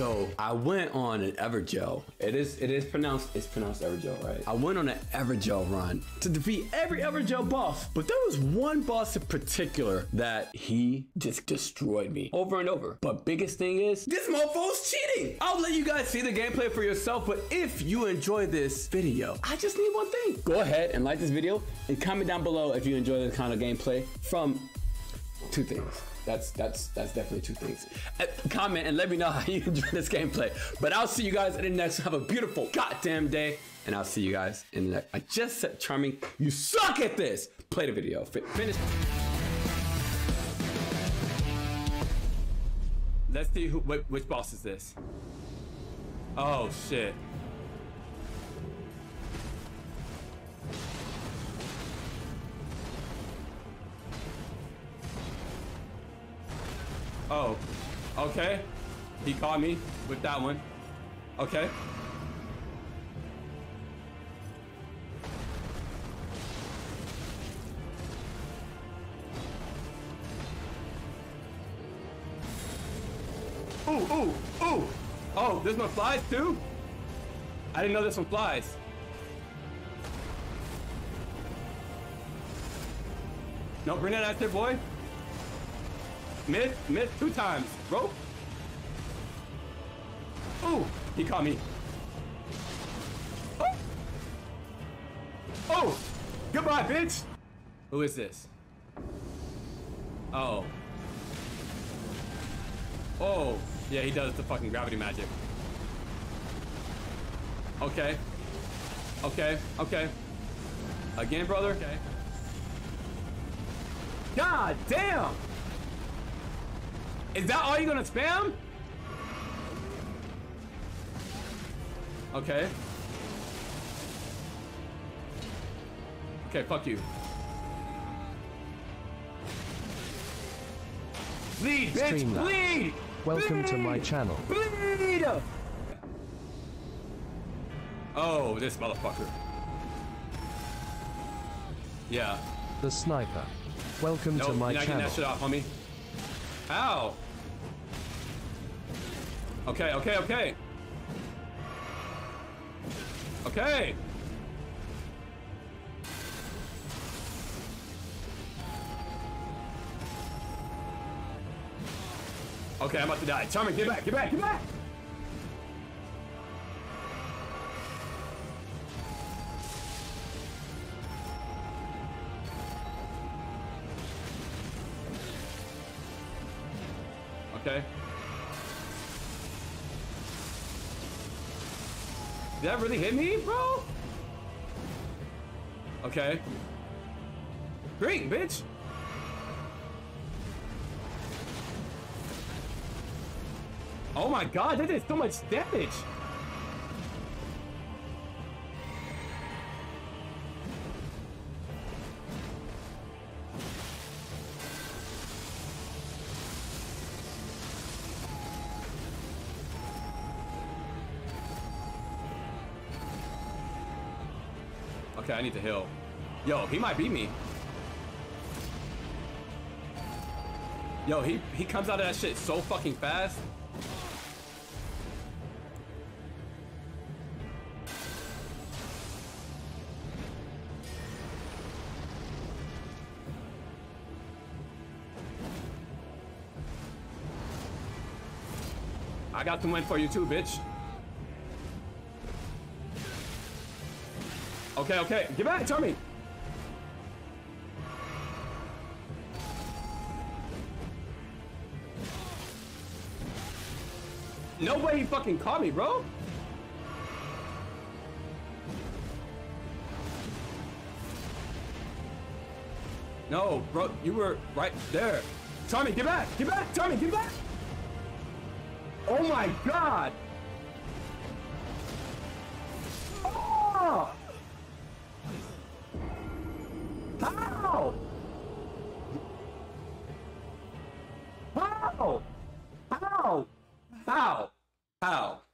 So I went on an Evergaol. It is it is pronounced it's pronounced Evergaol, right? I went on an Evergaol run to defeat every Evergaol boss, but there was one boss in particular that he just destroyed me over and over. But biggest thing is this mofo's cheating. I'll let you guys see the gameplay for yourself, but if you enjoy this video, I just need one thing. Go ahead and like this video and comment down below if you enjoy this kind of gameplay from two things. That's that's that's definitely two things. Uh, comment and let me know how you enjoy this gameplay. But I'll see you guys in the next. Have a beautiful goddamn day, and I'll see you guys in the next. I just said, charming, you suck at this. Play the video. Finish. Let's see who. Which boss is this? Oh shit. Oh, okay. He caught me with that one. Okay. Ooh, ooh, ooh. Oh, this one flies too? I didn't know this one flies. No, bring that out there, boy. Miss, miss two times, bro. Oh, he caught me. Oh. oh, goodbye, bitch. Who is this? Oh. Oh, yeah, he does the fucking gravity magic. Okay. Okay, okay. Again, brother? Okay. God damn! Is that all you're gonna spam? Okay. Okay, fuck you. Bleed, bitch! Streamlabs. Bleed! Welcome to my channel. Bleed! Oh, this motherfucker. Yeah. The Sniper. Welcome Nope, to my you're not getting channel. that shit off, homie. Ow! Okay, okay, okay. Okay! Okay, I'm about to die. Charmin, get back, get back, get back! Okay. Did that really hit me, bro? Okay. Great, bitch. Oh my god, that did so much damage. I need to heal. Yo, he might beat me. Yo, he, he comes out of that shit so fucking fast. I got the win for you too, bitch. Okay, okay. Get back, Tommy. No way he fucking caught me, bro. No, bro, you were right there. Tommy, get back! Get back! Tommy, get back! Oh my god!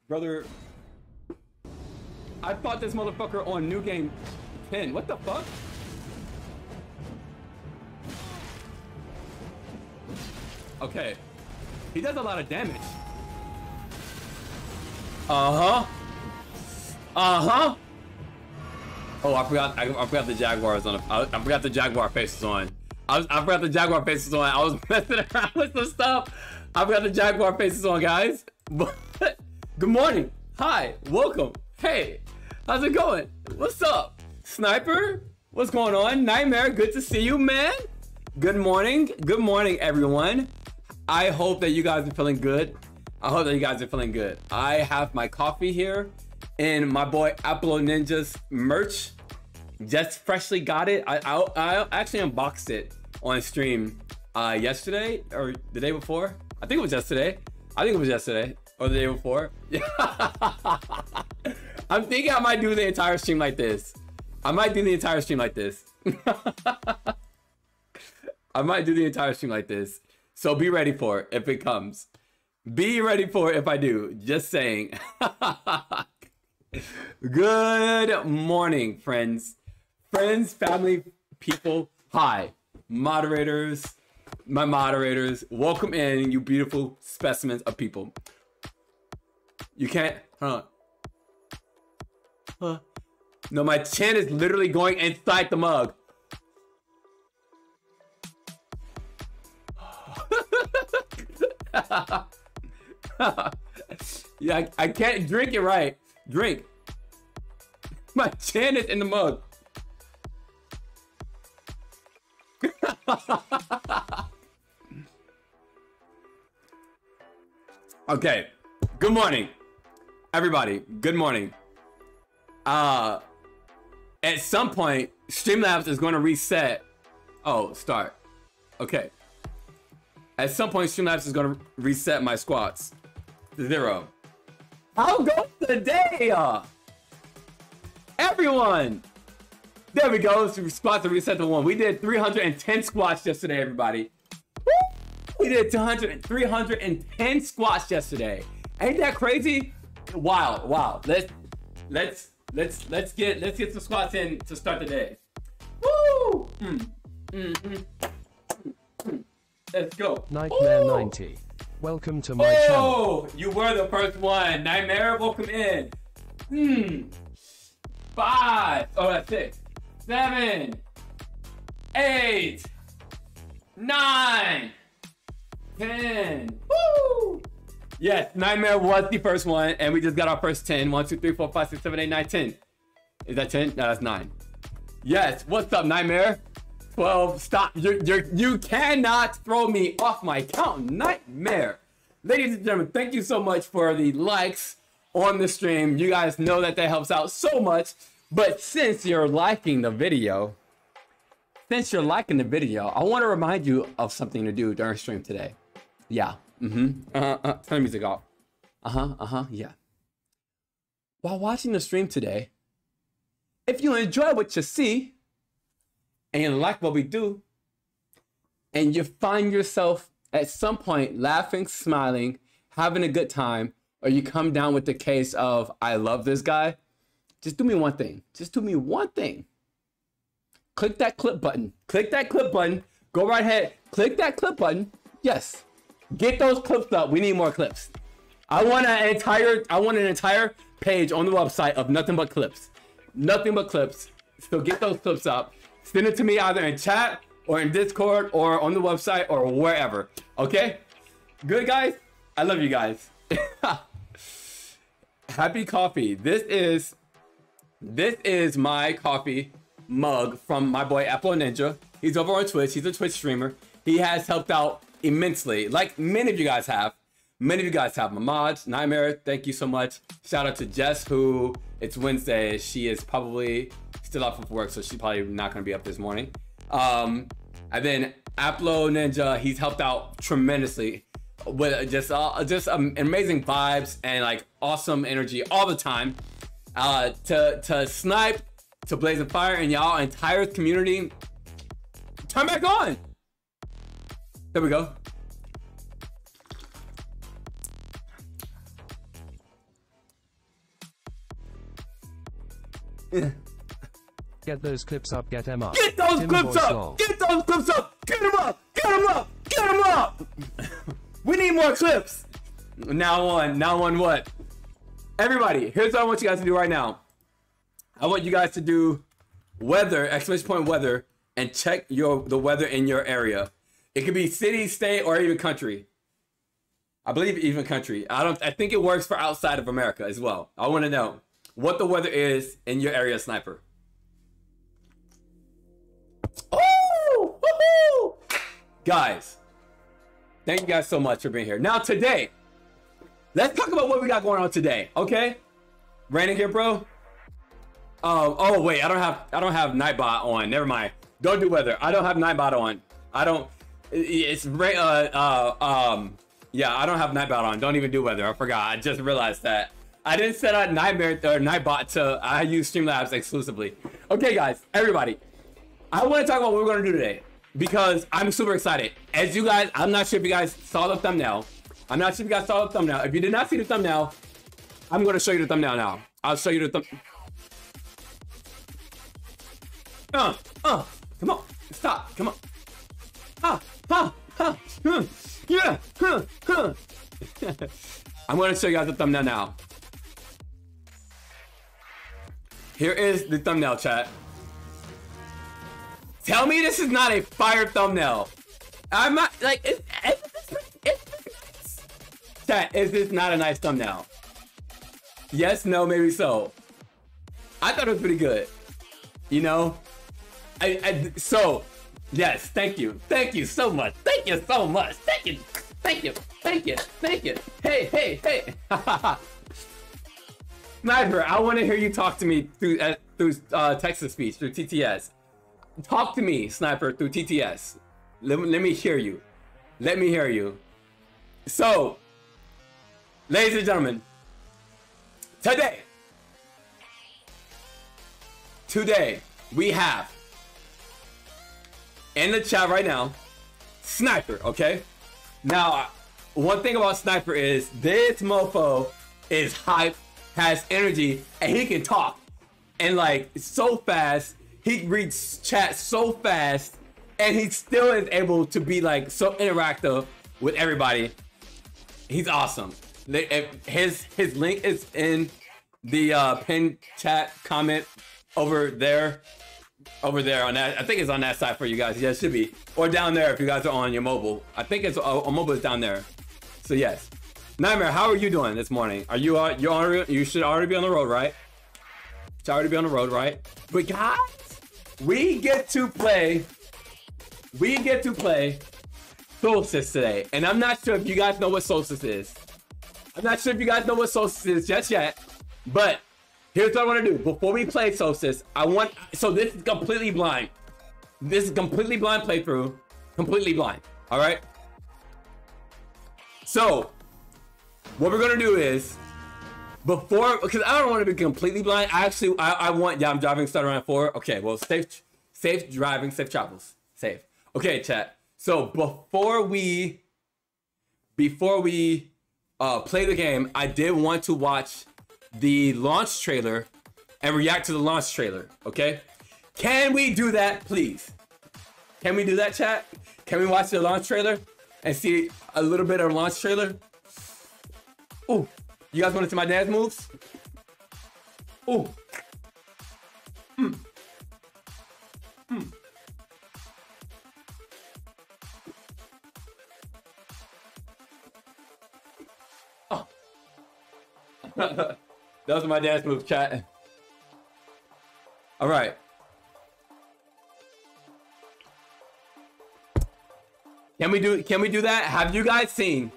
Brother, I fought this motherfucker on New Game 10. What the fuck? Okay. He does a lot of damage. Uh huh. Uh huh. Oh, I forgot. I, I forgot the Jaguars on. I, I forgot the Jaguar faces on. I, was, I forgot the Jaguar faces on. I was messing around with some stuff. I forgot the Jaguar faces on, guys. But good morning. Hi. Welcome. Hey. How's it going? What's up? Sniper? What's going on? Nightmare, good to see you, man. Good morning. Good morning, everyone. I hope that you guys are feeling good. I hope that you guys are feeling good. I have my coffee here and my boy Apple Ninja's merch. Just freshly got it. I, I, I actually unboxed it on stream uh, yesterday or the day before. I think it was yesterday. I think it was yesterday or the day before. I'm thinking I might do the entire stream like this. I might do the entire stream like this. I might do the entire stream like this. So be ready for it if it comes. Be ready for it if I do. Just saying. Good morning, friends. Friends, family, people. Hi, moderators, my moderators. Welcome in, you beautiful specimens of people. You can't, huh? Huh? No, my chin is literally going inside the mug. yeah, I, I, can't drink it right. Drink. My chin is in the mug. okay. Good morning, everybody. Good morning. Uh, at some point, Streamlabs is going to reset. Oh, start. Okay. At some point, Streamlabs is going to reset my squats to zero. How goes the day? Everyone! There we go. Squats to reset to one. We did 310 squats yesterday, everybody. We did 200, 310 squats yesterday. Ain't that crazy? Wow, wow. Let's let's let's let's get let's get some squats in to start the day. Woo! Mm, mm, mm, mm. Let's go. Nightmare Ooh. 90. Welcome to my oh, channel. Oh, you were the first one. Nightmare, welcome in. Hmm. Five. Oh, that's six. Seven. Eight. Nine. Ten. Woo! Yes, Nightmare was the first one, and we just got our first 10. 1, 2, 3, 4, 5, 6, 7, 8, 9, 10. Is that 10? No, that's 9. Yes, what's up, Nightmare? 12. Stop. You're, you're, you cannot throw me off my count. Nightmare. Ladies and gentlemen, thank you so much for the likes on the stream. You guys know that that helps out so much. But since you're liking the video, since you're liking the video, I want to remind you of something to do during stream today. Yeah. Mm-hmm. Uh-huh. Uh, turn the music off. Uh-huh. Uh-huh. Yeah. While watching the stream today, if you enjoy what you see, and you like what we do, and you find yourself at some point laughing, smiling, having a good time, or you come down with the case of, I love this guy, just do me one thing. Just do me one thing. Click that clip button. Click that clip button. Go right ahead. Click that clip button. Yes. Get those clips up. We need more clips. I want an entire I want an entire page on the website of nothing but clips. Nothing but clips. So get those clips up. Send it to me either in chat or in Discord or on the website or wherever. Okay? Good guys? I love you guys. Happy coffee. This is this is my coffee mug from my boy Apple Ninja. He's over on Twitch. He's a Twitch streamer. He has helped out immensely, like many of you guys have. Many of you guys have. Mamad, Nightmare, thank you so much. Shout out to Jess, who it's Wednesday. She is probably still off for work, so she's probably not going to be up this morning. Um, and then Apple Ninja, he's helped out tremendously with just uh, just um, amazing vibes and like awesome energy all the time. Uh, to to snipe, to Blazing Fire, and y'all entire community, turn back on. There we go. Get those clips up, get them up. Get those Tim clips up! Lol. Get those clips up! Get them up! Get them up! Get them up! we need more clips! Now on, now on what? Everybody, here's what I want you guys to do right now. I want you guys to do weather, exclamation point weather, and check your the weather in your area. It could be city, state, or even country. I believe even country. I don't I think it works for outside of America as well. I want to know what the weather is in your area, sniper. Oh! Woohoo! Guys, thank you guys so much for being here. Now today, let's talk about what we got going on today, okay? Raining here, bro. Um, oh wait, I don't have I don't have Nightbot on. Never mind. Don't do weather. I don't have Nightbot on. I don't. It's uh uh um yeah. I don't have Nightbot on. Don't even do weather. I forgot. I just realized that. I didn't set up Nightmare or Nightbot to. I use Streamlabs exclusively. Okay, guys, everybody. I want to talk about what we're gonna do today because I'm super excited. As you guys, I'm not sure if you guys saw the thumbnail. I'm not sure if you guys saw the thumbnail. If you did not see the thumbnail, I'm gonna show you the thumbnail now. I'll show you the thumb. Uh, uh, come on, stop, come on. I'm gonna show you guys the thumbnail now. Here is the thumbnail, chat. Tell me this is not a fire thumbnail. I'm not like it's, chat. Is this not a nice thumbnail? Yes, no, maybe so. I thought it was pretty good. You know, I, I so yes, thank you, thank you so much, thank you so much, thank you, thank you, thank you, thank you. Hey, hey, hey. Sniper, I want to hear you talk to me through uh, through uh, text to speech through TTS. Talk to me, Sniper, through TTS. Let, let me hear you. Let me hear you. So, ladies and gentlemen, today, today we have in the chat right now, Sniper, okay? Now, one thing about Sniper is this mofo is hype, has energy, and he can talk. And like so fast, he reads chat so fast, and he still is able to be like so interactive with everybody. He's awesome. His his link is in the uh, pin chat comment over there over there on that. I think it's on that side for you guys. Yeah, it should be. Or down there if you guys are on your mobile. I think it's uh, on mobile is down there. So yes. Nightmare, how are you doing this morning? Are you uh, you already you should already be on the road, right? Should already be on the road, right? But guys, we get to play. We get to play Soulstice today, and I'm not sure if you guys know what Soulstice is. I'm not sure if you guys know what Soulstice is just yet, but Here's what I want to do. Before we play Soulstice, I want... So this is completely blind. This is completely blind playthrough. Completely blind. All right? So, what we're going to do is... Before... Because I don't want to be completely blind. I actually... I, I want... Yeah, I'm driving start around 4. Okay, well, safe... Safe driving, safe travels. Safe. Okay, chat. So, before we... Before we uh, play the game, I did want to watch the launch trailer and react to the launch trailer, okay? Can we do that, please? Can we do that, chat? Can we watch the launch trailer and see a little bit of launch trailer? Oh, you guys want to see my dance moves? Oh. Hmm. Hmm. Oh. Those are my dance moves, chat. All right. Can we do can we do that? Have you guys seen?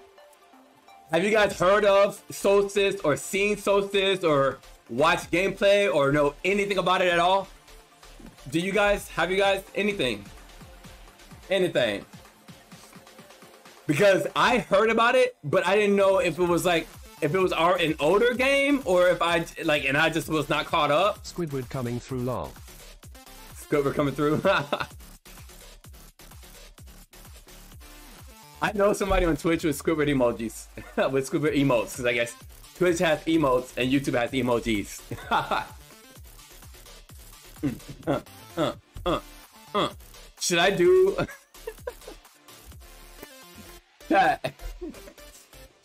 Have you guys heard of Soulstice or seen Soulstice or watched gameplay or know anything about it at all? Do you guys have you guys anything? Anything? Because I heard about it, but I didn't know if it was like if it was our an older game or if I like and I just was not caught up. Squidward coming through long. Squidward coming through. I know somebody on Twitch with Squidward emojis, with Squidward emotes, because I guess Twitch has emotes and YouTube has emojis. uh, uh, uh, uh. Should I do? Chat.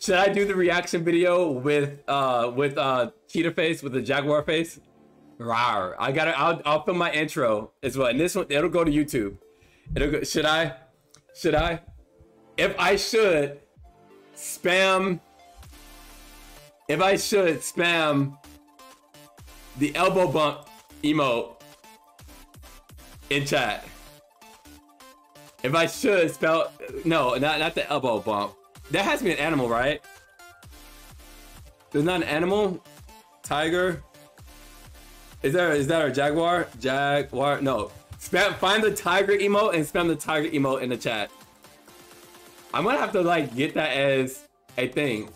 Should I do the reaction video with uh with uh cheetah face with the jaguar face? Rawr. I gotta. I'll I'll film my intro as well, and this one it'll go to YouTube. It'll go. Should I? Should I? If I should spam. If I should spam the elbow bump emote in chat. If I should spell no, not not the elbow bump. That has to be an animal, right? There's not an animal. Tiger. Is there is that a jaguar? Jaguar? No. Spam find the tiger emote and spam the tiger emote in the chat. I'm gonna have to like get that as a thing.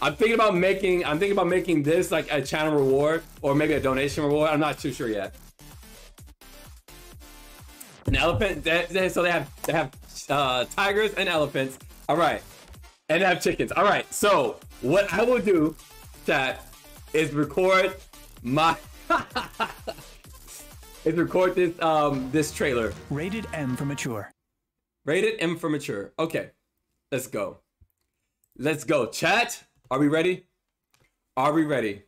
I'm thinking about making I'm thinking about making this like a channel reward or maybe a donation reward. I'm not too sure yet. An elephant. They, they, so they have they have uh, tigers and elephants. All right, and have chickens. All right. So what I will do, chat, is record my is record this um this trailer. Rated M for mature. Rated M for mature. Okay, let's go. Let's go. Chat, are we ready? Are we ready?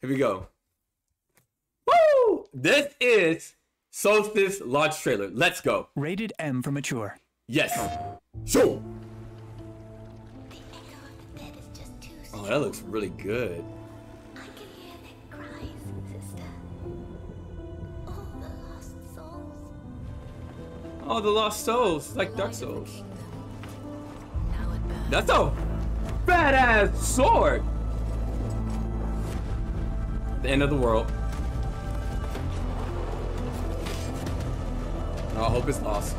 Here we go. Woo! This is Soulstice launch trailer. Let's go. Rated M for mature. Yes. Show. Oh, that looks really good. I can hear their cries, sister. All the lost souls. Oh, the lost souls, like Dark Souls. Now it burns. That's a badass sword. The end of the world. Oh, I hope it's lost.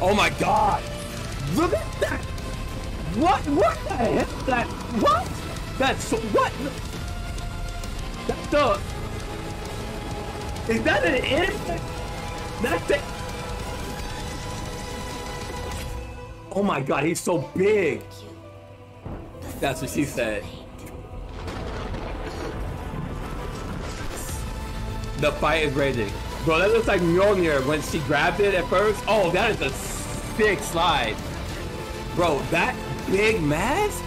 Oh my god! Look at that! What? What the heck? That? What? That's so, what? That's the. Is that an insect? That's the. Oh my god, he's so big. That's what she said. The fight is raging. Bro, that looks like Mjolnir when she grabbed it at first. Oh, that is a sick slide. Bro, that big mask?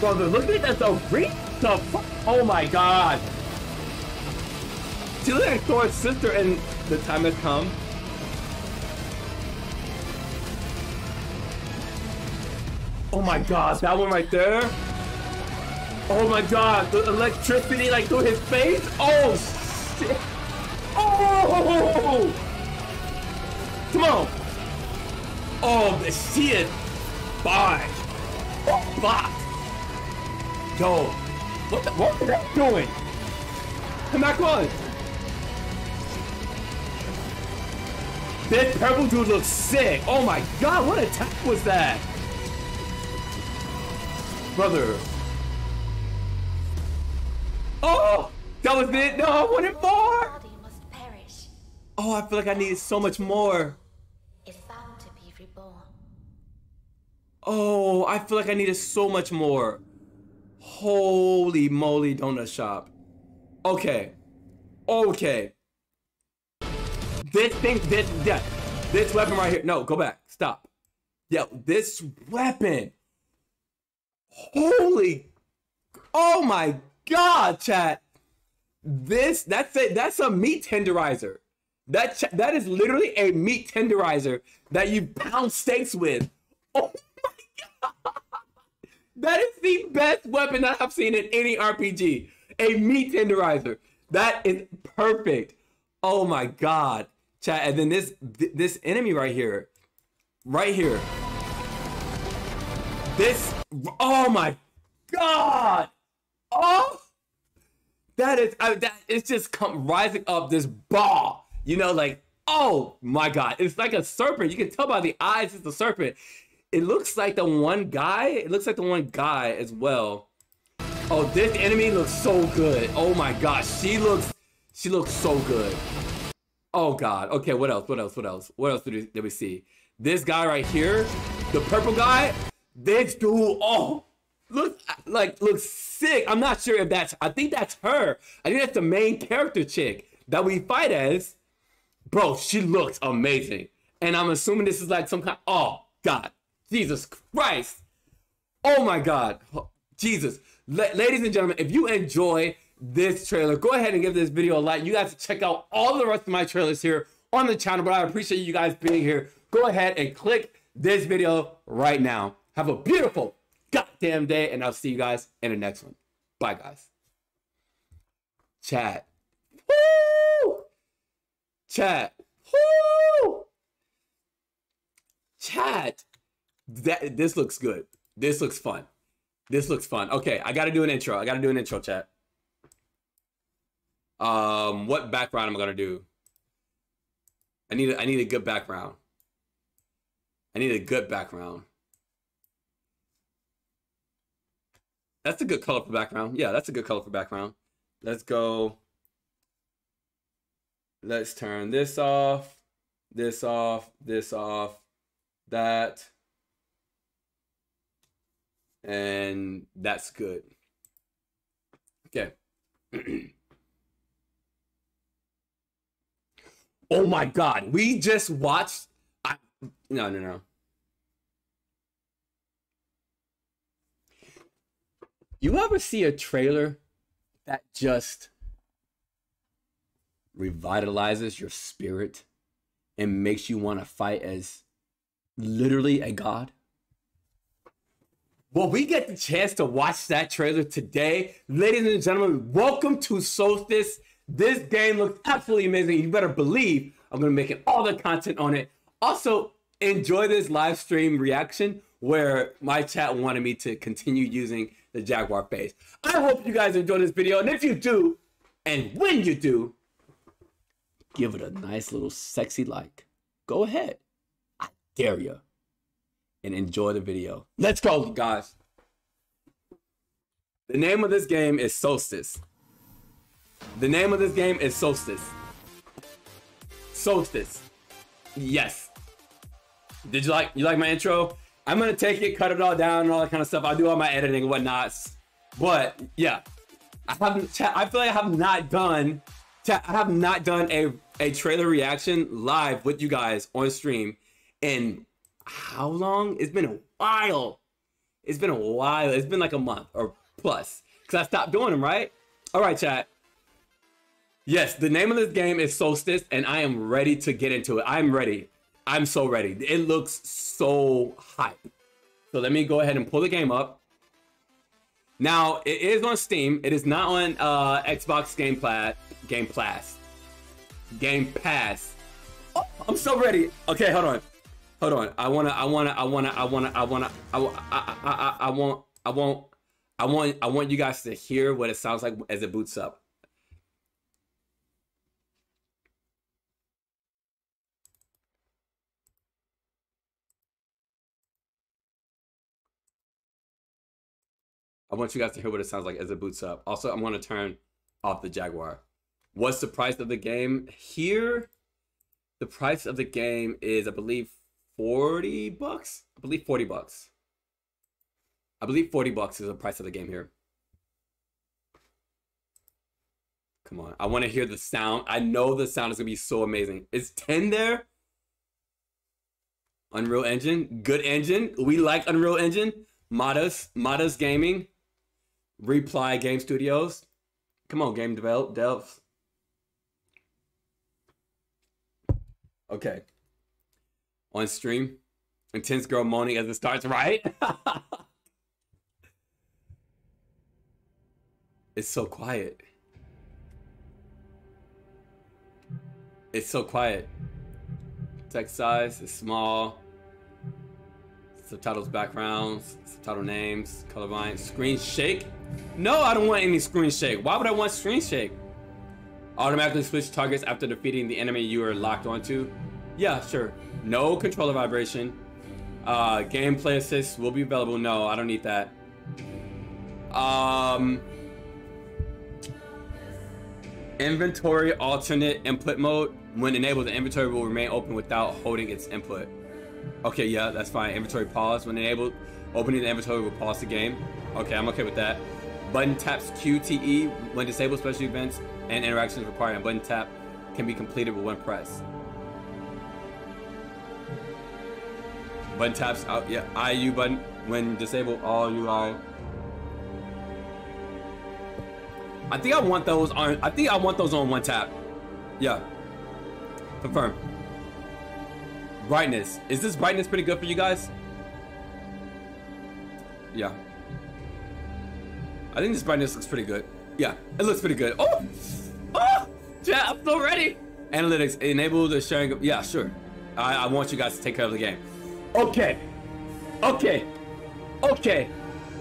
Bro, the look at that so green. The fuck? Oh my god. Looks like Thor's sister and the time has come. Oh my god, that one right there. Oh my god, the electricity like through his face. Oh shit. Oh! Come on. Oh, the shit. Bye. Oh, fuck. Yo, what the, what is that doing? Come back on. This purple dude looks sick. Oh my god, what attack was that? Brother. Oh, that was it. No, I wanted more. Body must perish. Oh, I feel like I needed so much more. Is bound to be reborn. Oh, I feel like I needed so much more. Holy moly, donut shop. Okay. Okay. This thing, this, yeah, this weapon right here. No, go back. Stop. Yo, this weapon. Holy. Oh my God, chat. This, that's it. That's a meat tenderizer. That, that is literally a meat tenderizer that you pound steaks with. Oh. That is the best weapon that I've seen in any RPG. A meat tenderizer. That is perfect. Oh my god. Chat, and then this th- this enemy right here. Right here. This oh my god. Oh that is I, that it's just come rising up this ball. You know, like oh my god, it's like a serpent. You can tell by the eyes it's a serpent. It looks like the one guy. It looks like the one guy as well. Oh, this enemy looks so good. Oh my gosh, she looks she looks so good. Oh god. Okay, what else? What else? What else? What else did we, see? This guy right here, the purple guy. This dude. Oh, looks like looks sick. I'm not sure if that's. I think that's her. I think that's the main character chick that we fight as. Bro, she looks amazing, and I'm assuming this is like some kind. Oh God, Jesus Christ! Oh my God, Jesus, La- ladies and gentlemen, if you enjoy this trailer, go ahead and give this video a like. You guys check out all the rest of my trailers here on the channel, but I appreciate you guys being here. Go ahead and click this video right now. Have a beautiful goddamn day, and I'll see you guys in the next one. Bye, guys. Chat. Woo! Chat. Woo! Chat. That this looks good. This looks fun. This looks fun. Okay, I gotta do an intro. I gotta do an intro, chat. Um, what background am I gonna do? I need a, I need a good background. I need a good background. That's a good color for background. Yeah, that's a good color for background. Let's go. Let's turn this off, this off, this off, that. And that's good. Okay. oh my God. We just watched. I, no, no, no. You ever see a trailer that just revitalizes your spirit and makes you want to fight as literally a god? Well, we get the chance to watch that trailer today. Ladies and gentlemen, welcome to Soulstice. This game looks absolutely amazing. You better believe I'm going to be making all the content on it. Also, enjoy this live stream reaction where my chat wanted me to continue using the Jaguar face. I hope you guys enjoy this video. And if you do, and when you do, give it a nice little sexy like. Go ahead. I dare you. And enjoy the video. Let's go, guys. The name of this game is Soulstice. The name of this game is Soulstice. Soulstice. Yes. Did you like you like my intro? I'm gonna take it, cut it all down, and all that kind of stuff. I'll do all my editing and whatnot. But yeah, I haven't. I feel like I have not done. I have not done a a trailer reaction live with you guys on stream in how long? It's been a while. It's been a while. It's been like a month or plus because I stopped doing them. Right? All right, chat. Yes, the name of this game is Soulstice, and I am ready to get into it. I'm ready. I'm so ready. It looks so hype. So let me go ahead and pull the game up. Now it is on Steam. It is not on uh, Xbox Game Pass. Game Pass. Game Pass. Oh, I'm so ready. Okay, hold on. Hold on. I wanna. I wanna. I wanna. I wanna. I wanna. I. I. I. I, I want. I want. I want. I want you guys to hear what it sounds like as it boots up. I want you guys to hear what it sounds like as it boots up. Also, I'm going to turn off the Jaguar. What's the price of the game? Here, the price of the game is, I believe, 40 bucks. I believe 40 bucks. I believe 40 bucks is the price of the game here. Come on. I want to hear the sound. I know the sound is going to be so amazing. Is 10 there? Unreal Engine. Good engine. We like Unreal Engine. Modus. Modus Gaming. Reply Game Studios. Come on, game develop devs. Okay. On stream. Intense girl moaning as it starts, right? it's so quiet. It's so quiet. Text size is small. Subtitles backgrounds, subtitle names, colorblind. screen shake. No, I don't want any screen shake. Why would I want screen shake? Automatically switch targets after defeating the enemy you are locked onto. Yeah, sure. No controller vibration. Uh, gameplay assist will be available. No, I don't need that. Um, inventory alternate input mode. When enabled, the inventory will remain open without holding its input. Okay, yeah, that's fine. Inventory pause. When enabled, opening the inventory will pause the game. Okay, I'm okay with that. Button taps QTE when disabled special events and interactions requiring a button tap can be completed with one press. Button taps out, yeah, IU button when disabled all UI. I think I want those on, I think I want those on one tap. Yeah. Confirm. Brightness. Is this brightness pretty good for you guys? Yeah. I think this brightness looks pretty good. Yeah, it looks pretty good. Oh! Oh! Chat, I'm so ready! Analytics, enable the sharing yeah, sure. I, I want you guys to take care of the game. Okay. Okay. Okay.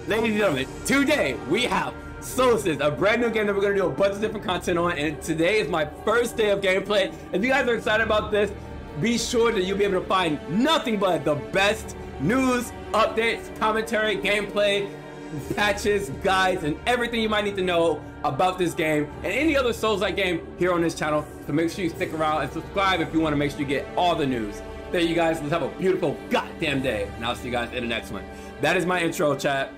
Ladies and gentlemen, today we have Soulstice, a brand new game that we're gonna do a bunch of different content on, and today is my first day of gameplay. If you guys are excited about this, be sure that you'll be able to find nothing but the best news, updates, commentary, gameplay, patches, guides, and everything you might need to know about this game and any other Souls-like game here on this channel. So make sure you stick around and subscribe if you want to make sure you get all the news. There you guys, let's have a beautiful goddamn day. And I'll see you guys in the next one. That is my intro, chat.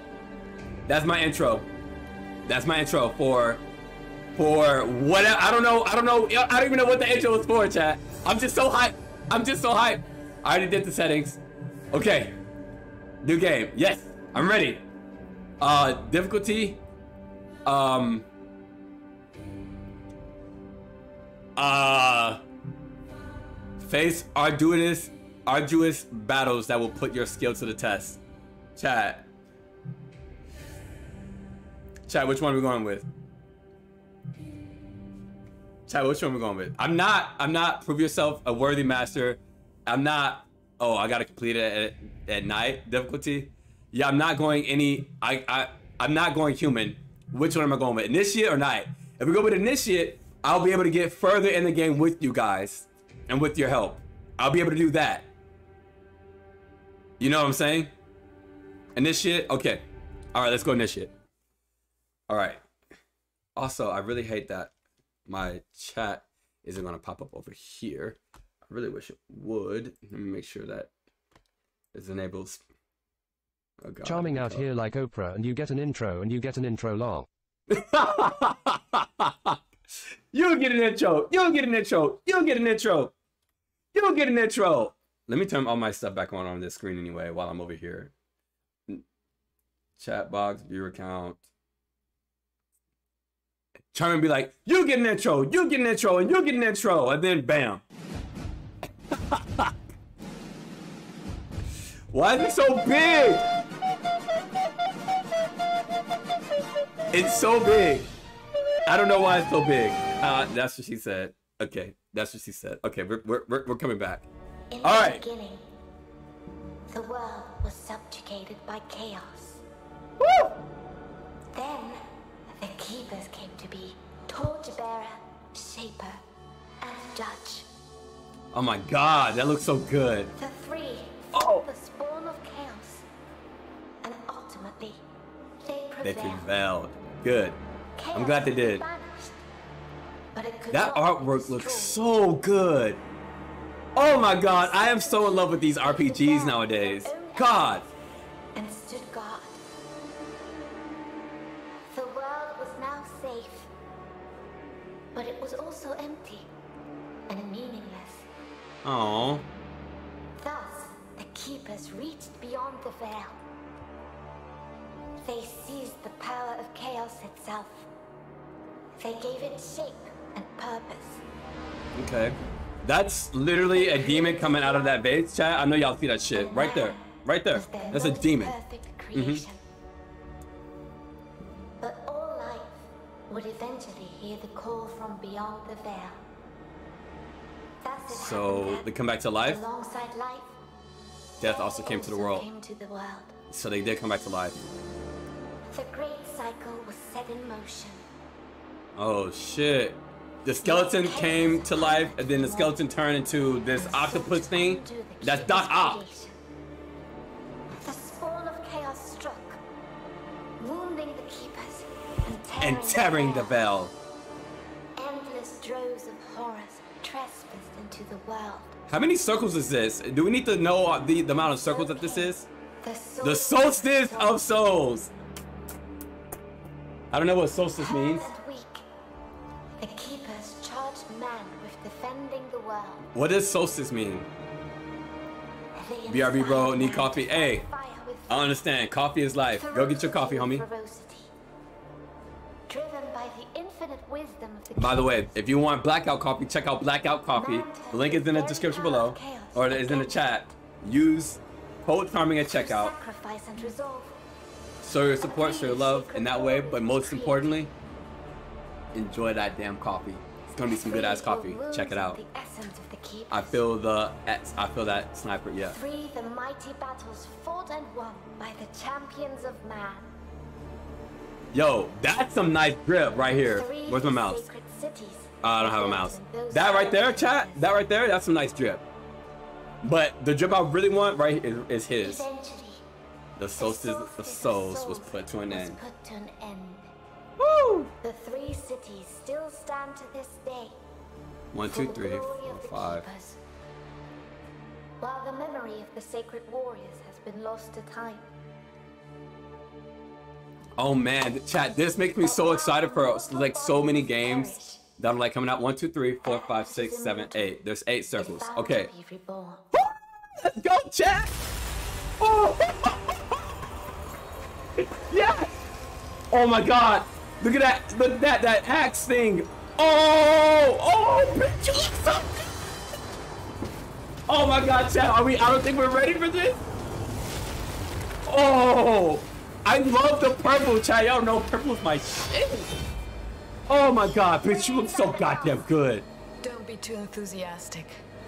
That's my intro. That's my intro for for what I don't know. I don't know. I don't even know what the intro was for, chat. I'm just so hyped. I'm just so hyped. I already did the settings. Okay. New game. Yes, I'm ready. Uh, difficulty. Um. Uh. Face arduous, arduous battles that will put your skill to the test. Chat. Chat, which one are we going with? Chat, which one are we going with? I'm not, I'm not prove yourself a worthy master. I'm not, oh, I gotta complete it at, at Knight difficulty. Yeah, I'm not going any, I, I, I'm not going human. Which one am I going with? Initiate or Knight? If we go with initiate, I'll be able to get further in the game with you guys and with your help. I'll be able to do that. You know what I'm saying? Initiate? Okay. All right, let's go initiate. All right. Also, I really hate that my chat isn't going to pop up over here. I really wish it would. Let me make sure that it enables. Oh, God. Charming out here like Oprah and you get an intro and you get an intro long. You'll get an intro. You'll get an intro. You'll get an intro. You'll get an intro. Let me turn all my stuff back on on this screen anyway while I'm over here. Chat box, viewer count. Try and be like, you get an intro, you get an intro, and you get an intro, and then bam. Why is it so big? It's so big. I don't know why it's so big. Uh, that's what she said. Okay, that's what she said. Okay, we're, we're, we're, we're coming back. In All the right. beginning, the world was subjugated by chaos. Woo! Then, the keepers came to be torchbearer, shaper, and judge. Oh my god, that looks so good. The three Oh. the spawn of chaos, and ultimately, they prevailed. They prevailed. Good. Chaos I'm glad they did. That artwork looks so good. Oh my god, I am so in love with these RPGs nowadays. God. and stood guard. The world was now safe, but it was also empty and meaningless. Oh. Thus, the keepers reached beyond the veil. They seized the power of chaos itself. They gave it shape and purpose. Okay. That's literally a demon coming out of that vase, chat. I know y'all see that shit. Right there. Right there. That's a demon. Mm-hmm. But all life would eventually hear the call from beyond the veil. So they come back to life. Alongside life, Death also came to the world. Came to the world. So they did come back to life. The great cycle was set in motion. Oh shit. The skeleton came to life and then the skeleton turned into this octopus thing. That's Doc Ock. The spawn of chaos struck, wounding the keepers and tearing, the veil. Endless droves of horrors trespassed into the world. How many circles is this? Do we need to know the, the amount of circles that this is? The, solstice of souls. I don't know what solstice means. The keepers What does solstice mean? BRB bro, need coffee. Hey, I understand. Coffee is life. Go get your coffee, homie. by the way, if you want blackout coffee, check out Blackout Coffee. The link is in the description below, or it is in the chat. Use code charming at checkout. Show your support, show your love in that way, but most importantly, enjoy that damn coffee. It's gonna be some good ass coffee. Check it out. I feel the I feel that sniper. Yeah. Free the mighty battles fought and won by the champions of man. Yo, that's some nice drip right here. Where's my mouse? cities uh, I don't have a mouse. That right there, chat. That right there. That's some nice drip. But the drip I really want right is, is his. The solstice of souls was put to an end. put to an end. Woo! The three cities still stand to this day. One, two, three, four, five. keepers. While the memory of the sacred warriors has been lost to time. Oh man, chat. This makes me so excited for like so many games that I'm like coming out. One, two, three, four, five, six, seven, eight. There's eight circles. Okay. to be reborn. Let's go, chat. Oh. yes. Oh my God. Look at that. Look at that. That axe thing. Oh. Oh, bitch, you look so good. Oh my God, chat. Are we? I don't think we're ready for this. Oh. I love the purple, chat. Y'all know purple's my shit. Oh my God, bitch, you look so goddamn good. Don't be too enthusiastic.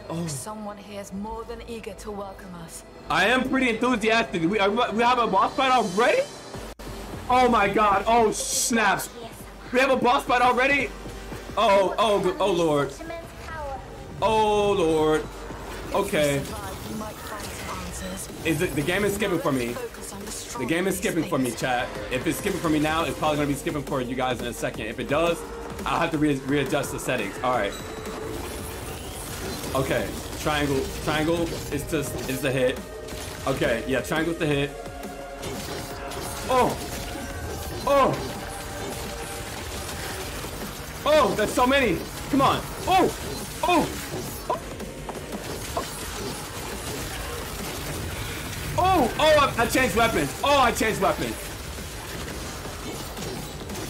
Oh. Someone here is more than eager to welcome us. I am pretty enthusiastic. We, are, we have a boss fight already? Oh my god. Oh snaps. We have a boss fight already? Oh, oh, go- oh lord. Oh lord. Okay. Is it the game is skipping for me? The, game is skipping for me, chat. If it's skipping for me now, it's probably gonna be skipping for you guys in a second. If it does, I'll have to re readjust the settings. Alright. Okay. Triangle. Triangle is just is the hit. Okay, yeah, triangle's the hit. Oh! Oh! Oh, that's so many! Come on! Oh! Oh! Oh! Oh! I, I changed weapons! Oh, I changed weapons!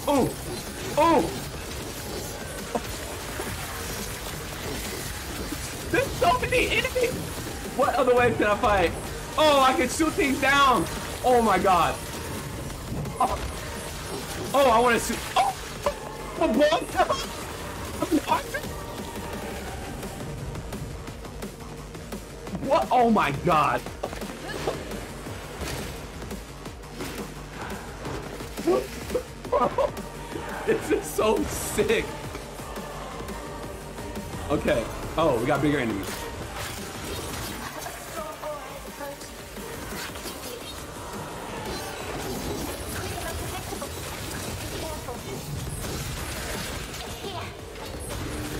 Oh! Oh! There's so many enemies! What other way can I fight? Oh, I can shoot things down! Oh my god! Oh, oh I want to shoot. Oh! A ball? What? Oh my god! This is so sick. Okay. Oh, we got bigger enemies.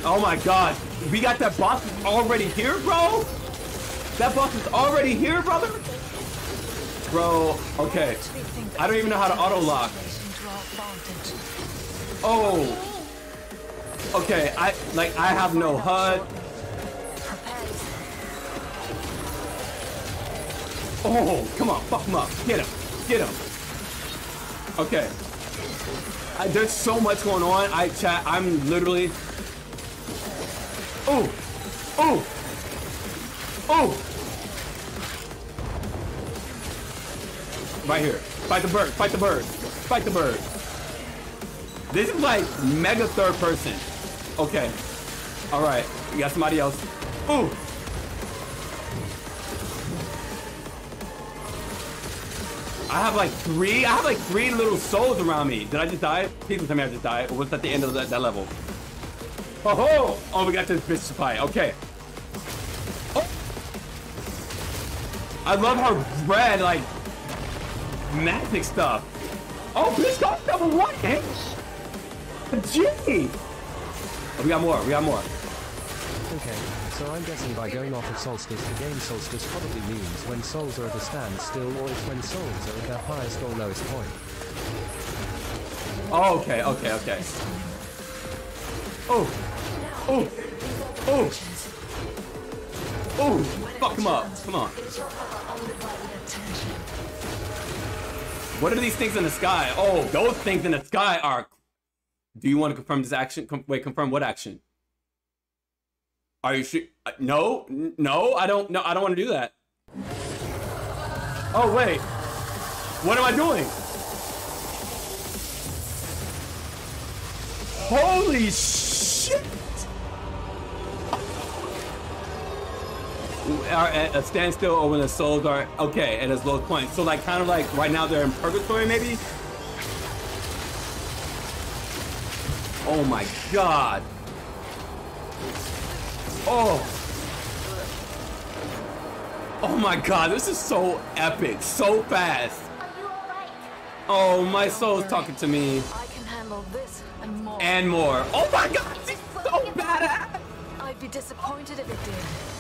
Oh my god. We got that boss already here, bro? That boss is already here, brother? Bro, okay. I don't even know how to auto lock. situation to our advantage. Oh. Okay, I like I have no HUD. Oh, come on, fuck him up. Get him. Get him. Okay. I, there's so much going on. I chat. I'm literally. Oh. Oh. Oh. Right here. Fight the bird. Fight the bird. Fight the bird. This is like mega third person. Okay. All right. We got somebody else. Ooh. I have like three. I have like three little souls around me. Did I just die? Please tell me I just died. Or was that the end of that, that level? Oh ho! Oh, we got this bitch to fight. Okay. Oh. I love her red like magic stuff. Oh, bitch got double one, eh? Gee. Oh, we got more. We got more. Okay, so I'm guessing by going off of solstice, the game Soulstice probably means when souls are at a standstill or it's when souls are at their highest or lowest point. Oh, okay, okay, okay. Oh, oh, oh, oh! Fuck him up! Come on. What are these things in the sky? Oh, those things in the sky are. Do you want to confirm this action? Com- wait, confirm what action? Are you sure? uh, No, no, I don't. No, I don't want to do that. Oh wait, what am I doing? Holy shit! Are at a standstill or when the souls are okay at its lowest point. So like kind of like right now they're in purgatory maybe. Oh my god. Oh. Oh my god, this is so epic, so fast. Oh, my soul's talking to me. I can handle this and more. And more. Oh my god, so badass. I'd be disappointed if it did.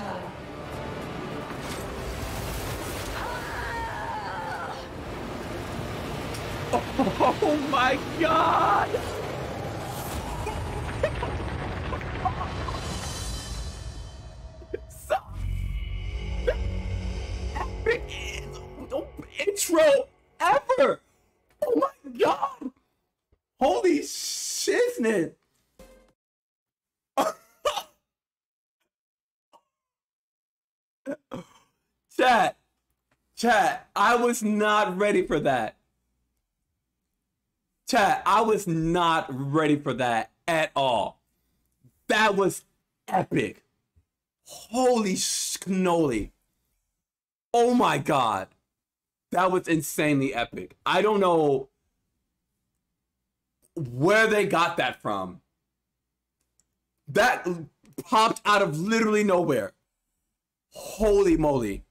Our turn. Oh my god! so epic intro ever! Oh my god! Holy shiznit! Chat, chat, I was not ready for that. Chat, I was not ready for that at all. That was epic. Holy cannoli. Oh my god. That was insanely epic. I don't know where they got that from. That popped out of literally nowhere. Holy moly.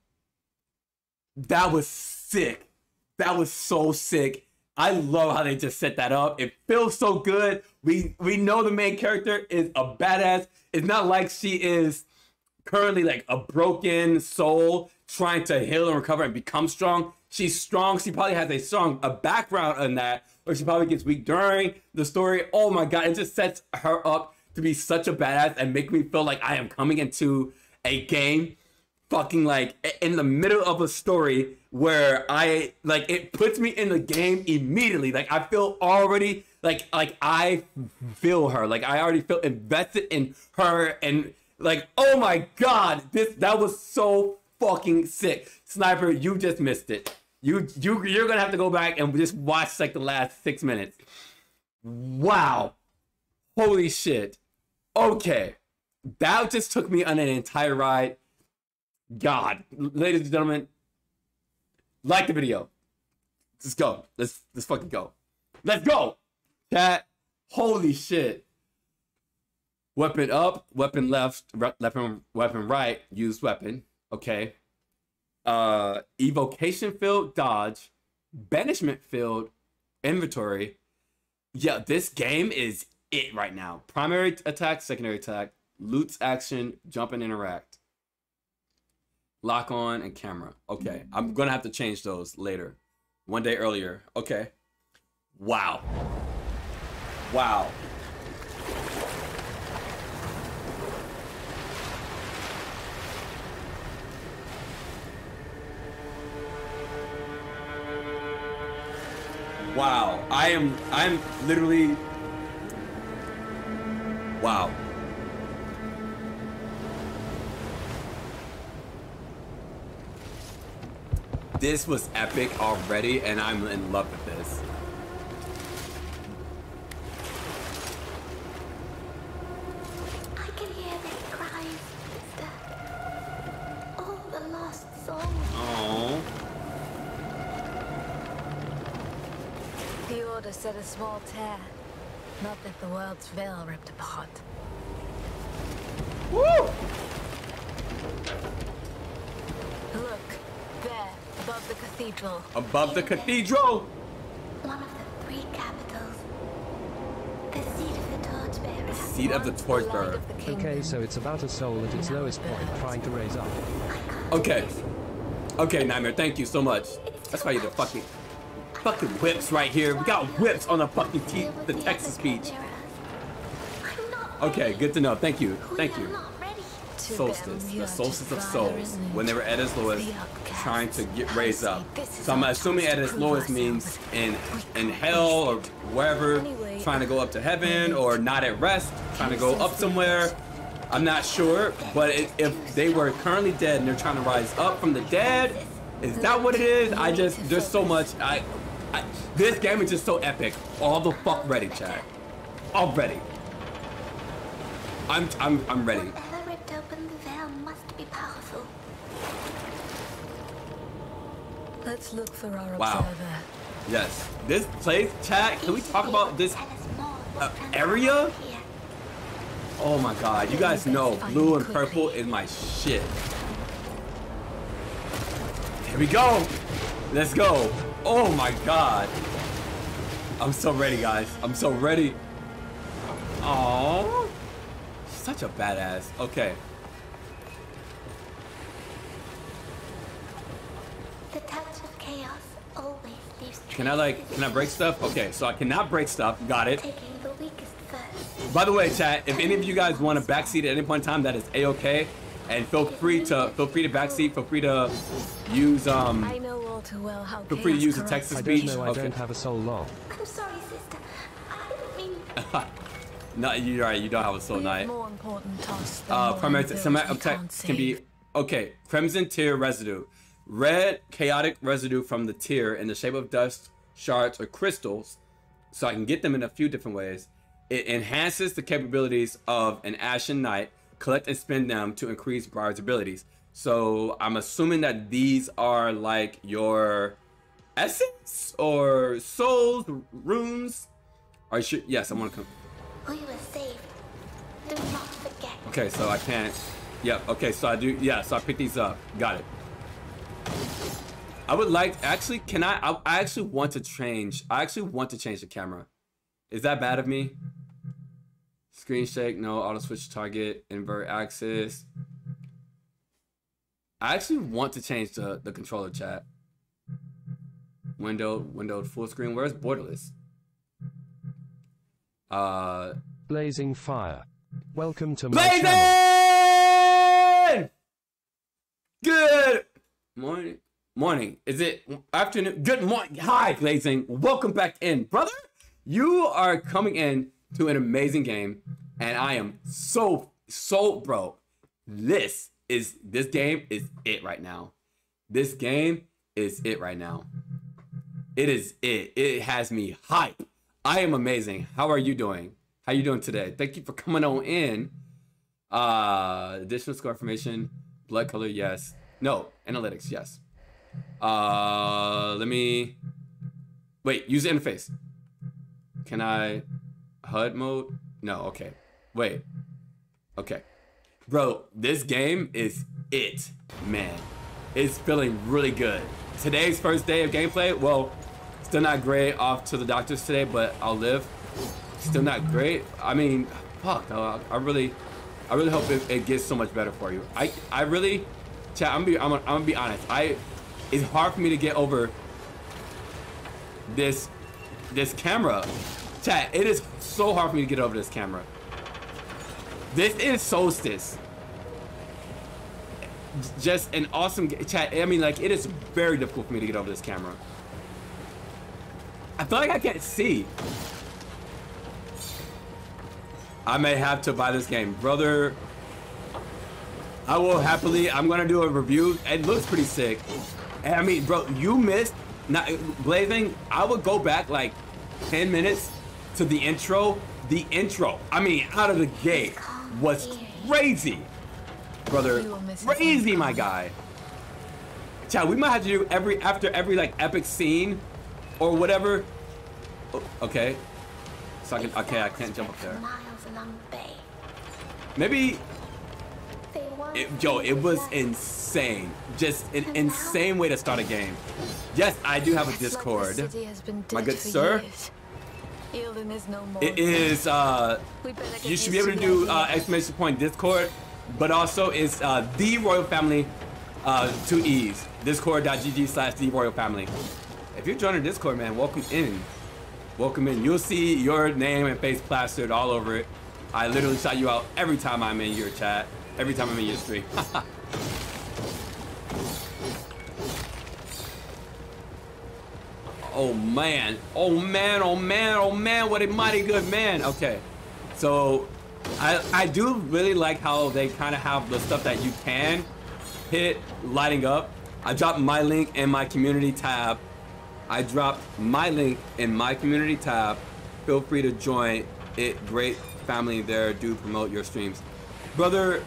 That was sick. That was so sick. I love how they just set that up. It feels so good. We we know the main character is a badass. It's not like she is currently like a broken soul trying to heal and recover and become strong. She's strong. She probably has a strong a background in that, or she probably gets weak during the story. Oh my god, it just sets her up to be such a badass and make me feel like I am coming into a game fucking like in the middle of a story where I like it puts me in the game immediately. Like I feel already like like I feel her. Like I already feel invested in her and like oh my god, this that was so fucking sick. Sniper, you just missed it. You you you're gonna have to go back and just watch like the last six minutes. Wow. Holy shit. Okay. That just took me on an entire ride. God, ladies and gentlemen, like the video. Let's go. Let's let's fucking go. Let's go. Chat. Holy shit. Weapon up, weapon left, weapon weapon right, use weapon. Okay. Uh evocation field, dodge, banishment field, inventory. Yeah, this game is it right now. Primary attack, secondary attack, Lute's action, jump and interact lock on and camera. Okay i'm mm-hmm. gonna have to change those later. One day earlier. Okay. Wow. Wow. Wow. I am i'm literally wow This was epic already, and I'm in love with this. I can hear their cries, sister. All the lost souls. Oh, The Order set a small tear. Not that the world's veil ripped apart. woo! Look, there, above the cathedral. Above the cathedral. One of the three capitals. The seat of the torchbearer. The Seat of the Light torchbearer. of the kingdom. Okay, so it's about a soul at its lowest point trying to raise up. Okay. Okay, Nightmare. Thank you so much. That's why you're the fucking. fucking whips right here. We got whips on the fucking te- the the Texas epic beach. wonder earth. I'm not Okay, good to know. Thank you. Thank you. not ready. To Solstice, the solstice of souls, fire when they were at its lowest, the outcasts. Trying to get raised up. So I'm assuming at its lowest means in in hell or wherever, trying to go up to heaven or not at rest, trying to go up somewhere. I'm not sure, but it, if they were currently dead and they're trying to rise up from the dead, is that what it is? I just there's so much. I, I this game is just so epic. All the fuck ready, Chad. Already. I'm I'm I'm ready. Whatever ripped open the veil must be powerful. Let's look for our Wow. observer. Yes. This place, chat. Can we talk about this? Tell us more uh, area? Oh my god. You guys know blue and purple is my shit. Here we go. Let's go. Oh my god. I'm so ready, guys. I'm so ready. Oh, such a badass. Okay. The touch of chaos always leaves Can I like? Can I break stuff? Okay. So I cannot break stuff. Got it. taking the weakest first. By the way, chat, if any of you guys want to backseat at any point in time, that is a-okay. And feel free to feel free to backseat. Feel free to use um. I know all too well how Feel free to use the corrupts Texas I speech. don't know, I Okay. don't have a soul long. I'm sorry, sister. I didn't mean. No, you're right. You don't have a soul We have knight. more important tasks Uh, primary bills some we can't be okay. Crimson tear residue, red chaotic residue from the tear in the shape of dust, shards, or crystals. So I can get them in a few different ways. It enhances the capabilities of an Ashen Knight. Collect and spend them to increase Briar's abilities. So I'm assuming that these are like your essence or souls, runes. Are you sure? Yes, I want to come. Oh, we were saved. Do not forget. Okay, so I can't. Yep. Okay, so I do. Yeah, so I pick these up. Got it. I would like. Actually, can I? I, I actually want to change. I actually want to change the camera. Is that bad of me? Screen shake. No. Auto switch target. Invert axis. I actually want to change the the controller chat. Window. Window full screen. Where's borderless? Uh. Blazing fire. Welcome to my channel. Blazing! Good morning. Morning. Is it afternoon? Good morning. Hi, Blazing. Welcome back in, brother. You are coming in to an amazing game, and I am so so bro. This is this game is it right now. This game is it right now. It is it. It has me hype. I am amazing. How are you doing? How you doing today? Thank you for coming on in. Uh, additional score information, blood color, yes. No, analytics, yes. Uh, let me wait. Use interface. Can I HUD mode? No. Okay. Wait. Okay, bro. This game is it, man. It's feeling really good. Today's first day of gameplay. Well, still not great. Off to the doctors today, but I'll live. Still not great. I mean, fuck. dog. I really, I really hope it, it gets so much better for you. I, I really, chat. I'm gonna be, I'm gonna, I'm gonna be honest. I, it's hard for me to get over this, this camera. Chat. It is so hard for me to get over this camera. This is Soulstice. Just an awesome chat. I mean, like, it is very difficult for me to get over this camera. I feel like I can't see. I may have to buy this game. Brother, I will happily, I'm gonna do a review. It looks pretty sick. And I mean, bro, you missed, not, Blazing, I would go back like 10 minutes to the intro. The intro, I mean, out of the gate was crazy. Brother, You will miss his crazy, my guy. Chad, we might have to do every, after every like epic scene or whatever. Oh, okay. So I can, okay, I can't jump up there. Miles along the bay. Maybe it, yo, it was insane. Just an insane way to start a game. Yes, I do have a like Discord. city has been My good sir. years. Is no. It is uh We better get you should be able to do uh exclamation point Discord, but also it's uh the royal family uh two E's. Discord.gg slash the royal family. if you're joining Discord, man, welcome in. Welcome in. You'll see your name and face plastered all over it. I literally shout you out every time I'm in your chat. Every time I'm in your stream. oh man. Oh man, oh man, oh man, what a mighty good man. Okay. So I I do really like how they kind of have the stuff that you can hit lighting up. I dropped my link in my community tab. I dropped my link in my community tab. Feel free to join it. Great family there. Do promote your streams. Brother,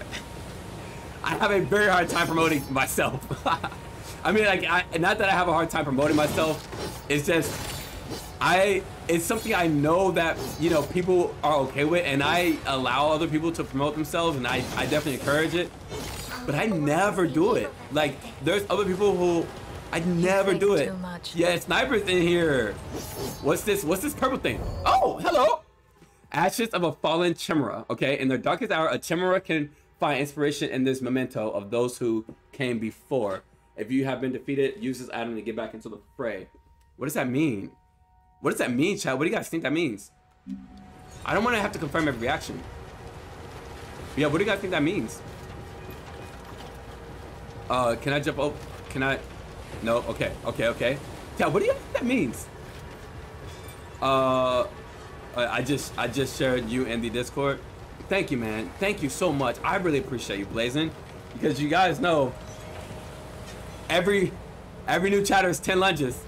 I have a very hard time promoting myself. I mean, like, I, not that I have a hard time promoting myself. It's just, I, it's something I know that, you know, people are okay with and I allow other people to promote themselves and I, I definitely encourage it. But I never do it. Like, there's other people who I never do it. Yeah, snipers in here. What's this? What's this purple thing? Oh, hello. Ashes of a fallen chimera. Okay, in their darkest hour, a chimera can find inspiration in this memento of those who came before. If you have been defeated, use this item to get back into the fray. What does that mean? What does that mean, Chad? What do you guys think that means? I don't want to have to confirm every reaction. Yeah, what do you guys think that means? Uh, can I jump Oh, Can I? No. Okay. Okay. Okay. Yeah. What do you think that means? Uh, I I just I just shared you in the Discord. Thank you, man. Thank you so much. I really appreciate you, Blazing, because you guys know every every new chatter is ten lunges.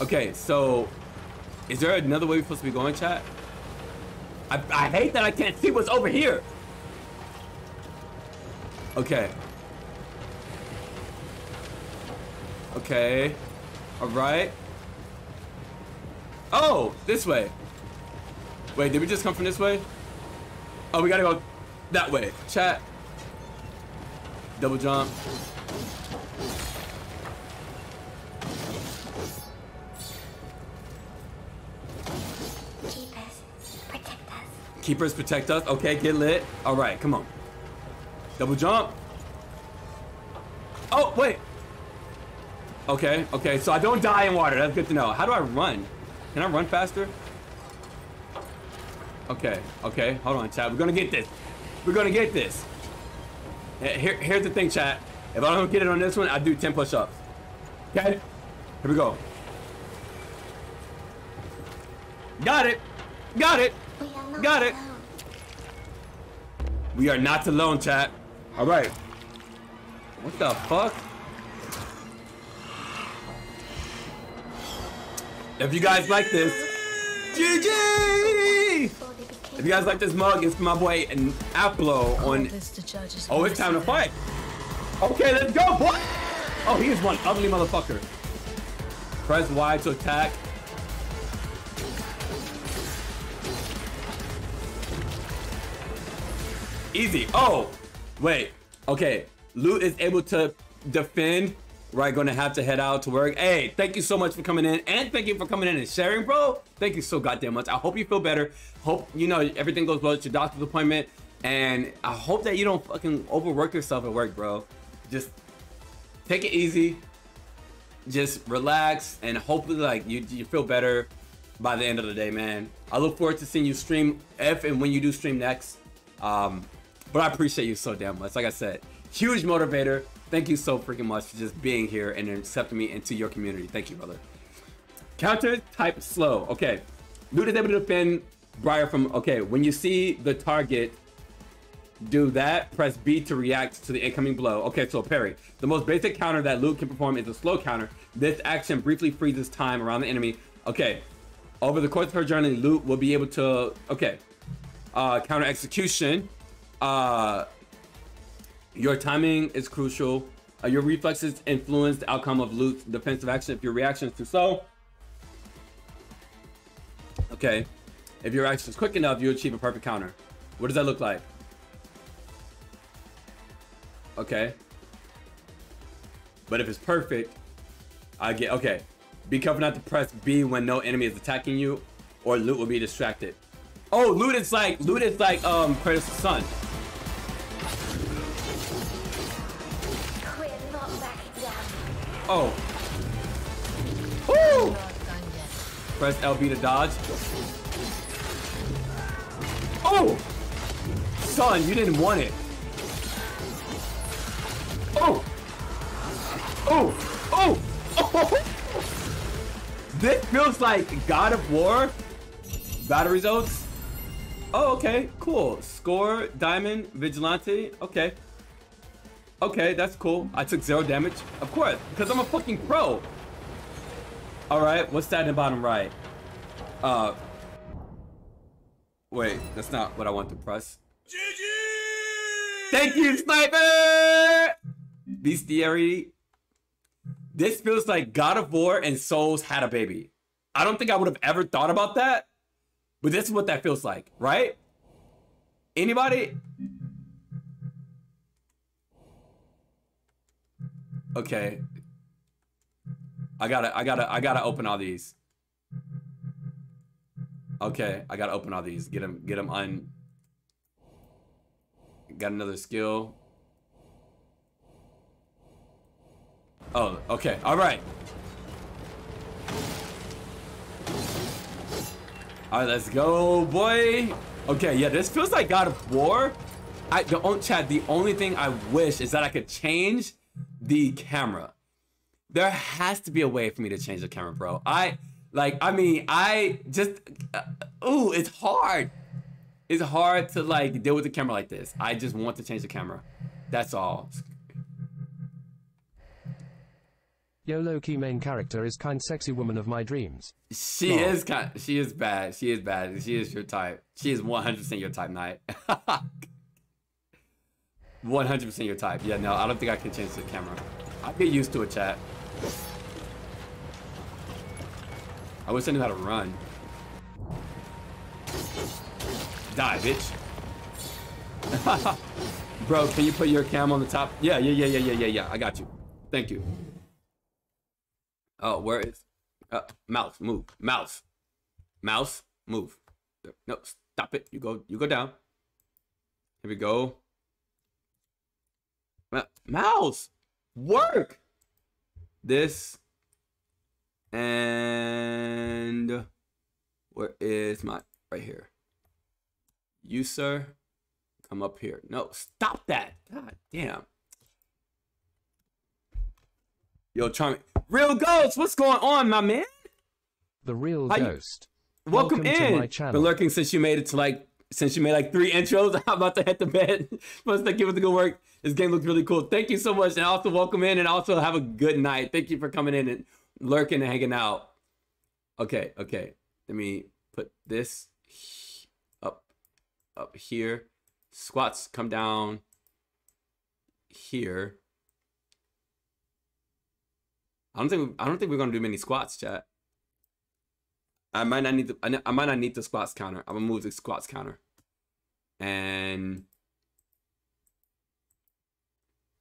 Okay, so is there another way we're supposed to be going, chat? I, I hate that I can't see what's over here. Okay. Okay. All right. Oh, this way. Wait, did we just come from this way? Oh, we gotta go that way. Chat. Double jump. Keepers, protect us. Keepers protect us. Okay, get lit. All right, come on. Double jump. Oh, wait. Okay, okay, so I don't die in water. That's good to know. How do I run? Can I run faster? Okay, okay, hold on, chat. We're gonna get this. We're gonna get this. Here, here's the thing, chat. If I don't get it on this one, I do 10 push-ups. Okay? Here we go. Got it. Got it. We are not Got it. alone. We are not alone, chat. All right. What the fuck? If you guys like this, GG! Before they became If you guys like this mug, it's my boy and Aplo on. This to judges Oh, it's time to fight. Okay, let's go, boy. Oh, he is one ugly motherfucker. Press Y to attack. Easy. Oh, wait. Okay. Lute is able to defend. Right, gonna have to head out to work. Hey, thank you so much for coming in, and thank you for coming in and sharing, bro. Thank you so goddamn much. I hope you feel better. Hope you know everything goes well at your doctor's appointment, and I hope that you don't fucking overwork yourself at work, bro. Just take it easy. Just relax, and hopefully, like you, you feel better by the end of the day, man. I look forward to seeing you stream if and when you do stream next. Um, but I appreciate you so damn much. Like I said, huge motivator. Thank you so freaking much for just being here and accepting me into your community. Thank you, brother. Counter type slow. Okay. Lute is able to defend Briar from. Okay, when you see the target do that, press B to react to the incoming blow. Okay, so parry. The most basic counter that Lute can perform is a slow counter. This action briefly freezes time around the enemy. Okay. Over the course of her journey, Lute will be able to. Okay. Uh, counter execution. Uh, your timing is crucial. Uh, your reflexes influence the outcome of Lute's defensive action. If your reaction is too slow, okay. If your action is quick enough, you achieve a perfect counter. What does that look like? Okay. But if it's perfect, I get okay. Be careful not to press B when no enemy is attacking you, or Lute will be distracted. Oh, Lute is like Lute is like um Kratos' son. Oh. Woo! Not done yet. Press LB to dodge. Oh! Son, you didn't want it. Oh! Oh! Oh! Oh! This feels like God of War battle results. Oh, okay, cool. Score, diamond, vigilante. Okay. Okay, that's cool. I took zero damage. Of course, because I'm a fucking pro. All right, what's that in the bottom right? Uh, wait, that's not what I want to press. GG! Thank you, sniper. Bestiary. This feels like God of War and Souls had a baby. I don't think I would have ever thought about that, but this is what that feels like, right? Anybody? Okay. I gotta, I gotta, I gotta open all these. Okay, I gotta open all these. Get them, get them un. Got another skill. Oh, okay, all right. All right, let's go, boy. Okay, yeah, this feels like God of War. I the on chat. The only thing I wish is that I could change the camera. There has to be a way for me to change the camera, bro. I like. I mean, I just. Uh, ooh, it's hard. It's hard to like deal with the camera like this. I just want to change the camera. That's all. YOLO key main character is kind sexy woman of my dreams. She is kind. She is bad. She is bad. She is your type. She is one hundred percent your type, Knight. One hundred percent your type. Yeah, no, I don't think I can change the camera. I'll get used to a chat. I wish I knew how to run. Die, bitch. Bro, can you put your cam on the top? Yeah, yeah, yeah, yeah, yeah, yeah, yeah. I got you. Thank you. Oh, where is? Uh, mouse, move. Mouse. Mouse, move. No, stop it. You go. You go down. Here we go. Mouse, work. This and where is my right here? You sir, come up here. No, stop that. God damn. Yo, Charmy. Real Ghost, what's going on, my man? The real How you- ghost. Welcome, Welcome to my channel. Been lurking since you made it to like since you made like three intros. I'm about to head to bed. Must thank you for the good work. This game looks really cool. Thank you so much, and also welcome in, and also have a good night. Thank you for coming in and lurking and hanging out. Okay, okay. Let me put this up, up here. Squats come down here. I don't think I don't think we're gonna do many squats, chat. I might not need the I, might not need the squats counter. I'm gonna move the squats counter. And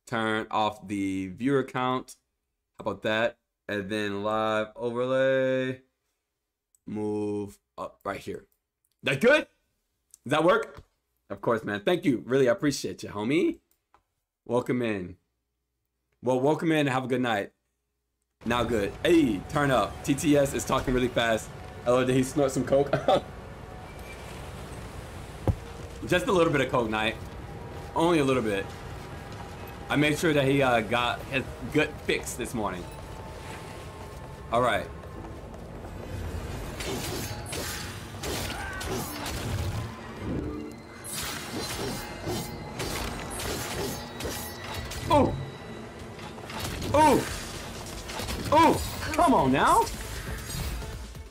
turn off the viewer count. How about that? And then live overlay. Move up right here. That good? Does that work? Of course, man. Thank you. Really, I appreciate you, homie. Welcome in. Well, welcome in and have a good night. Now good. Hey, turn up. TTS is talking really fast. Oh, did he snort some coke? Just a little bit of coke, night. Only a little bit. I made sure that he uh, got his gut fixed this morning. All right. Oh. Oh. Oh. Come on now.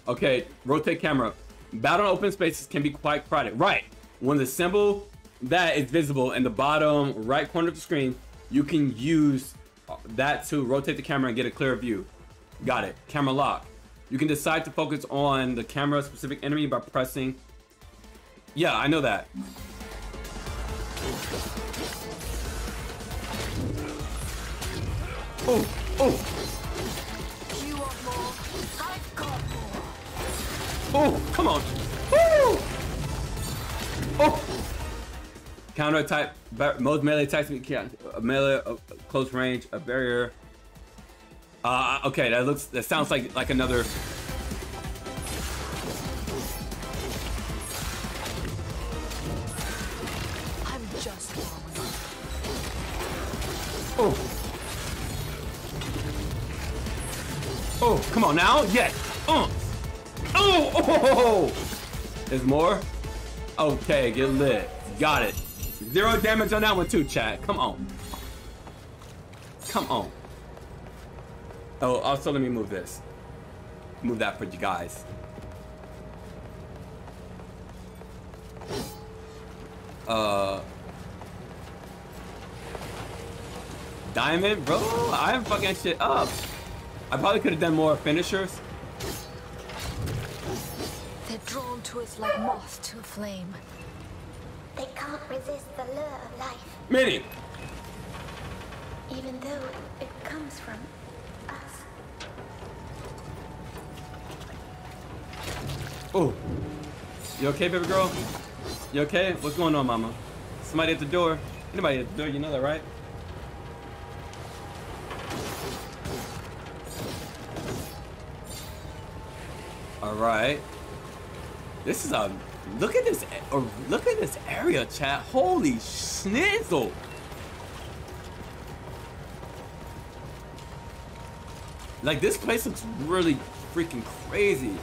Okay, rotate camera. Battle in open spaces can be quite crowded. Right. When the symbol that is visible in the bottom right corner of the screen, you can use uh, that to rotate the camera and get a clearer view. Got it. Camera lock. You can decide to focus on the camera specific enemy by pressing. Yeah, I know that. Oh, oh, oh, come on. Woo! Oh! Counter ba- Most melee attacks we can. A melee, a close range, a barrier. Uh, okay, that looks, that sounds like like another. I'm just. Oh. Oh, come on now. Yes. Uh. Oh, oh, oh, oh. There's more? Okay, get lit. Got it. Zero damage on that one too, chat. Come on. Come on. Oh, also let me move this. Move that for you guys. Uh... Diamond, bro? I'm fucking shit up. I probably could have done more finishers. They're drawn to us like moth to a flame. They can't resist the lure of life, Mini! even though it comes from us. Oh. You okay, baby girl? You okay? What's going on, mama? Somebody at the door. Anybody at the door, you know that, right? All right. This is a look at this or look at this area, chat. Holy schnizzle. Like this place looks really freaking crazy.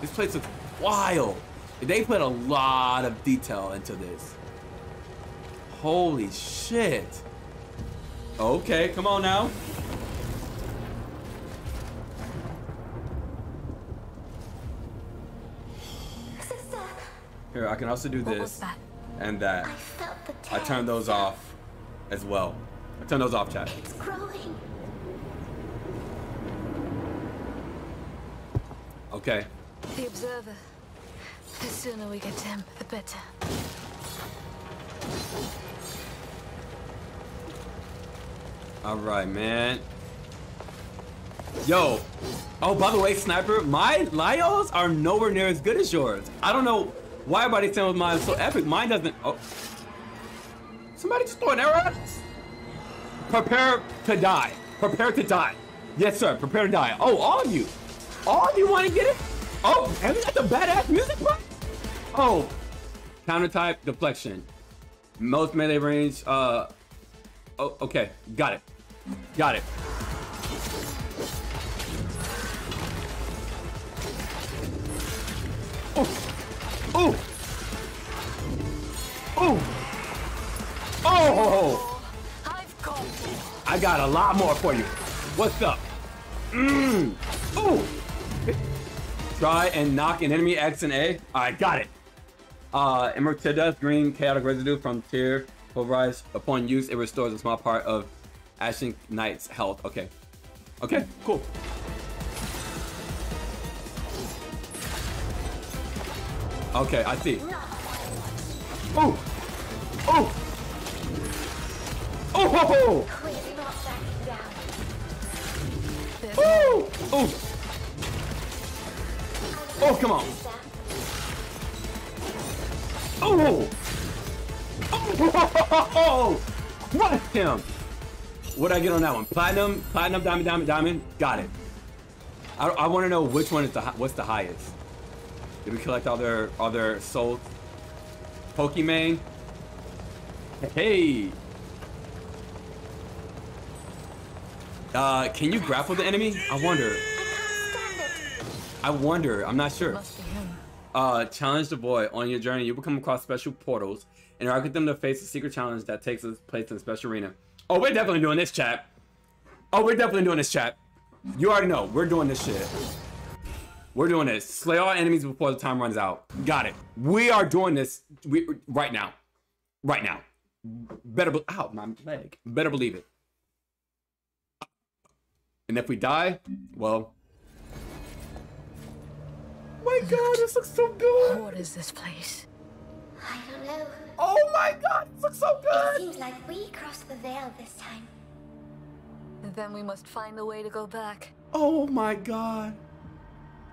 This place looks wild. They put a lot of detail into this. Holy shit. Okay, come on now. Here, I can also do What this that? and that. I I turned those off as well. I turn those off, chat. It's growing. Okay. The observer. The sooner we get to him, the better. All right, man. Yo. Oh, by the way, Sniper, my Lyos are nowhere near as good as yours. I don't know why everybody's saying mine so epic. Mine doesn't. Oh. Somebody just throw an arrow at us? Prepare to die. Prepare to die. Yes, sir. Prepare to die. Oh, all of you. All of you want to get it? Oh, and we got the badass music, bro? Oh. Counter type, deflection. Most melee range, uh, Oh, okay. Got it. Got it. Oh. Got a lot more for you. What's up? Mmm. Oh. Try and knock an enemy X and A. I got it. Uh, Immortida, green chaotic residue from tier pulverized. Upon use, it restores a small part of Ashen Knight's health. Okay. Okay, cool. Okay, I see. Oh! Oh! Oh! Ho, ho! Oh! Oh! Oh, come on. Oh! Oh! What him? What'd I get on that one? Platinum, platinum, diamond, diamond, diamond. Got it. I, I want to know which one is the what's the highest. Did we collect all their all their souls? Pokemon. Hey. Uh, can you grapple the enemy? I wonder. I wonder. I'm not sure. Uh, challenge the boy. On your journey, you will come across special portals. And Interact with them to face a secret challenge that takes place in a special arena. Oh, we're definitely doing this, chat. Oh, we're definitely doing this, chat. You already know. We're doing this shit. We're doing this. Slay all enemies before the time runs out. Got it. We are doing this we, right now. Right now. Better be- Ow, my leg. Better believe it. And if we die, well. my god, this looks so good. What is this place? I don't know. Oh my god, this looks so good! It seems like we crossed the veil this time. Then we must find a way to go back. Oh my god.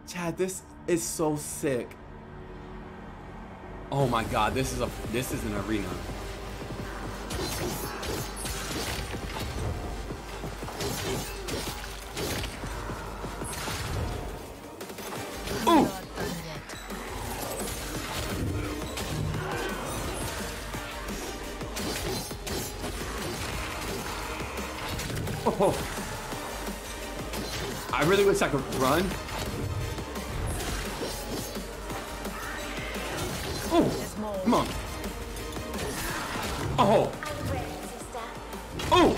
Chad, this is so sick. Oh my god, this is a this is an arena. Ooh! Oh. I really wish I could run. Oh, come on. Oh. Oh.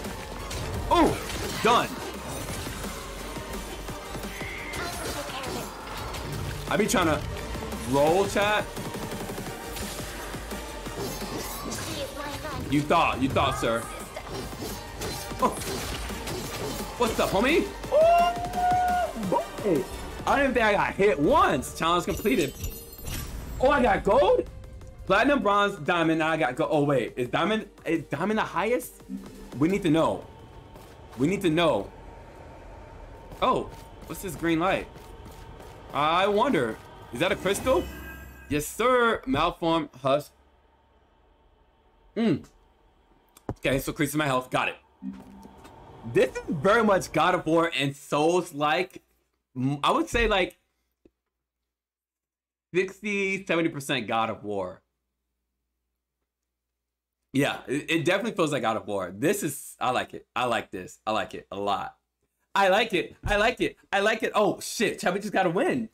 Oh, done. I be trying to roll chat. You thought, you thought, sir. Oh. What's up, homie? Oh, I didn't think I got hit once. Challenge completed. Oh, I got gold? Platinum, bronze, diamond, I got gold. Oh, wait. Is diamond, is diamond the highest? We need to know. We need to know. Oh, what's this green light? I wonder. Is that a crystal? Yes, sir. Malform, husk. Hmm. Okay, so increases my health. Got it. This is very much God of War and Souls like. I would say like 60, 70% God of War. Yeah, it definitely feels like God of War. This is, I like it. I like this. I like it a lot. I like it. I like it. I like it. Oh, shit. Chad, we just got to win.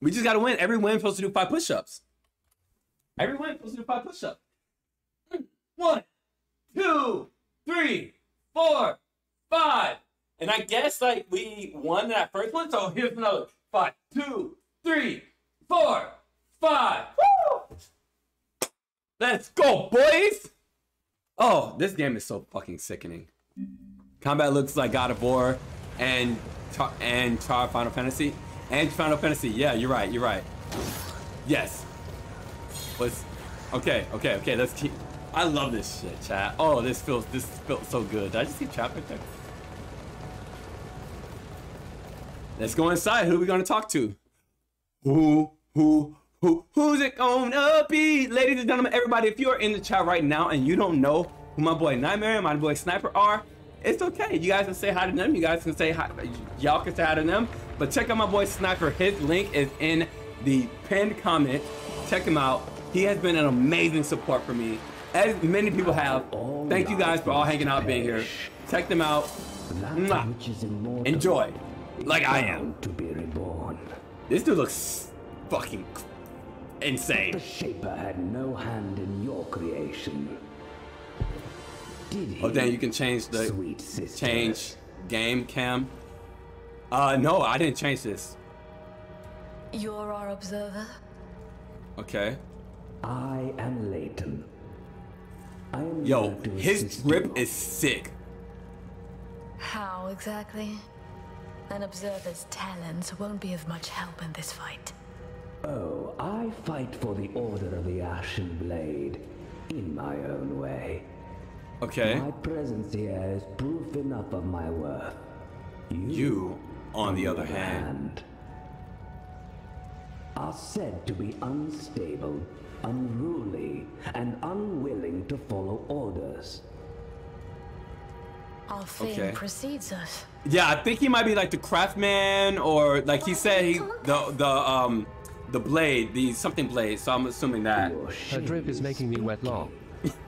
We just got to win. Every win supposed to do five push ups. Every win supposed to do five push ups. One, two, three, four, five. And I guess like we won that first one, so here's another five, two, three, four, five. Woo! Let's go, boys! Oh, this game is so fucking sickening. Combat looks like God of War and and Char Final Fantasy and Final Fantasy. Yeah, you're right. You're right. Yes. Let's. Okay. Okay. Okay. Let's keep. I love this shit, chat. Oh, this feels this feels so good. Did I just see chat right there? Let's go inside. Who are we gonna talk to? Who? Who? Who? Who's it gonna be? Ladies and gentlemen, everybody, if you're in the chat right now and you don't know who my boy Nightmare and my boy Sniper are, it's okay. You guys can say hi to them. You guys can say hi. Y'all can say hi to them. But check out my boy Sniper. His link is in the pinned comment. Check him out. He has been an amazing support for me, as many people have. Thank you guys for all hanging out, being here. Check them out. Mwah. Enjoy, like I am. to be reborn. This dude looks fucking insane. The. Shaper had no hand in your creation. Did he? Oh dang, you can change the Sweet sister. change game cam. Uh, no, I didn't change this. You're our observer? Okay. I am Leighton. I am Yo, here to his assist grip you. is sick. How exactly? An observer's talents won't be of much help in this fight. Oh, I fight for the Order of the Ashen Blade in my own way. Okay. My presence here is proof enough of my worth. You, on the other hand, hand, are said to be unstable, unruly, and unwilling to follow orders. Our fame Okay. precedes us. yeah, I think he might be like the craftsman, or like he said, he the the um the blade, the something blade. So I'm assuming that. Her drip is making me wet law.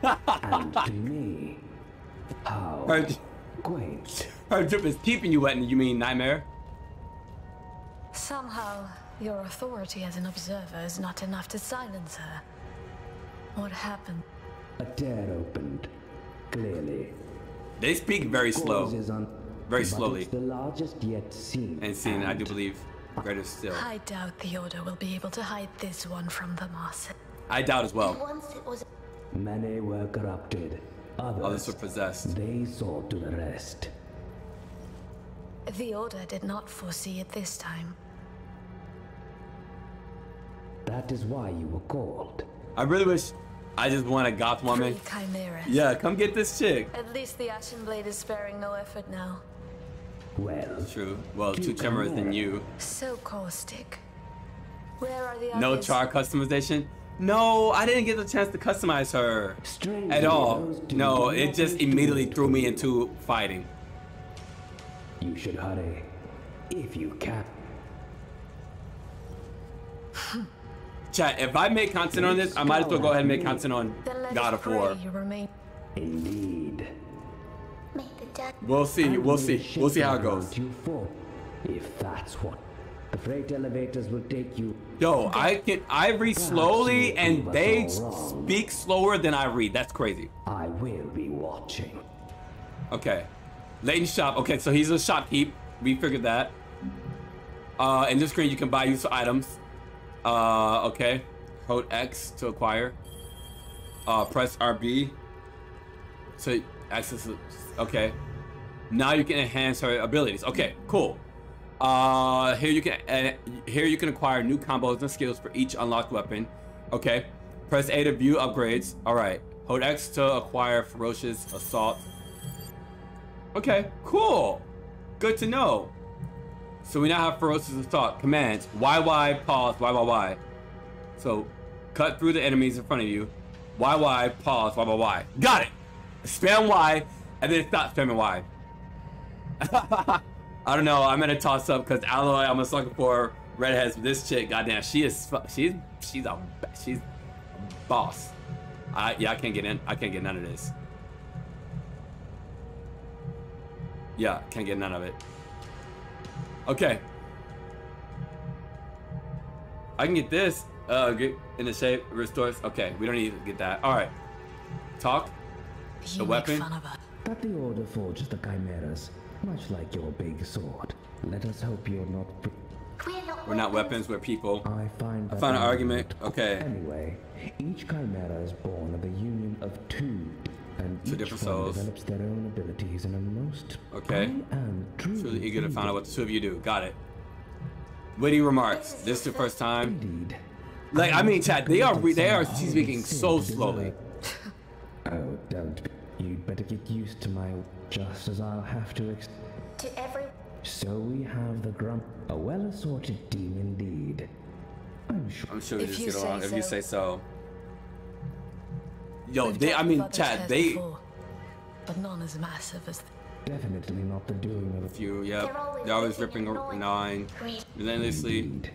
And to me, how Her, quaint. her drip is keeping you wet, and you mean nightmare? Somehow, your authority as an observer is not enough to silence her. What happened? A tear opened, clearly. They speak very slow Cause is un- very slowly. The largest yet seen. and seen. I do believe greater still. I doubt the Order will be able to hide this one from the masses. I doubt as well. Once it was Many were corrupted. Others, Others were possessed. they saw to the rest. The Order did not foresee it this time. That is why you were called. I really wish I just want a goth woman. Three chimeras. Yeah, come get this chick. At least the Ashen Blade is sparing no effort now. Well, True. Well, two chimeras than you. So caustic. Where are the No others? char customization. No, I didn't get the chance to customize her Strangely, at all. No, it just immediately threw me into fighting. you should hurry. If you can. Chat, if I make content on this, I might as well go ahead and make content on God of War. pray you remain. Indeed. May the judge We'll see. We'll see. We'll see how it goes. out You for, if that's what. The freight elevators will take you. Yo, I can I read slowly and they you prove us all wrong. speak slower than I read. That's crazy. I will be watching. Okay. Leighton shop. Okay, so he's a shopkeep. We figured that. Uh, in this screen, you can buy useful items. Uh, okay. Hold X to acquire. Uh, press RB to access. Okay. Now you can enhance her abilities. Okay, cool. Uh, here you can uh, here you can acquire new combos and skills for each unlocked weapon. Okay. Press A to view upgrades. All right. Hold X to acquire ferocious assault. Okay, cool. Good to know. So we now have ferocious assault commands. YY pause YYY. So cut through the enemies in front of you. YY pause YYY. Got it. Spam Y and then stop spamming Y. I don't know. I'm gonna toss up because Aloy. I'm a sucker for redheads. But this chick, goddamn, she is. She's she's a she's a boss. I yeah. I can't get in. I can't get none of this. Yeah, can't get none of it. Okay. I can get this. Uh, get in the shape, restores. Okay, we don't need to get that. All right. Talk. You The make weapon? fun of us. But the order forges the chimeras, much like your big sword. Let us hope you're not. Pre- We're not We're not weapons. We're people. I find. I that found an ironic. argument. Okay. Anyway, each chimera is born of the union of two, and Two each different one souls. develops their own abilities in a most. Okay. I am truly Really eager to find out pleased. what the two of you do. Got it. Witty remarks. This is the first time. Indeed. Like I mean, chat. They are re- they are Some speaking sin so to deserve. slowly. Oh, don't. You'd better get used to my. Just as I'll have to. Ex- to every. so we have the grump. A well assorted team indeed. I'm sure. I'm sure we If just get along say if you say so. Yo, We've they. I mean, with other chat. tears They. before, but none as massive as. Definitely not the doing of a Few. Yep. They're always They're always ripping and a nine relentlessly. Indeed.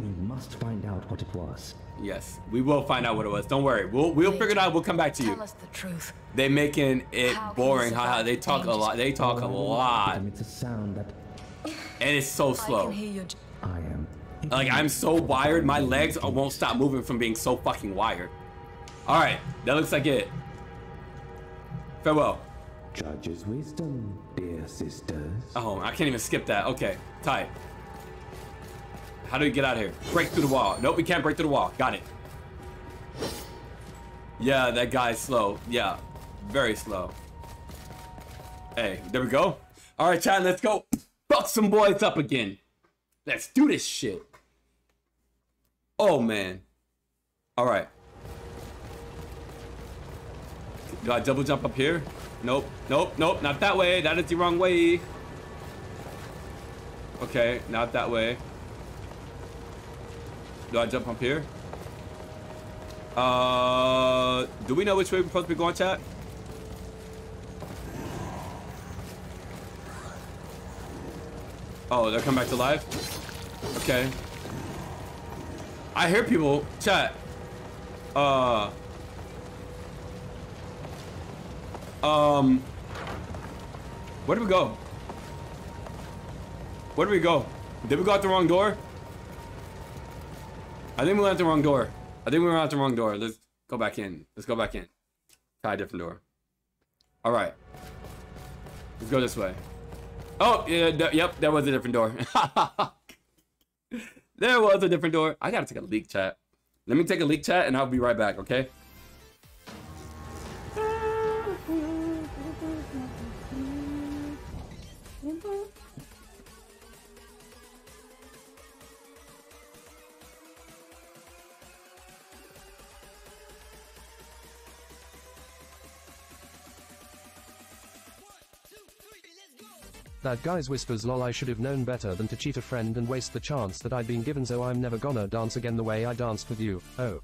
We must find out what it was. Yes, we will find out what it was. Don't worry. We'll we'll figure it out. We'll come back to Tell you. us the truth. They making it How boring. Haha. They talk a lot. They talk a All I know lot, It's a sound that and it's so I slow. can hear your. I am. Like I'm so wired, my legs won't stop moving from being so fucking wired. All right, that looks like it. Farewell. Judge's wisdom, dear sisters. Oh, I can't even skip that. Okay, tight. How do we get out of here? Break through the wall. Nope, we can't break through the wall. Got it. Yeah, that guy's slow. Yeah, very slow. Hey, there we go. All right, Chad, let's go. Fuck some boys up again. Let's do this shit. Oh, man. All right. Do I double jump up here? Nope, nope, nope, not that way. That is the wrong way. Okay, not that way. Do I jump up here? Uh, do we know which way we're supposed to be going, chat? Oh, they're coming back to life? Okay. I hear people, chat. Uh. Um. Where do we go? Where do we go? Did we go out the wrong door? I think we went out the wrong door. I think we went out the wrong door. Let's go back in. Let's go back in. Try a different door. All right. Let's go this way. Oh, yeah, th- yep, that was a different door. there was a different door. I gotta take a leak chat. Let me take a leak chat and I'll be right back, okay? That guy's whispers lol I should have known better than to cheat a friend and waste the chance that I'd been given so I'm never gonna dance again the way I danced with you. Oh.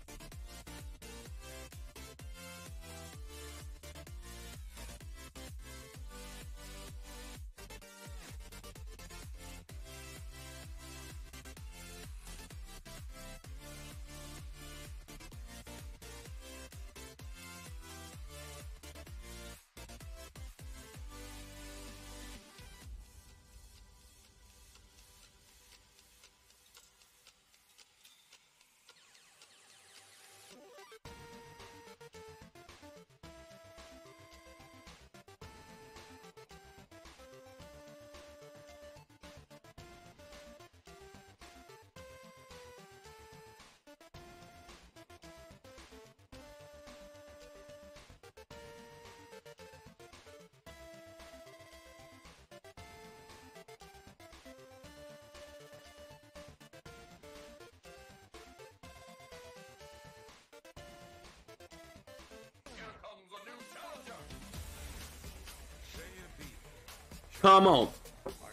Come on.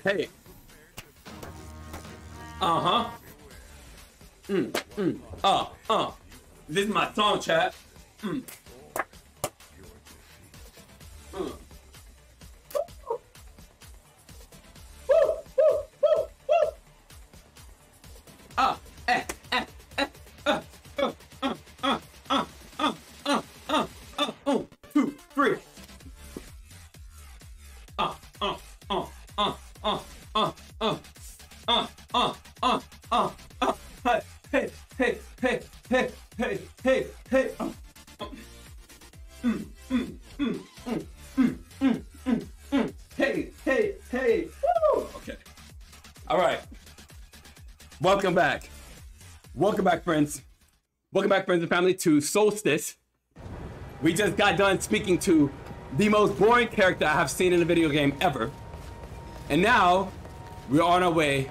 Hey. Uh huh. Mm, mm, uh, uh. This is my song, chat. Mm. Welcome back. Welcome back, friends. Welcome back, friends and family, to Soulstice. We just got done speaking to the most boring character I have seen in a video game ever. And now, we're on our way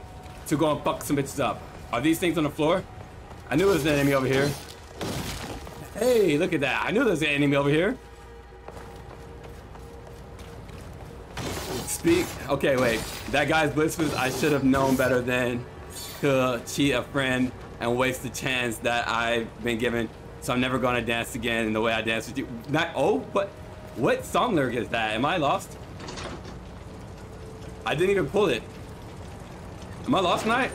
to go and fuck some bitches up. Are these things on the floor? I knew there was an enemy over here. Hey, look at that. I knew there was an enemy over here. Speak. Okay, wait. That guy's whispers, I should have known better than to cheat a friend and waste the chance that I've been given. So I'm never gonna dance again in the way I danced with you. Not, oh, but what song lyric is that? Am I lost? I didn't even pull it. Am I lost tonight?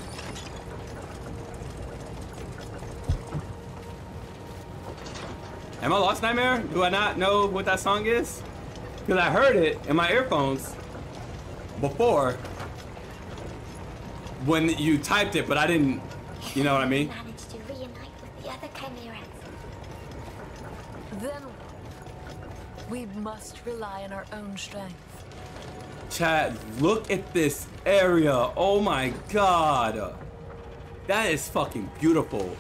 Am I lost nightmare? Do I not know what that song is? Because I heard it in my earphones before when you typed it, but I didn't, you know what I mean? Managed to reunite with the other chimeras. Then we must rely on our own strength. Chad, look at this area. Oh my god. That is fucking beautiful.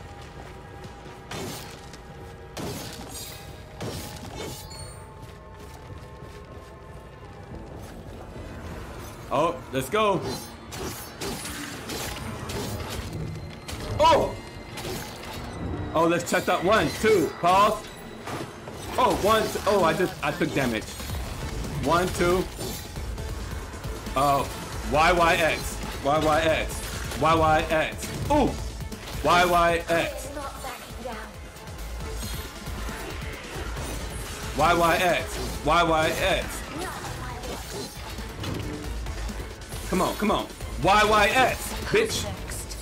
Oh, let's go. Oh, let's check that one, two, pause. Oh, one, two, oh, I just, I took damage. One, two. Oh, YYX, YYX, YYX. Ooh, YYX, We're not backing down. YYX, YYX. Come on, come on. YYX, bitch. Next.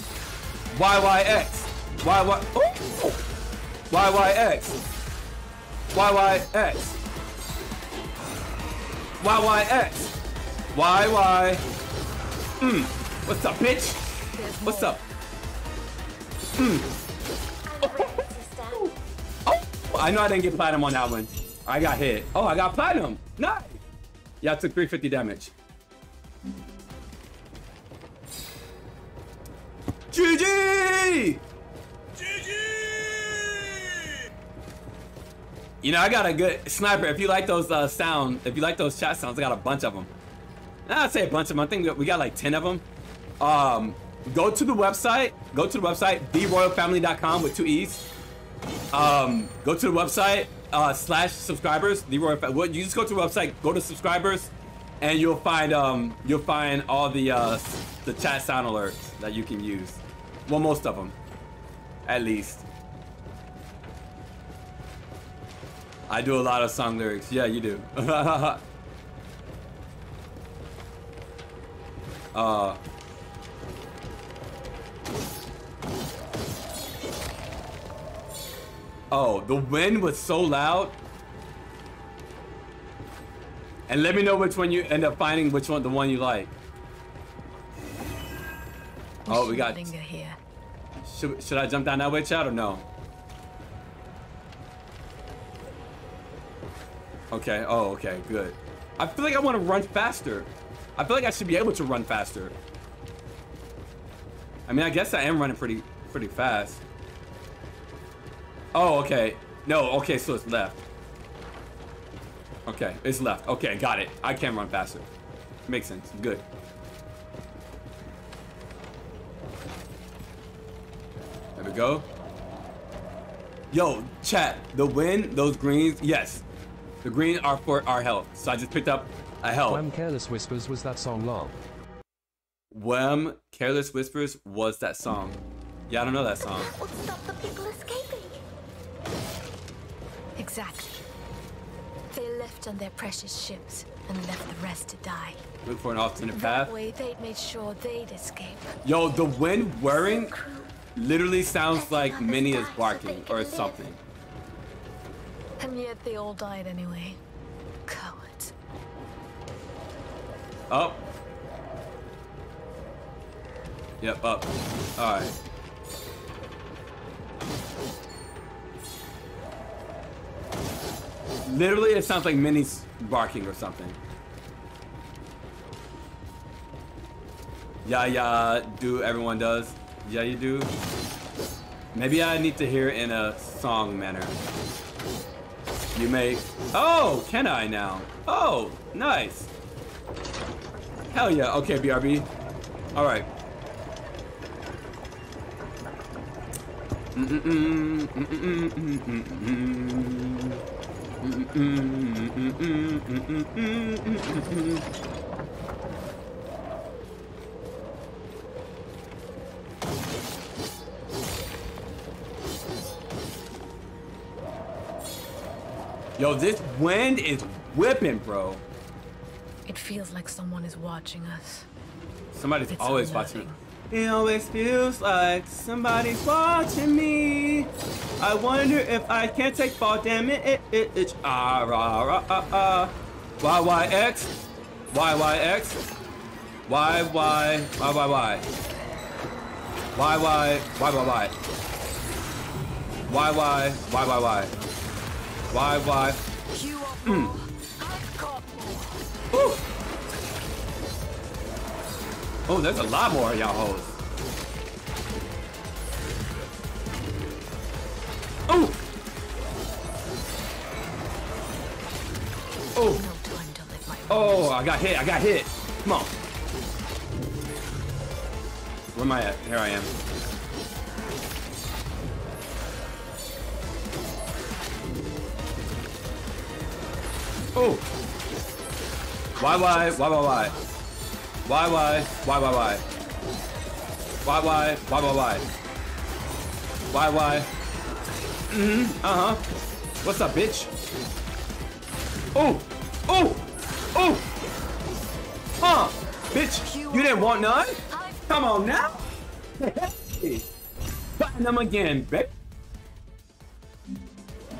YYX, YY. Ooh. YYX, YYX, YYX, YY. Mm. What's up, bitch? What's up? Sister. Oh, I know I didn't get platinum on that one. I got hit. Oh, I got platinum. Nice. Yeah, I took 350 damage. GG! You know, I got a good sniper. If you like those uh, sound, if you like those chat sounds, I got a bunch of them. I'd say a bunch of them. I think we got like 10 of them. Um, go to the website. Go to the website, theroyalfamily.com with two E's. Um, go to the website uh, slash subscribers. The Royal. Well, you just go to the website, go to subscribers, and you'll find um, you'll find all the uh, the chat sound alerts that you can use. Well, most of them, at least. I do a lot of song lyrics. Yeah, you do. uh. Oh, the wind was so loud. And let me know which one you end up finding, which one, the one you like. Oh, we got- Should, should I jump down that way, Chad, or no? Okay, oh, okay, good. I feel like I want to run faster. I feel like I should be able to run faster. I mean, I guess I am running pretty, pretty fast. Oh, okay. No, okay, so it's left. Okay, it's left. Okay, got it. I can run faster. Makes sense. Good. There we go. Yo, chat, the wind, those greens, yes. The green are for our health. So I just picked up a help. Wham Careless Whispers was that song long. Wham, Careless Whispers was that song. Yeah, I don't know that song. That would stop the people escaping. Exactly. They left on their precious ships and left the rest to die. Look for an alternate path. That path. way they'd made sure they'd escape. Yo, the wind whirring literally sounds like others Minnie is die so barking they or live. something. And yet they all died anyway. Cowards. Up. Yep, up. Alright. Literally, it sounds like Minnie's barking or something. Yeah, yeah, do everyone does. Yeah, you do. Maybe I need to hear in a song manner. You may. Oh, can I now? Oh, nice. Hell yeah. Okay, BRB. All right. Yo, this wind is whipping, bro. It feels like someone is watching us. Somebody's It's always unnerving. watching. Me. It always feels like somebody's watching me. I wonder if I can't take fall. Damn it, it, it, it. Ah, rah, rah, ah, ah. Y, Y, X. Y, Y, X. Y, Y, Y, Y, Y. Y, Y, Y, Y, Y. Y, Y, Y, Y, Y. Y, Y. You want more? I've got more. Ooh. Oh, there's a lot more y'all hoes. Oh! Oh! Oh, I got hit, I got hit. Come on. Where am I at? Here I am. Oh! Why, why, why, why, why? Why, why, why, why, why? Why, why, why, why, why? Why, why? Mm-hmm, uh-huh. What's up, bitch? Oh! Oh! Oh! Huh! Bitch, you didn't want none? Come on now! Hey! Platinum again, babe.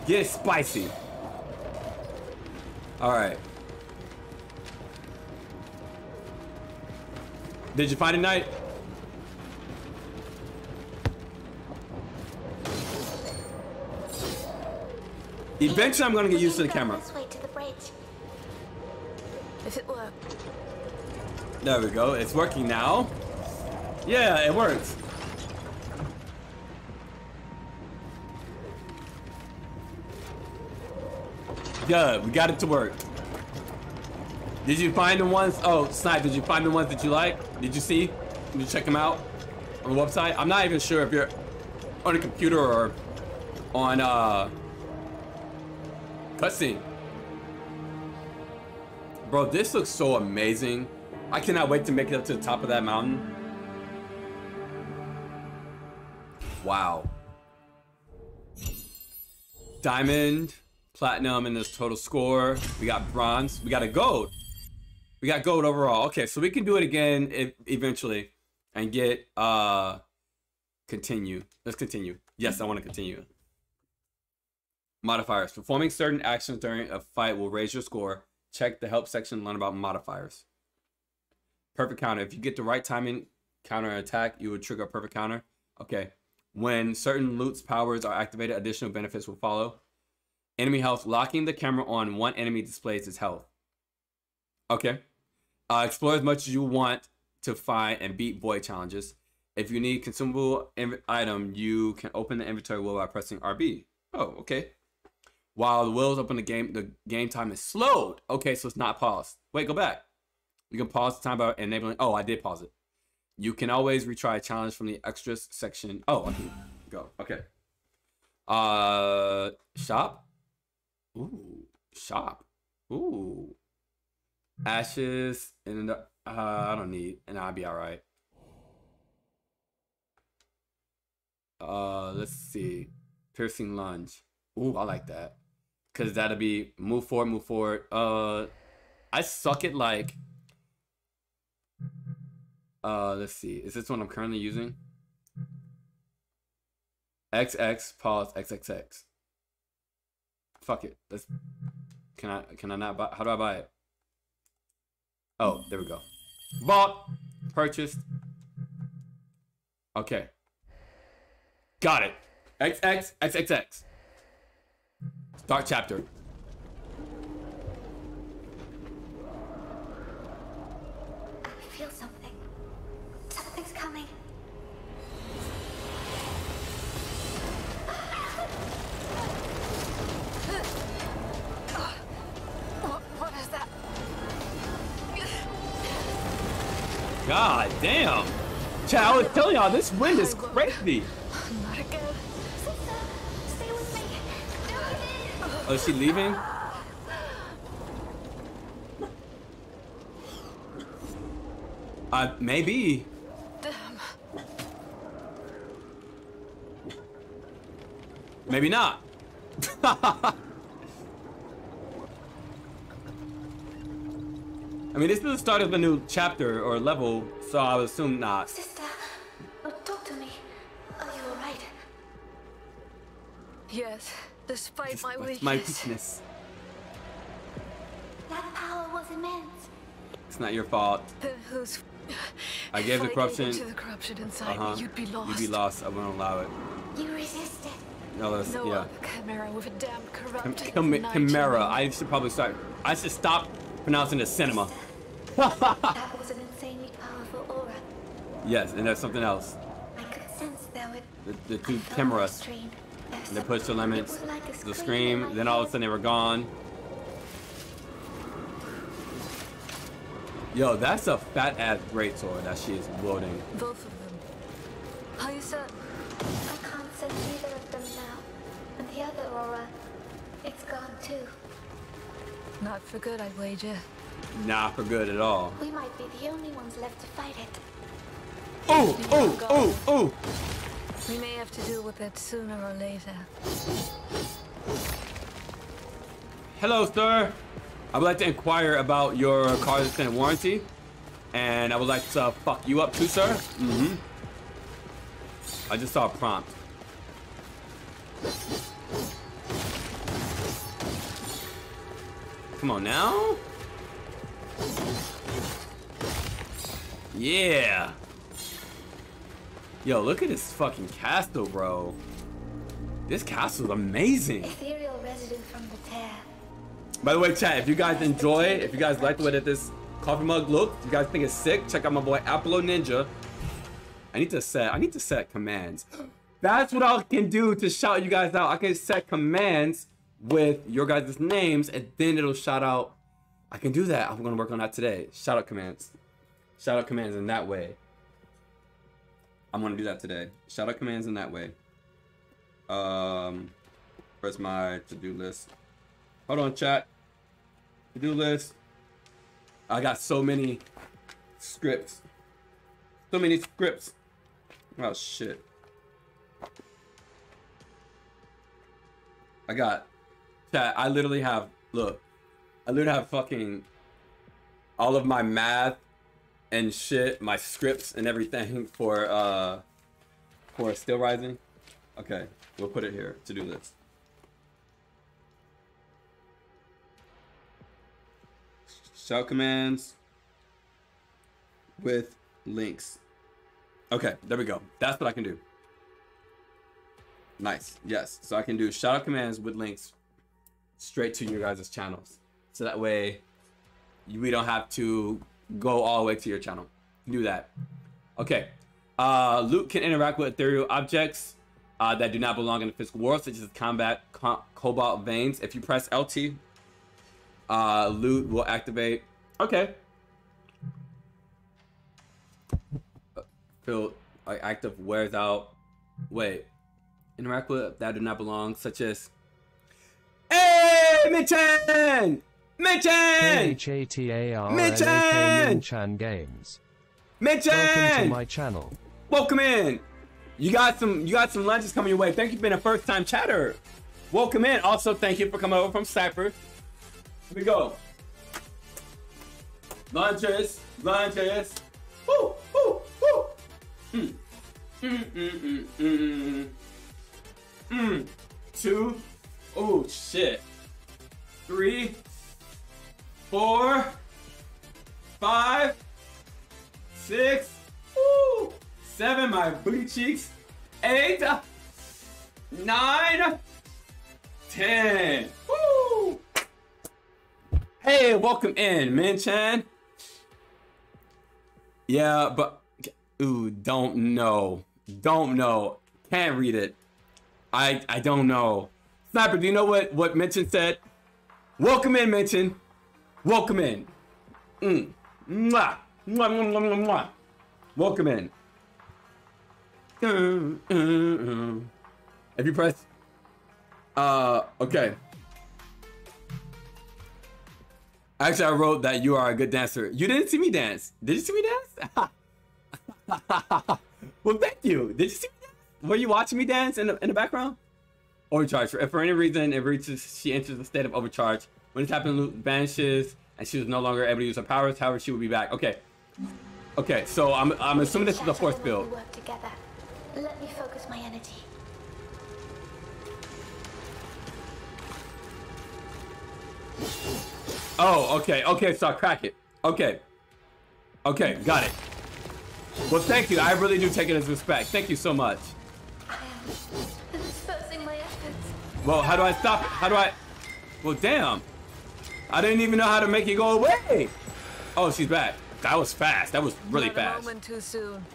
Get spicy. Alright. Did you find a knight? Eventually, I'm gonna get used to the We can go camera. To the. If it worked, There we go. It's working now. Yeah, it works. Good. We got it to work. Did you find the ones? Oh, Snipe, did you find the ones that you like? Did you see? Did you check them out on the website? I'm not even sure if you're on a computer or on uh cutscene. Bro, this looks so amazing. I cannot wait to make it up to the top of that mountain. Wow. Diamond, platinum in this total score. We got bronze. We got a gold. We got gold overall. Okay, so we can do it again e- eventually and get uh continue. Let's continue. Yes, I want to continue. Modifiers. Performing certain actions during a fight will raise your score. Check the help section learn about modifiers. Perfect counter. If you get the right timing counter attack, you would trigger a perfect counter. Okay. When certain Lute's powers are activated, additional benefits will follow. Enemy health. Locking the camera on one enemy displays its health. Okay. Uh, explore as much as you want to find and beat void challenges. If you need consumable item, you can open the inventory wheel by pressing RB. Oh, okay. While the wheels open the game, the game time is slowed. Okay, so it's not paused. Wait, go back. You can pause the time by enabling. Oh, I did pause it. You can always retry a challenge from the extras section. Oh, okay. go. Okay. Uh, shop. Ooh, shop. Ooh. Ashes and uh, I don't need, and I'll be all right. Uh, let's see, piercing lunge. Ooh, I like that, cause that'll be move forward, move forward. Uh, I suck at like. Uh, let's see. Is this one I'm currently using? XX pause XXX. Fuck it. Let's. Can I? Can I not buy? How do I buy it? Oh, there we go. Bought. Purchased. Okay. Got it. XX XXX. Start chapter. Damn. Chat, I was telling y'all this wind is crazy. Oh, is she leaving? Uh, maybe. Maybe not. I mean, this is the start of a new chapter or level, so I would assume not. Sister, oh, talk to me. Are you alright? Yes, despite my What's weakness. my weakness? That power was immense. It's not your fault. Then who's... I gave the corruption. into the corruption inside Uh huh. me, you'd be lost. You'd be lost. I wouldn't allow it. You resisted. No, that's No yeah. other chimera with a damn Chim- corrupted Chim- night Chimera. I should probably start. I should stop pronouncing it cinema. That was an insanely powerful aura. Yes, and there's something else. I could sense there would The, the two I felt chimeras. strain. There's And they pushed the limits, was like the scream scream, then all of a sudden they were gone. Yo, that's a fat ass greatsword that she is wielding. Both of them. How you said? I can't sense either of them now. And the other aura, it's gone too. Not for good, I wager. Not for good at all. We might be the only ones left to fight it. Oh, oh, oh, oh! We may have to deal with it sooner or later. Hello, sir. I would like to inquire about your car's extended warranty. And I would like to fuck you up too, sir. Mm-hmm. I just saw a prompt. Come on now. Yeah. Yo, look at this fucking castle, bro. This castle's amazing. Ethereal resident from the tear. By the way, chat, if you guys enjoy, if you guys like the way that this coffee mug looks, if you guys think it's sick, check out my boy Apple Ninja. I need to set, I need to set commands. That's what I can do to shout you guys out. I can set commands with your guys' names and then it'll shout out. I can do that. I'm gonna work on that today. Shout out commands. Shout out commands in that way. I'm gonna do that today. Out commands in that way. Um, where's my to-do list? Hold on, chat. To-do list. I got so many scripts. So many scripts. Oh shit. I got chat. I literally have look. I literally have fucking all of my math and shit, my scripts and everything for uh for Steelrising. Okay, we'll put it here to do list. Shout commands with links. Okay, there we go. That's what I can do. Nice. Yes. So I can do shout out commands with links straight to your guys' channels. So that way we don't have to go all the way to your channel. Do that. Okay. Uh, Lute can interact with ethereal objects uh, that do not belong in the physical world, such as combat co- cobalt veins. If you press LT, uh, Lute will activate. Okay. Feel like active wears out. Wait. Interact with that do not belong, such as. Hey, Mitten! Mitchan! Minchan Games. Mention! Welcome to my channel. Welcome in. You got some you got some lunches coming your way. Thank you for being a first time chatter. Welcome in. Also, thank you for coming over from Cyprus. Here we go. Lunches, lunches. Woo, woo, woo. Mm. Mm, mm, mm, mm. Mm. Two. Oh shit. Three. Four. Five. Woo. Seven, my booty cheeks. Eight. nine, ten. Woo. Hey, welcome in, Minchan. Yeah, but ooh, don't know. Don't know. Can't read it. I I don't know. Sniper, do you know what what Minchan said? Welcome in, Minchan. Welcome in. Mm. Mwah. Mwah, mwah, mwah, mwah. Welcome in. Have you press, Uh, okay. Actually, I wrote that you are a good dancer. You didn't see me dance. Did you see me dance? well, thank you. Did you see me dance? Were you watching me dance in the, in the background? Overcharge. If for any reason it reaches, she enters a state of overcharge. When this happens, Lute vanishes, and she was no longer able to use her powers. However, she will be back. Okay. Okay, so I'm, I'm assuming this is the fourth build. work together. Let me focus my energy. Oh, okay, okay, so I crack it. Okay. Okay, got it. Well, thank you. I really do take it as respect. Thank you so much. I am dispersing my efforts. Well, how do I stop it? How do I... Well, damn. I didn't even know how to make it go away. Oh, she's back. That was fast. That was really Not a fast. moment too soon.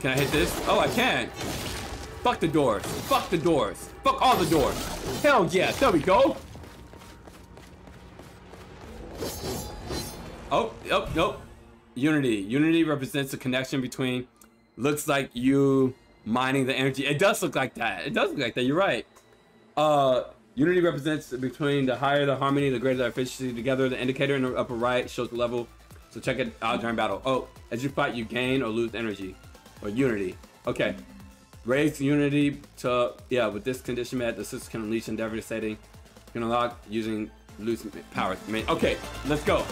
Can I hit this? Oh, I can. Fuck the doors. Fuck the doors. Fuck all the doors. Hell yeah. There we go. Oh, oh, nope. Unity. Unity represents the connection between. Looks like you mining the energy. It does look like that. It does look like that. You're right. Uh, Unity represents between the higher the harmony, the greater the efficiency. Together, the indicator in the upper right shows the level. So check it out during battle. Oh, as you fight, you gain or lose energy, or unity. Okay. Raise unity to yeah. With this condition met, the system can unleash endeavor setting. You can unlock using lose powers. Okay, let's go.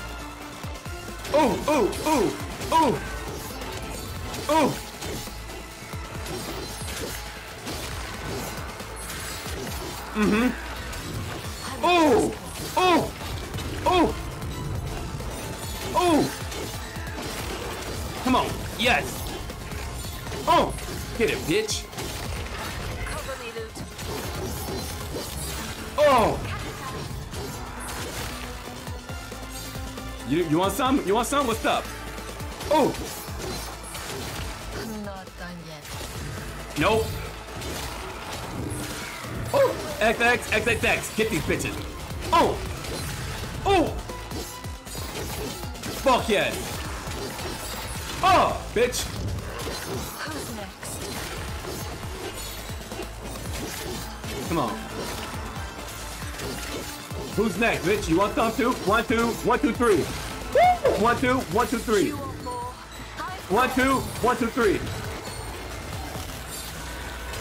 Oh, oh, oh, oh, oh. Mm-hmm. Ooh, ooh, ooh, ooh. Come on, yes. Oh, Hit it, bitch. Cover me, Lute. Oh. You, you want some? You want some? What's up? Oh, I'm not done yet. nope. Oh, XX, XXX. Get these bitches. Oh, oh. Fuck yes. Oh, bitch. Who's next? Come on. Who's next, bitch? You want some too? One, two, one, two, three. Woo! One, two, one, two, three. You want more? I One, two, one, two, three.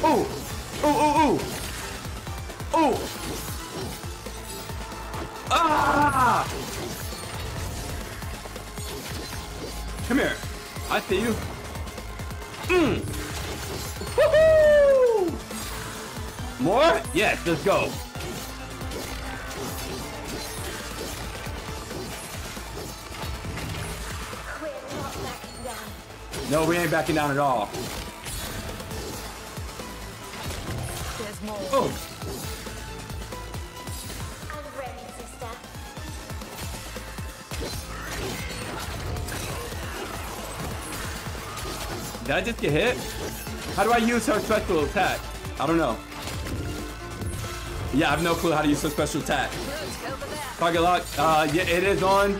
Ooh, ooh, ooh, ooh. Ooh. Ah! Come here. I see you. Mm. Woohoo! More? Yes, let's go. We're not backing down. No, we ain't backing down at all. There's more. Oh, did I just get hit? How do I use her special attack? I don't know. Yeah, I have no clue how to use her special attack. Target lock. Uh, yeah, it is on.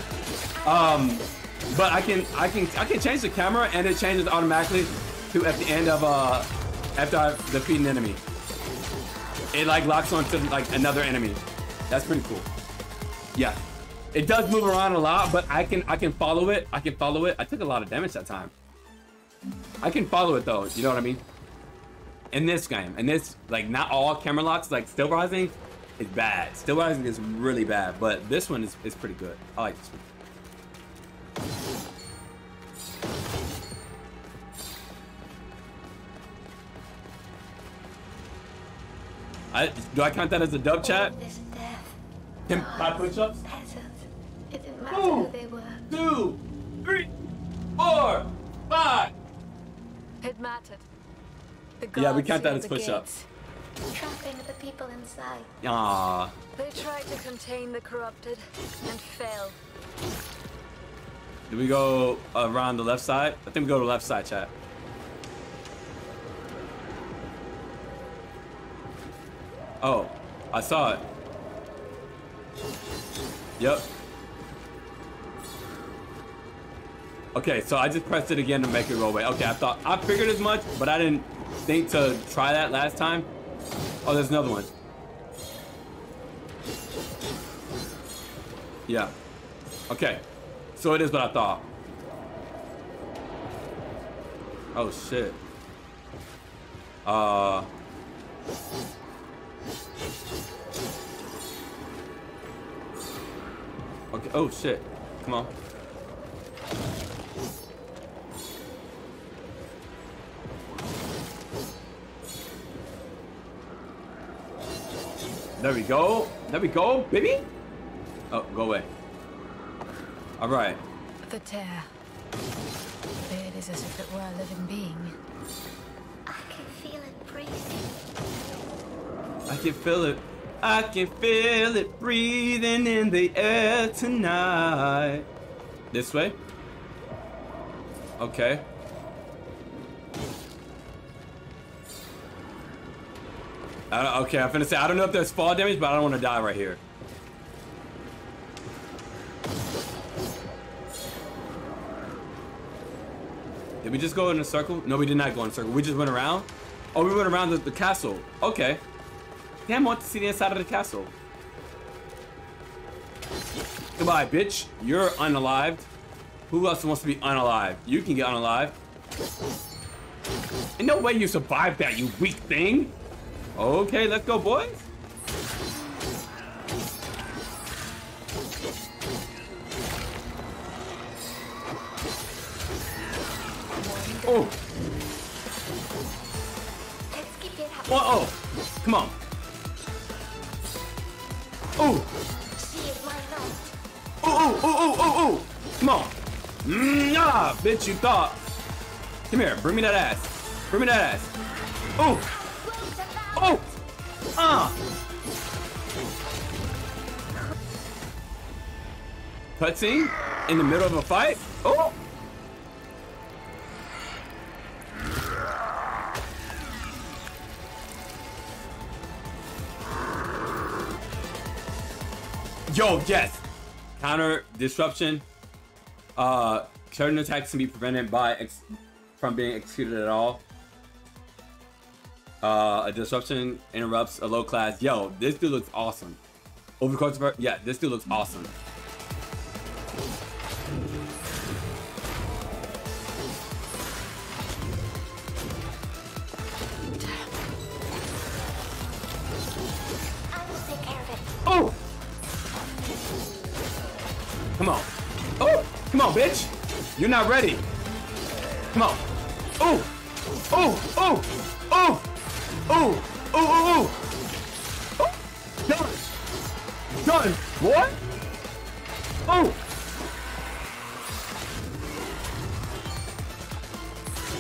Um, but I can, I can, I can change the camera, and it changes automatically to at the end of uh, after I defeat an enemy. It like locks onto like another enemy. That's pretty cool. Yeah. It does move around a lot, but I can I can follow it. I can follow it. I took a lot of damage that time. I can follow it though. You know what I mean? In this game, and this like not all camera locks like Steelrising is bad. Steelrising is really bad, but this one is, is pretty good. I like this one. I, do I count that as a dub chat? Can I push ups? Peasants. It didn't matter Ooh. who they were. Two, three, four, five. It mattered. The Yeah, we count that as push-ups. gates. Trampling the people inside. Ah, They tried to contain the corrupted and failed. do we go around the left side? I think we go to the left side, chat. Oh, I saw it. Yep. Okay, so I just pressed it again to make it go away. Okay, I thought I figured as much, but I didn't think to try that last time. Oh, there's another one. Yeah. Okay. So it is what I thought. Oh shit. Uh Okay. Oh shit. Come on. There we go. There we go, baby. Oh, go away. All right. The tear. It is as if it were a living being. I can feel it breathing. I can feel it. I can feel it breathing in the air tonight. This way. Okay. Okay, I'm finna say I don't know if there's fall damage, but I don't want to die right here. Did we just go in a circle? No, we did not go in a circle. We just went around. Oh, we went around the, the castle. Okay. Damn, I want to see the inside of the castle. Goodbye, bitch. You're unalived. Who else wants to be unalive? You can get unalive. In no way you survived that, you weak thing. Okay, let's go, boys. Oh, up. oh. Come on. Oh, oh, oh, oh, oh, oh, oh. Come on. Mm, nah, bitch, you thought. Come here, bring me that ass. Bring me that ass. Oh. Oh, ah. Cutscene in the middle of a fight. Oh. Yo, yes. Counter disruption. Uh, certain attacks can be prevented by from being executed at all. Uh, a disruption interrupts a low class. Yo, this dude looks awesome. Over course of yeah, this dude looks awesome. I will take care of it. Oh! Come on. Oh! Come on, bitch! You're not ready. Come on. Oh! Oh! Oh! Oh! Oh! Oh! Oh! Oh! oh. Done! Done! What? Oh!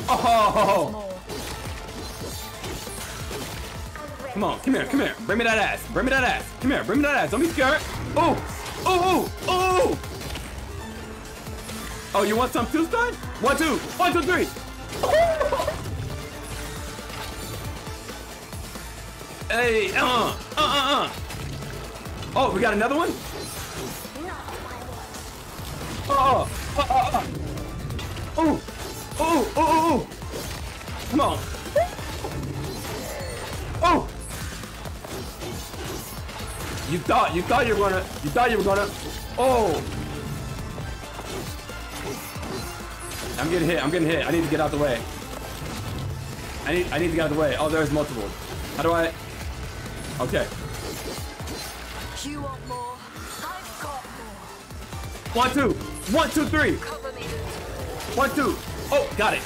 Oh! Come on, come here, come here. Bring me that ass. Bring me that ass. Come here, bring me that ass. Don't be scared. Oh, oh, oh, oh. Oh, you want some too, son? One, two, one, two, three. Hey, uh, uh, uh, uh. Oh, we got another one? Oh, oh, oh, oh. Oh, oh, oh, oh. Come on. Oh. You thought, you thought you were gonna, you thought you were gonna. Oh. I'm getting hit. I'm getting hit. I need to get out the way. I need, I need to get out of the way. Oh, there's multiple. How do I? Okay. You want more? I've got more. One, two, one, two, three. Cover me. One, two. Oh, got it.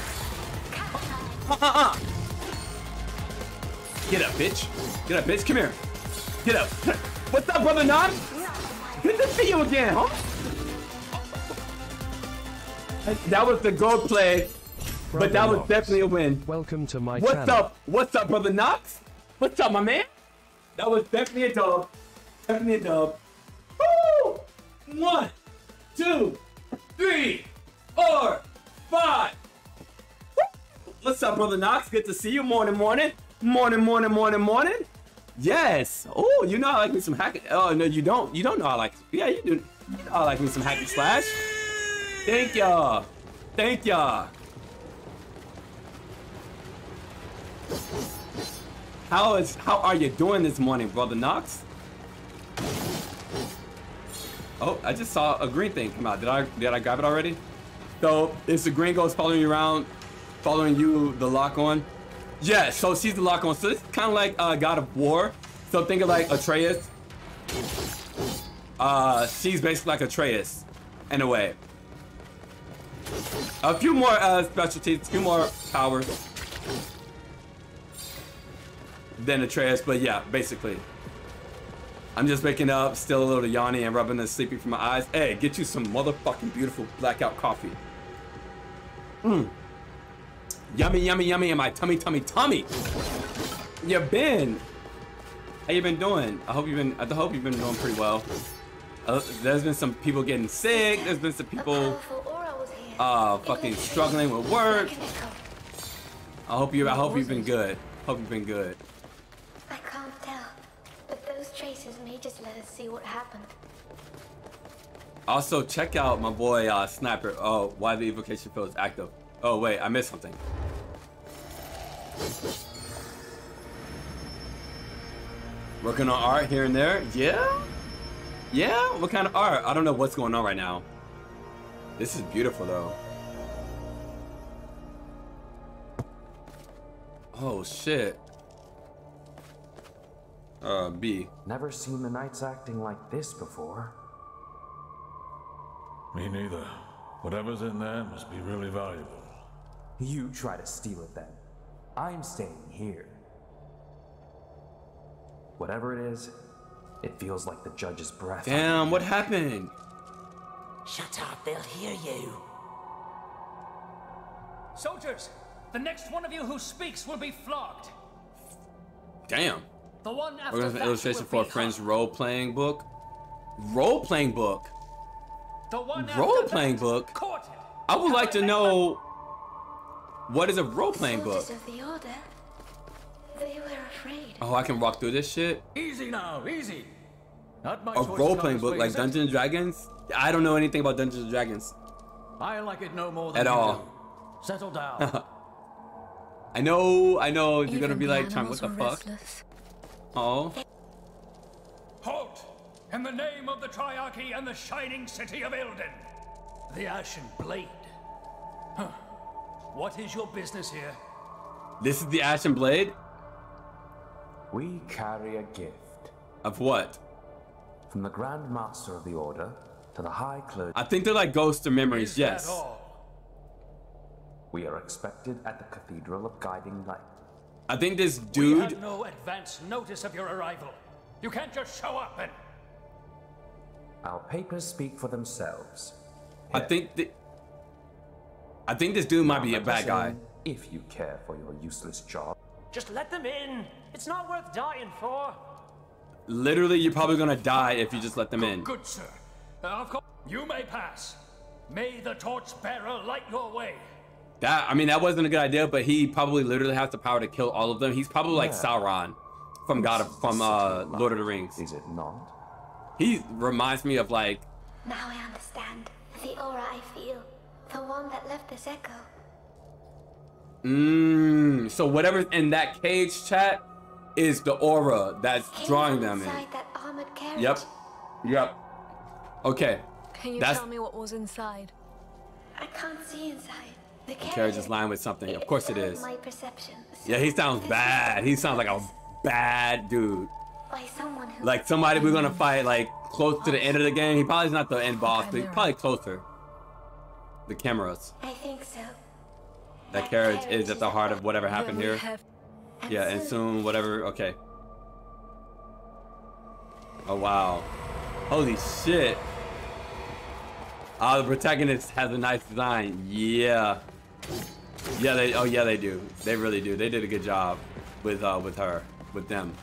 Uh, uh, uh. Get up, bitch. Get up, bitch. Come here. Get up. What's up, brother Knox? Good to see you again, huh? That was the gold play, but that was Knox. definitely a win. Welcome to my What's channel. up? What's up, brother Knox? What's up, my man? That was definitely a dub. Definitely a dub. Woo! One, two, three, four, five. Woo! What's up, brother Knox? Good to see you. Morning, morning, morning, morning, morning, morning. Yes. Oh, you know I like me some hack. Oh no, you don't. You don't know I like. Yeah, you do. You know I like me some hack and slash. Thank y'all. Thank y'all. How is how are you doing this morning, brother Knox? Oh, I just saw a green thing come out. Did I did I grab it already? So it's the green ghost following you around, following you the lock on. Yeah, so she's the lock on. So it's kind of like uh, God of War. So think of like Atreus. Uh, she's basically like Atreus, in a way. A few more uh, specialties, a few more powers than Atreus, but yeah, basically. I'm just waking up, still a little yawny and rubbing the sleepy from my eyes. Hey, get you some motherfucking beautiful blackout coffee. Mmm. Yummy, yummy, yummy in my tummy, tummy, tummy. You been? How you been doing? I hope you've been. I hope you've been doing pretty well. Uh, there's been some people getting sick. There's been some people uh fucking struggling with work. I hope you. I hope you've been good. Hope you've been good. I can't tell, but those traces may just let us see what happened. Also, check out my boy uh, Sniper. Oh, why the evocation field is active. Oh wait, I missed something. Working on art here and there. Yeah? Yeah? What kind of art? I don't know what's going on right now. This is beautiful though. Oh shit. Uh, B. Never seen the knights acting like this before. Me neither. Whatever's in there must be really valuable. You try to steal it then. I'm staying here. Whatever it is, it feels like the judge's breath. Damn, what happened? Shut up, they'll hear you. Soldiers, the next one of you who speaks will be flogged. Damn. The one after We're gonna that an illustration for a be friend's role playing book. Role playing book. The one after Role playing book. Quartered. I would like to know what is a role playing book. Of the Order. They were afraid. Oh, I can walk through this shit. Easy now, easy. Not my A role-playing book like is? Dungeons and Dragons. I don't know anything about Dungeons and Dragons. I like it no more than At all. do. Settle down. I know, I know. You're gonna be like, trying, what the were fuck? restless. Oh, Halt! In the name of the Triarchy and the shining city of Ilden, the Ashen Blade. Huh. What is your business here? this is the Ashen Blade We carry a gift. of what? From the Grand Master of the Order to the High Clergy, I think they're like ghosts or memories. Is yes. that all? we are expected at the Cathedral of Guiding Light. I think this dude. We dude. had no advance notice of your arrival. You can't just show up and. Our papers speak for themselves. I think that. I think this dude might be a bad guy. If you care for your useless job. Just let them in. It's not worth dying for. Literally, you're probably gonna die if you just let them in. Good sir. Uh, of course, you may pass. May the torchbearer light your way. That I mean, that wasn't a good idea, but he probably literally has the power to kill all of them. He's probably like Yeah. Sauron from God of from uh, Lord of the Rings. Is it not? He reminds me of like Now I understand. The aura I feel. The one that left this echo. Mmm. So whatever's in that cage chat is the aura that's Came drawing them in. inside that armored carriage? Yep. Yep. Okay. Can you That's tell me what was inside? I can't see inside. The carriage is lined with something. Of course It's. My perception. Yeah, he sounds bad. He sounds like a bad dude. By someone who. Like somebody we're gonna fight like close to the end of the game. He probably's not the end boss, but he's probably closer. The cameras. I think so. That carriage is at the heart of whatever happened here. Yeah, and soon whatever. Okay. Oh wow. Holy shit. Oh, the protagonist has a nice design. Yeah. Yeah, they. Oh yeah, they do. They really do. They did a good job with uh with her, with them.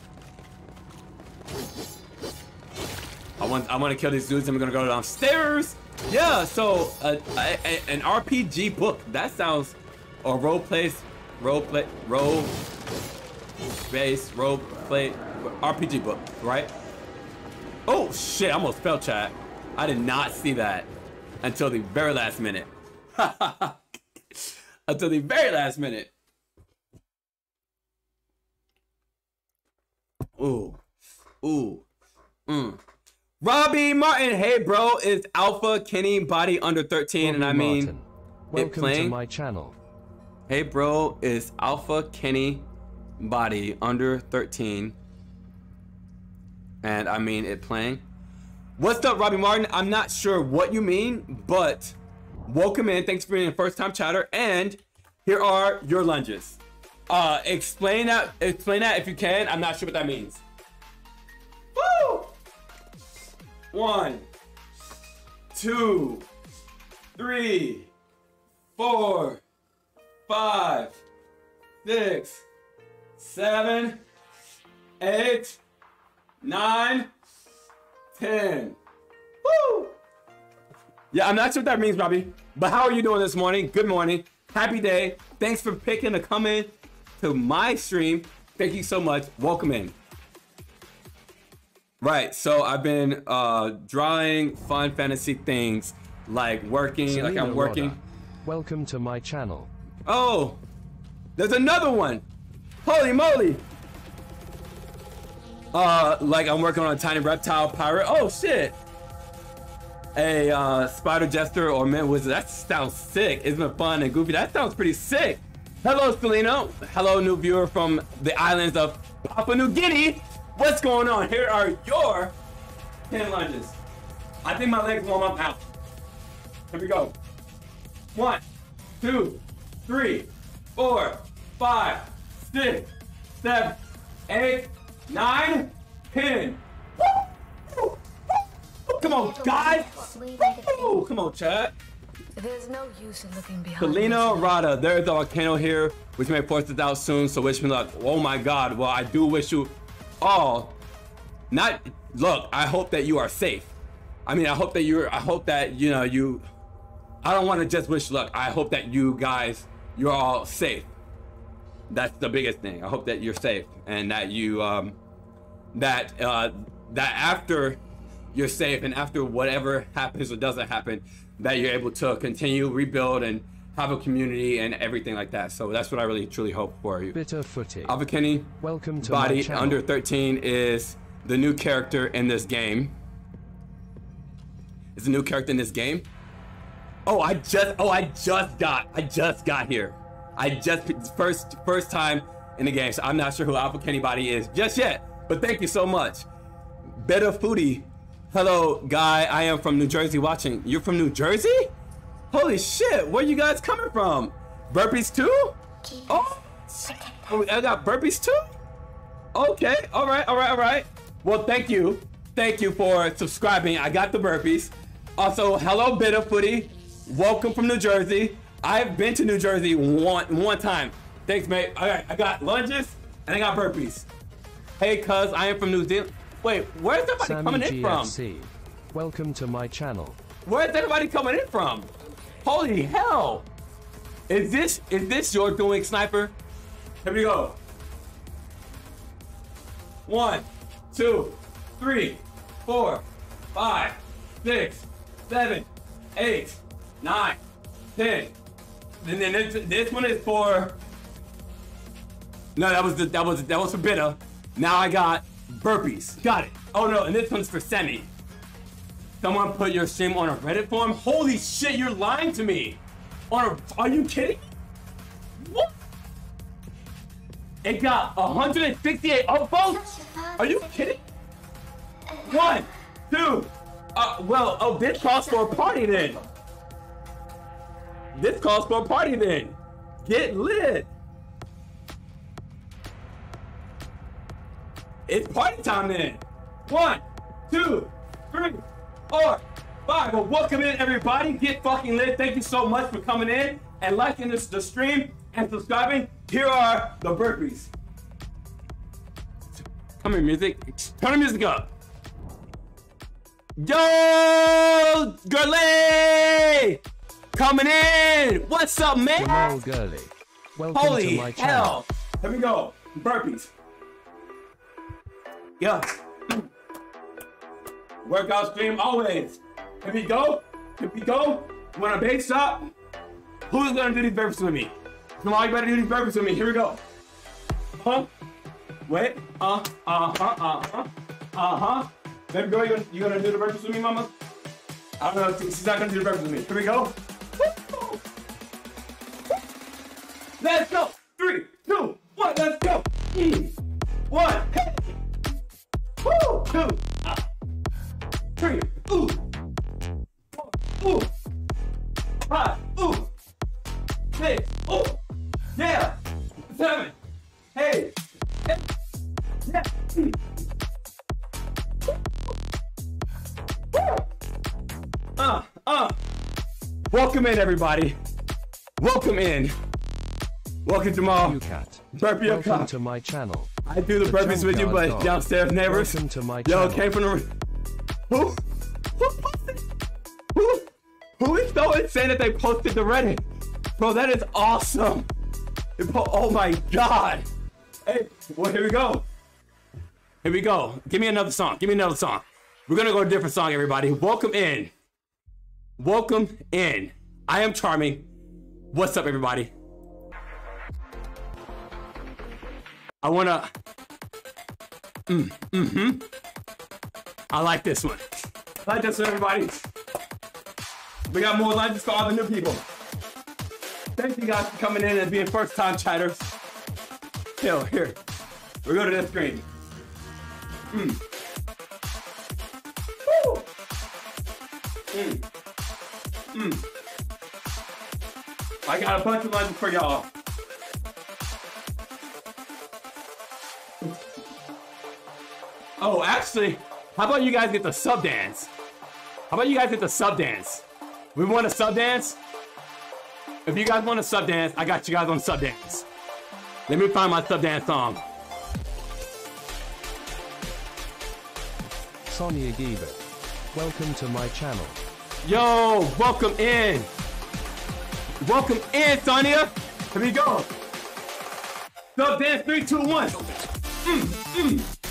I want I want to kill these dudes. we're gonna go downstairs. Yeah. So uh, an RPG book. That sounds or role plays, role play, role space, role play, RPG book, right? Oh shit! I almost fell, chat. I did not see that until the very last minute. until the very last minute. Ooh, ooh, mm. Robbie Martin, hey bro, it's Alpha Kenny Body under 13, and I mean, Martin. it Welcome to my channel. Hey bro, it's Alpha Kenny Body under 13. And I mean it playing. What's up, Robbie Martin? I'm not sure what you mean, but welcome in. Thanks for being a first time chatter. And here are your lunges. Uh explain that explain that if you can. I'm not sure what that means. Woo! One, two, three, four, five, six, seven, eight, nine, ten. Woo! Yeah, I'm not sure what that means, Robbie. But how are you doing this morning? Good morning. Happy day. Thanks for picking to come in to my stream. Thank you so much. Welcome in. Right, so I've been uh drawing fun fantasy things like working, like I'm working. Welcome to my channel. Oh, there's another one. Holy moly. Uh, like I'm working on a tiny reptile pirate. Oh shit. A uh, spider jester or mint wizard. That sounds sick. Isn't it fun and goofy? That sounds pretty sick. Hello, Selena. Hello, new viewer from the islands of Papua New Guinea. What's going on? Here are your 10 lunges. I think my legs warm up now. Here we go. One, two, three, four, five, six, seven, eight, nine, ten. Come on, guys! Woo! Come on, Chad. There's no use in looking behind. Selena. Rada, there's a volcano here, which may force us out soon, so wish me luck. Oh my god, well, I do wish you all, not, look, I hope that you are safe. I mean, I hope that you're, I hope that, you know, you, I don't want to just wish luck. I hope that you guys, you're all safe. That's the biggest thing. I hope that you're safe and that you, um, that, uh, that after you're safe and after whatever happens or doesn't happen, that you're able to continue, rebuild, and have a community and everything like that. So that's what I really truly hope for you. Bitter Footy. Alpha Kenny, Welcome to Body under 13 is the new character in this game. Is the new character in this game? Oh, I just oh I just got I just got here. I just first first time in the game, so I'm not sure who Alpha Kenny Body is just yet. But thank you so much. Better Foodie. Hello, guy. I am from New Jersey watching. You're from New Jersey? Holy shit, where you guys coming from? Burpees too? Oh, oh, I got burpees too? Okay, all right, all right, all right. Well, thank you. Thank you for subscribing. I got the burpees. Also, hello, Bitter Footy. Welcome from New Jersey. I've been to New Jersey one one time. Thanks, mate. All right, I got lunges and I got burpees. Hey, cuz, I am from New Zealand. Wait, where's everybody Sammy coming in from? GFC. Welcome to my channel. Where's everybody coming in from? Holy hell! Is this is this your doing, sniper? Here we go. One, two, three, four, five, six, seven, eight, nine, ten. And then this, this one is for. No, that was the, that was that was for bitter. Now I got Burpees. Got it. Oh no, and this one's for Semi. Someone put your stream on a Reddit forum? Holy shit, you're lying to me. On a, are you kidding? What? It got 168 upvotes? Are you kidding? One, two. Uh, well, oh, this calls for a party then. This calls for a party then. Get lit. It's party time then. One, two, three, four, five. Well, welcome in everybody. Get fucking lit. Thank you so much for coming in and liking this the stream and subscribing. Here are the burpees. Come here, music. Turn the music up. Yo, girly, coming in. What's up, man? Jamal Gurley. Welcome Holy to my channel. hell! Here we go. Burpees. Yeah. Workout stream always. Here we go. Here we go. When a base up, who's gonna do these burpees with me? Come on, you better do these burpees with me. Here we go. Huh? Wait. Uh. Uh. Huh. Uh. Huh. Uh. Huh. Baby girl, you gonna, you gonna do the burpees with me, mama? I don't know. She's not gonna do the burpees with me. Here we go. Let's go. Three, two, one. Let's go. One. Woo. Two. Three. Ooh. Four. Ooh. Five. Ooh. Six. Ooh. Yeah. Seven. Eight. Eight. Yeah. Uh. Uh. Welcome in, everybody. Welcome in. Welcome. Burpee up Welcome top. to my channel. I do the, The with you, but Dog. downstairs neighbors. Welcome to my Yo, channel. came from the. Who? Who posted? Who? Who is so insane that they posted the Reddit? Bro, that is awesome. Oh my god. Hey, well, here we go. Here we go. Give me another song. Give me another song. We're gonna go to a different song, everybody. Welcome in. Welcome in. I am Charming. What's up, everybody? I wanna. Mm, mm-hmm. I like this one. I like this one, everybody. We got more lunches for all the new people. Thank you guys for coming in and being first time chatters. Yo, here. We go to this screen. Mm. Woo! Mm. Mm. I got a bunch of lunches for y'all. Oh, actually, how about you guys get the sub dance? How about you guys get the sub dance? We want a sub dance? If you guys want a sub dance, I got you guys on sub dance. Let me find my sub dance song. Sonia Giebert. Welcome to my channel. Yo, welcome in. Welcome in, Sonia. Here we go. Sub dance, three, two, one. Mm, mm.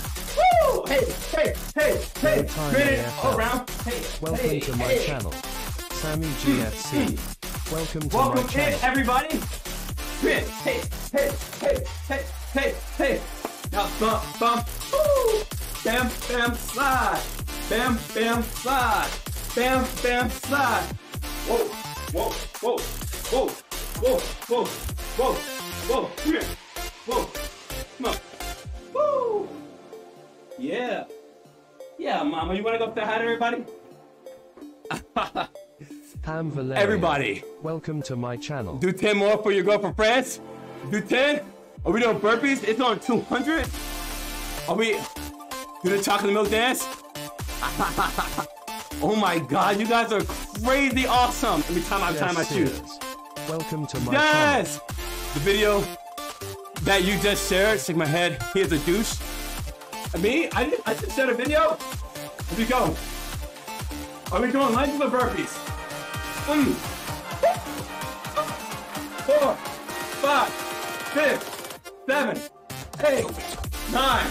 Woo! Hey, hey, hey, hey. Spin around. Hey, Welcome hey, to my hey. channel. Sammy GFC. Hmm. Hmm. Welcome to Welcome my in, channel. everybody. Spin. Hey, hey, hey, hey, hey, hey. Now bump, bump. Woo! Bam, bam, slide. Bam, bam, slide. Bam, bam, slide. Whoa, whoa, whoa, whoa, whoa, whoa, whoa, whoa. Come here. Whoa. Come on. Woo! Yeah. Yeah, mama. You want to go say hi to everybody? Pam Valeria. Everybody. Welcome to my channel. Do 10 more for your girlfriend friends? Do 10? Are we doing burpees? It's on 200? Are we do the chocolate milk dance? oh my god, you guys are crazy awesome. Every time I tie my Yes, shoes. Welcome to my Yes! The video that you just shared, shake my head, he is a douche. Me? I, did- I just shared a video? Here we go. Are we doing lunges or burpees? Mm. Four, five, six, seven, eight, nine,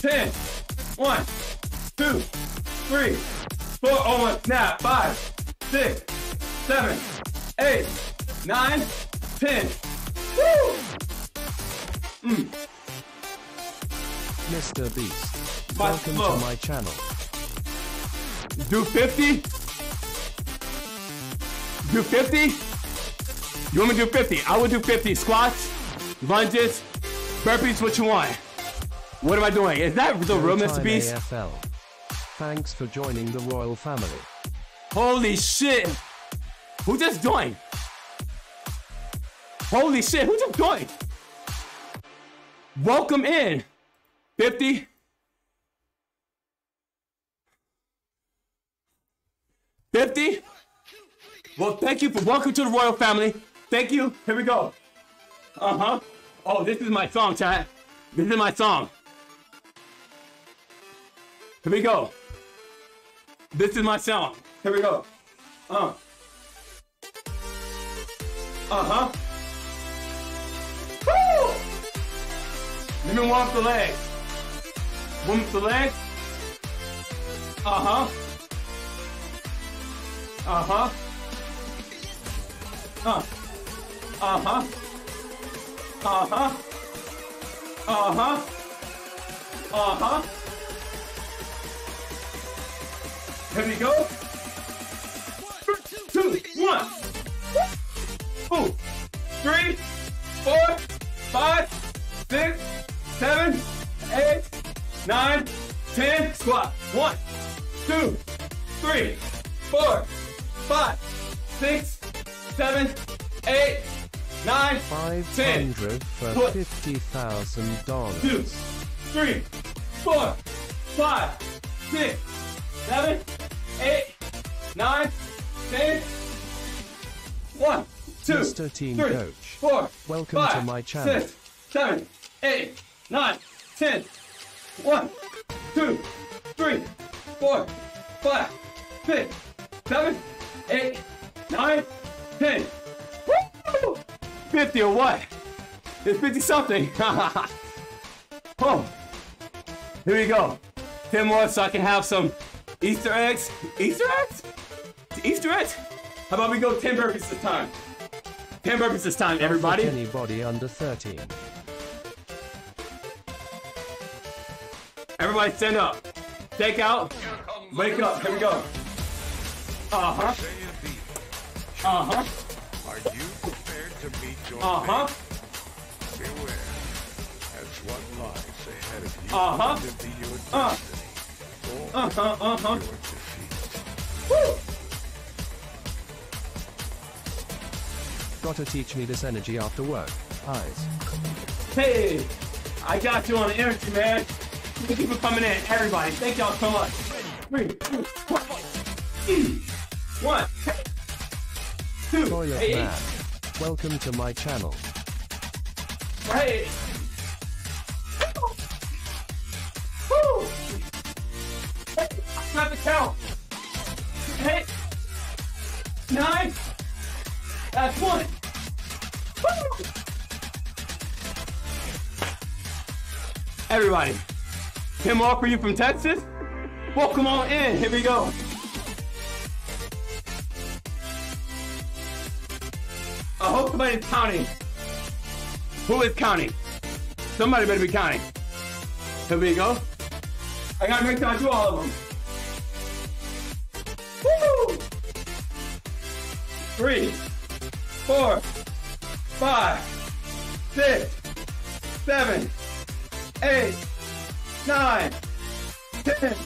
ten. One, two, three, four. Oh, one, snap. Five, six, seven, eight, nine, ten. Woo! Mm. Mr. Beast. Welcome flow. to my channel. Do 50? Do 50? You want me to do 50? I would do 50 squats, lunges, burpees, what you want. What am I doing? Is that the real Mr. Beast? AFL. Thanks for joining the royal family. Holy shit! Who just joined? Holy shit, who just joined? Welcome in. 50. Fifty. Well, thank you for welcome to the royal family. Thank you. Here we go. Uh huh. Oh, this is my song, chat. This is my song. Here we go. This is my song. Here we go. Uh. Uh huh. Woo! Let me up the legs. Warm the legs. Uh huh. Uh huh. Uh. Uh huh. Uh huh. Uh huh. Uh huh. Here we go. Two, one. Two, three, four, five, six, seven, eight, nine, ten. Squat. One, two, three, four, five, six, seven, eight, nine, ten. 500 for Put. $50,000. two, three, four, five, six, seven, eight, nine, ten. One, two, Mr. Team three, Coach. four, Welcome to five, my channel. six, seven, eight, nine, ten. One, two, three, four, five, six, seven, eight, nine, ten. Woo! Fifty or what? It's fifty something. oh, here we go. Ten more so I can have some Easter eggs. Easter eggs? Easter eggs? How about we go ten burpees this time? Ten burpees this time, everybody. Anybody under 13. Everybody stand up. Take out. Wake up. Here we go. Uh huh. Uh huh. Are you prepared to meet your Uh huh. fate? Beware, as what lies ahead of you Uh-huh. to be your Uh. destiny or Uh huh. Uh huh. Woo! Gotta teach me this energy after work. Eyes. Hey, I got you on energy, man. Thank you for coming in, everybody. Thank y'all so much. Three, two, one. One. Two. Toilet Hey, Man. Welcome to my channel. Hey. Woo. Hey, I got the count. Eight. Nine. That's one. Woo. Everybody, Tim Walker, you from Texas? Welcome on in. Here we go. I hope somebody's counting. Who is counting? Somebody better be counting. Here we go. I gotta make sure I do all of them. Woo! Three, four, five, six, seven, eight, nine, ten.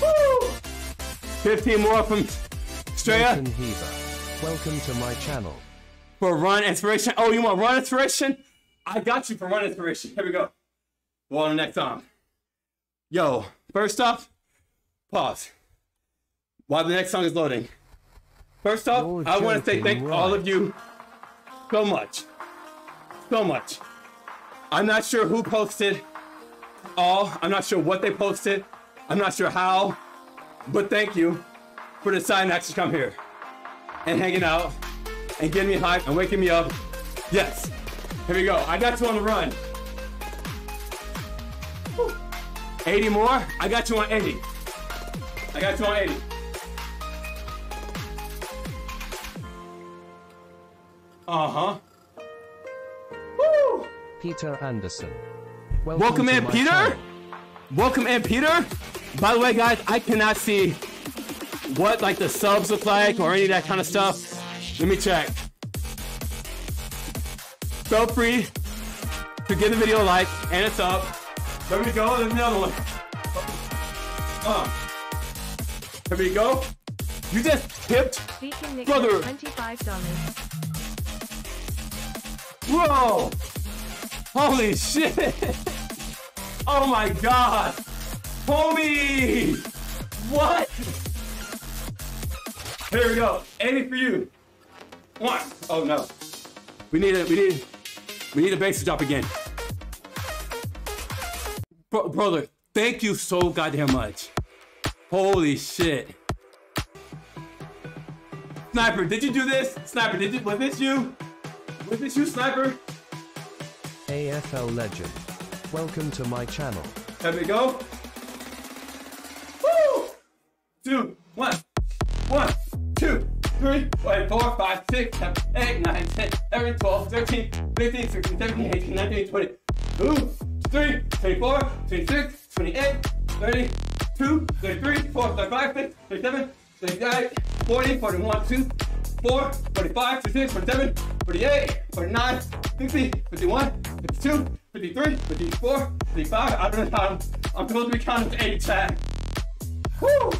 Woo! Fifteen more from Straya Nathan. Welcome to my channel. for run inspiration. Oh, you want run inspiration? I got you for run inspiration. Here we go. Well, on the next song. Yo, first off, pause. While the next song is loading. First off, You're I want to say thank all of you so much. So much. I'm not sure who posted all. I'm not sure what they posted. I'm not sure how. But thank you for deciding to actually come here and hanging out and getting me hyped and waking me up. Yes. Here we go. I got you on the run. Whew. 80 more? I got you on 80. I got you on 80. Uh-huh. Woo! Peter Anderson. Welcome to in, Peter. channel. Welcome in, Peter. By the way, guys, I cannot see what like the subs look like or any of that kind of stuff. Let me check. Feel free to give the video a like and it's up. There we go. There's another one. Uh, there we go. You just tipped, Speaking Nick brother. twenty-five dollars. Whoa! Holy shit! Oh my god! Homie! What? Here we go. 80 for you. One. Oh no. We need a we need we need a bass to drop again. Bro- brother, thank you so goddamn much. Holy shit. Sniper, did you do this? Sniper, did you was this you? Was this you, Sniper? AFL legend. Welcome to my channel. There we go. Woo! Two, one, one, two, three, wait, four, five, six, seven, eight, nine, ten, eleven, twelve, thirteen, fifteen, sixteen, seventeen, eighteen, nineteen, twenty. Two, three, twenty-four, twenty-six, twenty-eight, thirty-two, thirty-three, four, thirty-five, fifty, thirty-seven, thirty-eight, forty, forty-one, two, four, forty-five, forty-six, forty-seven, forty-eight, forty-nine, fifty, fifty-one, fifty-two, fifty-three, fifty-four, fifty-five. I don't know how I'm, I'm supposed to be counting to 80 chat. Woo!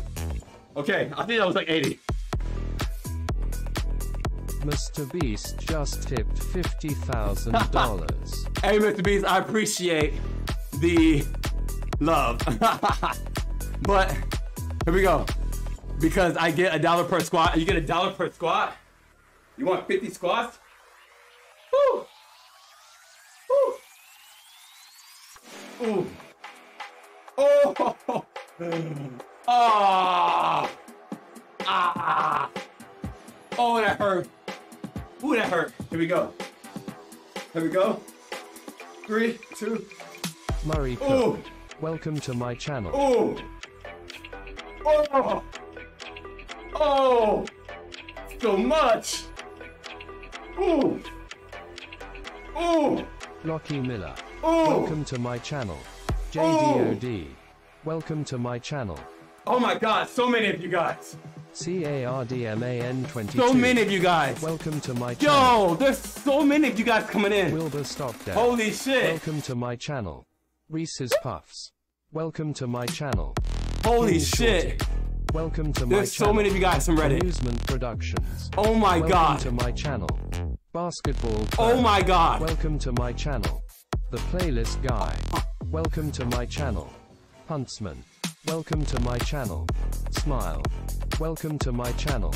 Okay, I think that was like 80. Mr. Beast just tipped $50,000. Hey, Mr. Beast, I appreciate the love. but here we go. Because I get a dollar per squat. You get a dollar per squat. You want 50 squats? Woo! Woo! Ooh. Oh! Ah! Ah! Oh, that hurt. Ooh, that hurt. Here we go. Here we go. Three, two. Murray Ooh. Welcome to my channel. Oh! Oh! Oh! So much! Ooh! Ooh! Lockie Miller. Ooh. Welcome to my channel. JDOD. Welcome to my channel. Oh my god, so many of you guys! CARDMAN22. So many of you guys! Welcome to my channel. Yo, there's so many of you guys coming in! Wilbur Stockdale. Holy shit! Welcome to my channel. Reese's Puffs. Welcome to my channel. Holy King shit! Shorty. Welcome to my There's so channel. many of you guys from Reddit. Amusement Productions. Oh my Welcome god! to my channel. Basketball. Oh my god! Welcome to my channel. The Playlist Guy. Welcome to my channel. Huntsman. Welcome to my channel. Smile. Welcome to my channel.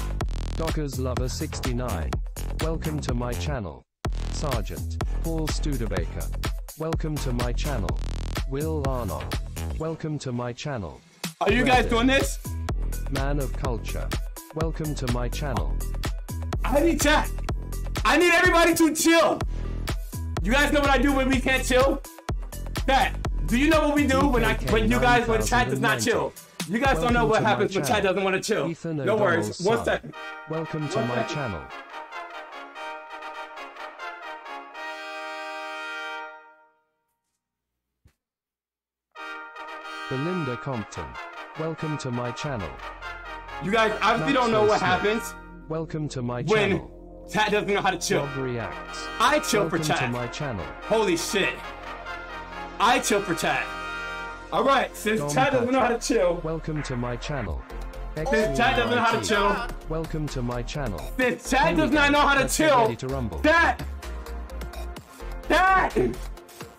Dockers Lover 69. Welcome to my channel. Sergeant. Paul Studebaker. Welcome to my channel. Will Arnold. Welcome to my channel. Are you guys doing this? Man of Culture. Welcome to my channel. I need chat. I need everybody to chill. You guys know what I do when we can't chill? That. Do you know what we do when I when you guys when chat does not chill? You guys don't know what happens when chat doesn't want to chill. Ethan no worries. One second. Welcome to One my second. channel. Belinda Compton. Welcome to my channel. You guys obviously don't know what happens Welcome to my when channel. chat doesn't know how to chill. Rob reacts. I chill Welcome for to my channel. Holy shit. I chill for chat. All right, since Dom chat doesn't know how to chill, Welcome to my channel. since chat doesn't know how to chill, Welcome to my channel. since we does not know how to Let's chill, to rumble. that, that,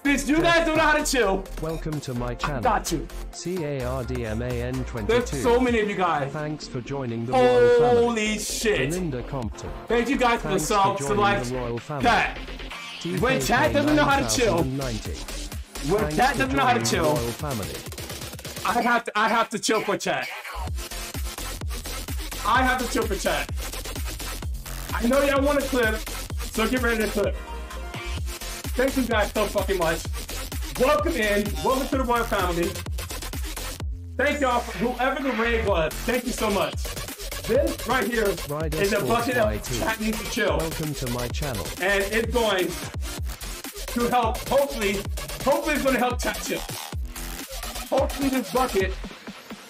since you guys don't know how to chill, Welcome to my channel. got you. CARDMAN22. There's so many of you guys. Thanks for joining the royal family. Holy shit. Compton. Thank you guys for the Thanks subs, for the the royal family. Cat. When chat doesn't know how to chill, when chat doesn't know how to chill. I have to I have to chill for chat. I have to chill for chat. I know y'all want a clip, so get ready to clip. Thank you guys so fucking much. Welcome in. Welcome to the royal family. Thank y'all for whoever the raid was. Thank you so much. This right here is Rider a Sports bucket of YT. chat needs to chill. Welcome to my channel. and it's going to help. Hopefully, hopefully, it's going to help chat chill. hopefully this bucket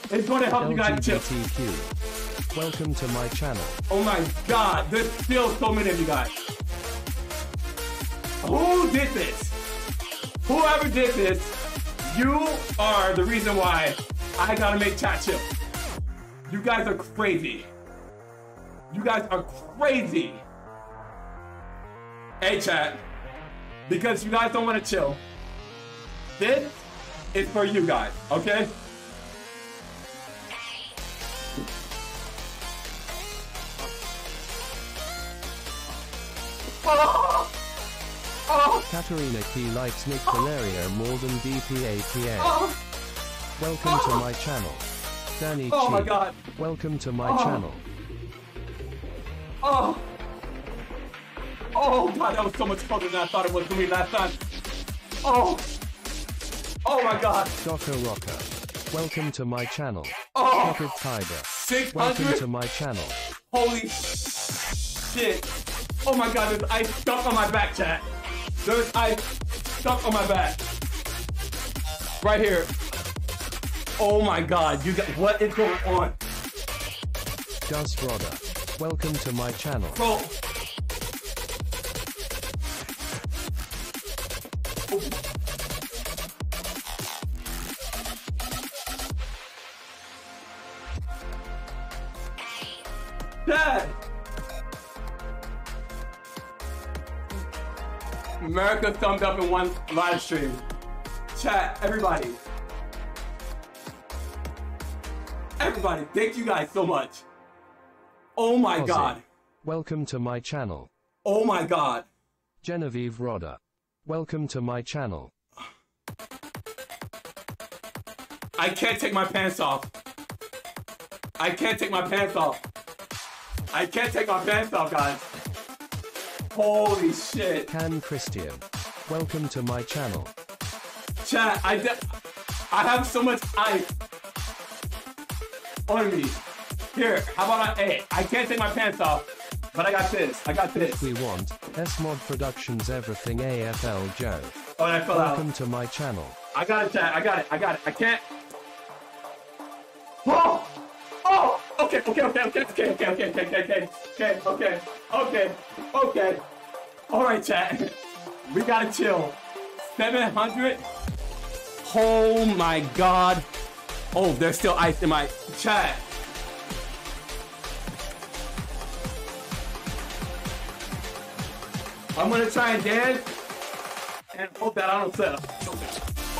is going to help you guys chill. LGBTQ. Welcome to my channel. Oh my god, there's still so many of you guys. Who did this? Whoever did this, you are the reason why I gotta make chat chill. You guys are crazy. You guys are crazy. Hey chat, because you guys don't want to chill, this is for you guys, okay? Oh! Oh! Katarina Key likes Nick oh. Valerio more than DPAPA. Oh! Welcome to oh. my channel. Danny Oh my Chi. God. Welcome to my Oh. channel. Oh! Oh god, that was so much colder than I thought it was gonna be last time. Oh! Oh my god! Docker Rocker. Welcome to my channel. Oh. Pocket Tiger. 600? Welcome to my channel. Holy shit! Oh my god, there's ice stuck on my back, chat. There's ice stuck on my back. Right here. Oh my god, you got what is going on? Gus Rodder. Welcome to my channel. Bro. America thumbed up in one live stream. Chat, everybody. Everybody, thank you guys so much. Oh my god. Welcome to my channel. Oh my god. Genevieve Rodder. Welcome to my channel. I can't take my pants off. I can't take my pants off. I can't take my pants off, guys. Holy shit. Can Christian. Welcome to my channel. Chat, I, de- I have so much ice on me. Here, how about I, hey, I can't take my pants off, but I got this. I got this. We want S-Mod Productions Everything AFL Joe. Oh, I fell out. Welcome to my channel. I got it, chat. I got it. I got it. I can't. Oh! Oh! Okay, okay, okay, okay, okay, okay, okay, okay, okay, okay, okay, okay, okay. All right, chat. We gotta chill. 700? Oh my god. Oh, there's still ice in my chat. I'm gonna try and dance and hope that I don't set up.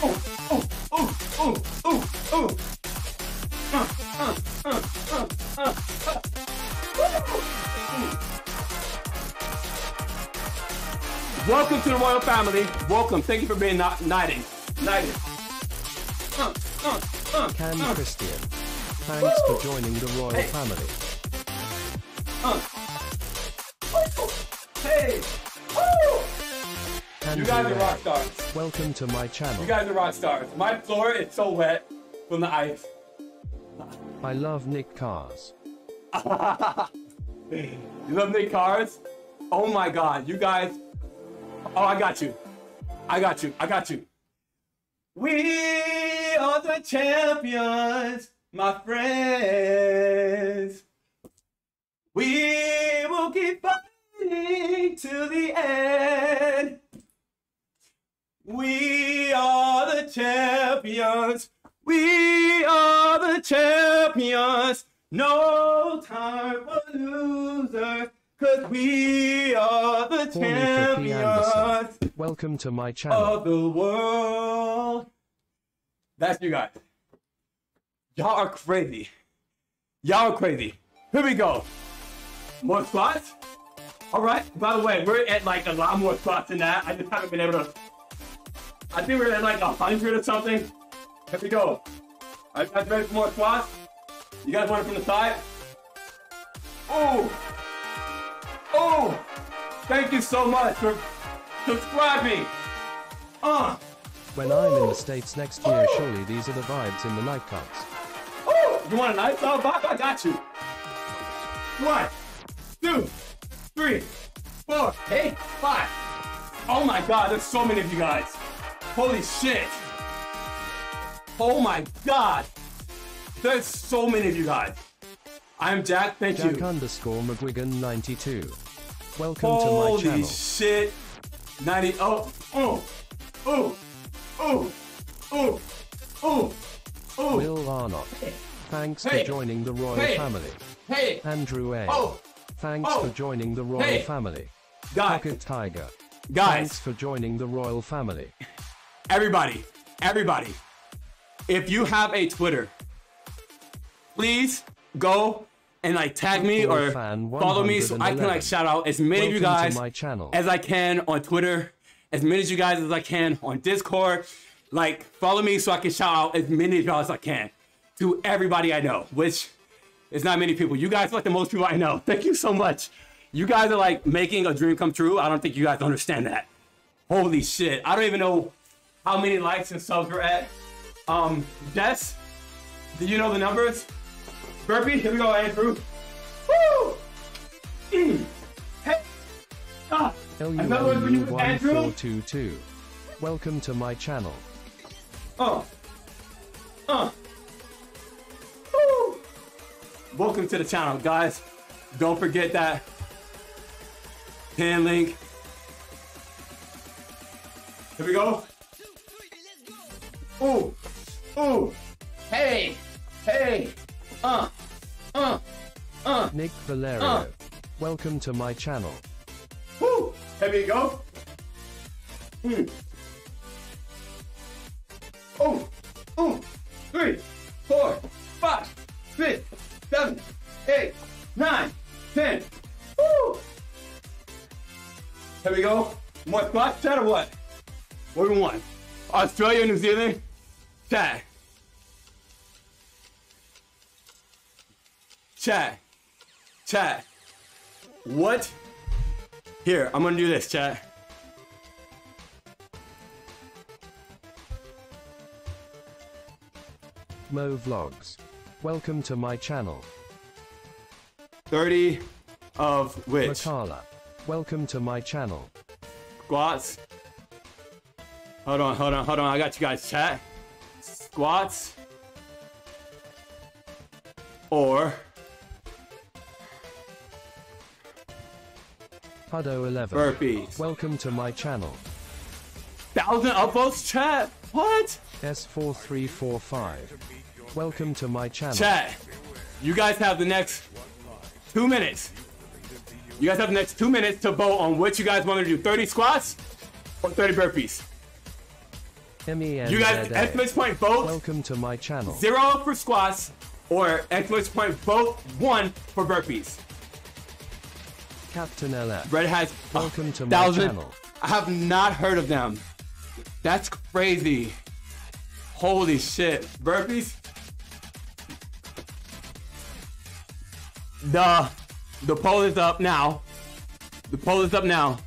Oh, oh, oh, oh, oh, oh. Uh, uh, uh, uh, uh, uh. Welcome to the royal family. Welcome. Thank you for being kni- Knighted. Knighting. Uh, uh, uh, Can uh. Christian. Thanks Woo! for joining the royal Hey. family. Uh. Hey! Woo! You guys are rock stars. Welcome to my channel. You guys are rock stars. My floor is so wet from the ice. I love Nick Cars. you love Nick Cars? Oh my god, you guys. Oh, I got you. I got you. I got you. We are the champions, my friends. We will keep fighting to the end. We are the champions. We are the champions. No time for losers. Cause we are the champions Welcome to my channel. of the world. That's you guys. Y'all are crazy. Y'all are crazy. Here we go. More spots? Alright, by the way, we're at like a lot more spots than that. I just haven't been able to. I think we're at like a hundred or something. Here we go. Are you guys ready for more spots? You guys want it from the side? Oh! Oh! Thank you so much for subscribing! Uh! When I'm in the States next year, surely these are the vibes in the nightclubs. Oh, you want a dog vibe? I got you. One, two, three, four, eight, five. Oh my god, there's so many of you guys. Holy shit. Oh my god. There's so many of you guys. I'm Jack. Thank you. Jack you. underscore McGuigan 92. Welcome to my channel. Holy shit. 90. Oh. Oh. Oh. Oh. Oh. Oh. Oh. Will Arnott. Thanks Hey. for joining the royal Hey. family. Hey. Andrew A. Oh. Thanks Oh. for joining the royal Hey. family. Guys. Pocket Tiger. Guys. Thanks for joining the royal family. Everybody, everybody, if you have a Twitter, please go and like tag me or follow me so I can like shout out as many of you guys my channel. as I can on Twitter, as many of you guys as I can on Discord. Like follow me so I can shout out as many of y'all as I can to everybody I know, which is not many people. You guys are like the most people I know. Thank you so much. You guys are like making a dream come true. I don't think you guys understand that. Holy shit. I don't even know how many likes and subs we're at. Um, Jess, do you know the numbers? Burpee, here we go, Andrew. Woo! Mm. Hey. Ah. Another one for you, Andrew. LULU1422. Welcome to my channel. Oh. Uh. Woo. Welcome to the channel, guys. Don't forget that pin link. Here we go. Ooh. Ooh. Hey. Hey. Uh. Uh. Uh. Nick Valerio. Uh. Welcome to my channel. Woo. Here we go. Hmm. Oh. Ooh. Three. Four. Five. Six. Seven. Eight. Nine. Ten. Woo. Here we go. More squats, chat or what? What do we want? Australia, New Zealand? Chat. Chat. Chat. What? Here, I'm gonna do this, chat. Mo Vlogs. Welcome to my channel. 30 of which? Makala. Welcome to my channel. Squats. Hold on, hold on, hold on. I got you guys. Chat. Squats. Or Hudo 11. Burpees. Welcome to my channel. thousand upvotes. Chat. What? S4345. Welcome to my channel. Chat. You guys have the next two minutes. You guys have the next two minutes to vote on what you guys want to do: 30 squats or 30 burpees. MENZA. You guys, exclamation point vote. Welcome to my channel. Zero for squats or exclamation point vote one for burpees. Captain LF. Red has Welcome to my channel. I have not heard of them. That's crazy. Holy shit. Burpees? The the poll is up now. The poll is up now.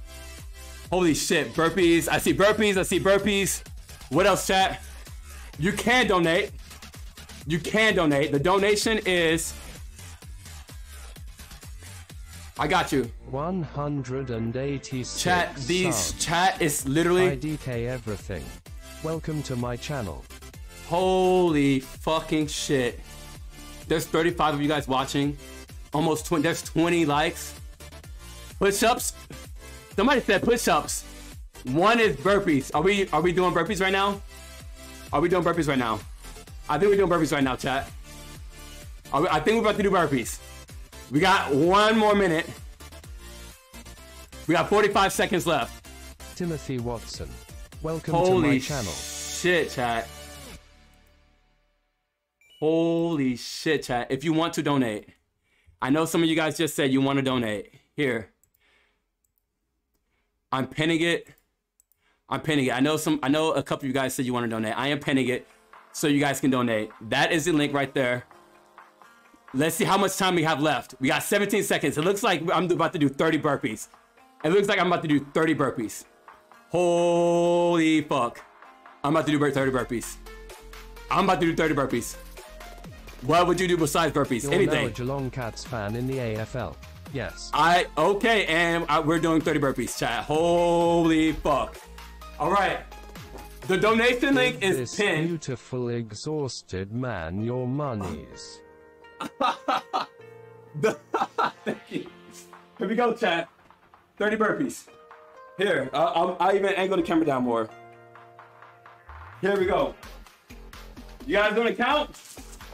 Holy shit. Burpees. I see burpees. I see burpees. What else, chat? You can donate. You can donate. The donation is. I got you. 186. Chat, these subs. chat is literally IDK everything. Welcome to my channel. holy fucking shit. There's 35 of you guys watching. Almost 20. There's 20 likes. Push-ups. Somebody said push-ups. One is burpees. Are we are we doing burpees right now? Are we doing burpees right now? I think we're doing burpees right now, chat. Are we- I think we're about to do burpees. We got one more minute. We got 45 seconds left. Timothy Watson. Welcome to my Holy channel. shit, chat. Holy shit, chat. If you want to donate, I know some of you guys just said you want to donate. Here. I'm pinning it. I'm pinning it. I know some I know a couple of you guys said you want to donate. I am pinning it so you guys can donate. That is the link right there. Let's see how much time we have left. We got 17 seconds. It looks like I'm about to do 30 burpees. It looks like I'm about to do 30 burpees. Holy fuck. I'm about to do 30 burpees. I'm about to do 30 burpees. What would you do besides burpees? You're Anything. now a Geelong Cats fan in the AFL. Yes. I okay, and uh, we're doing 30 burpees, chat. Holy fuck! All right, The donation link Give is this pinned. beautiful exhausted man your monies. Thank you. Here we go, chat. 30 burpees. Here, I'll, I'll, I'll even angle the camera down more. Here we go. You guys gonna count?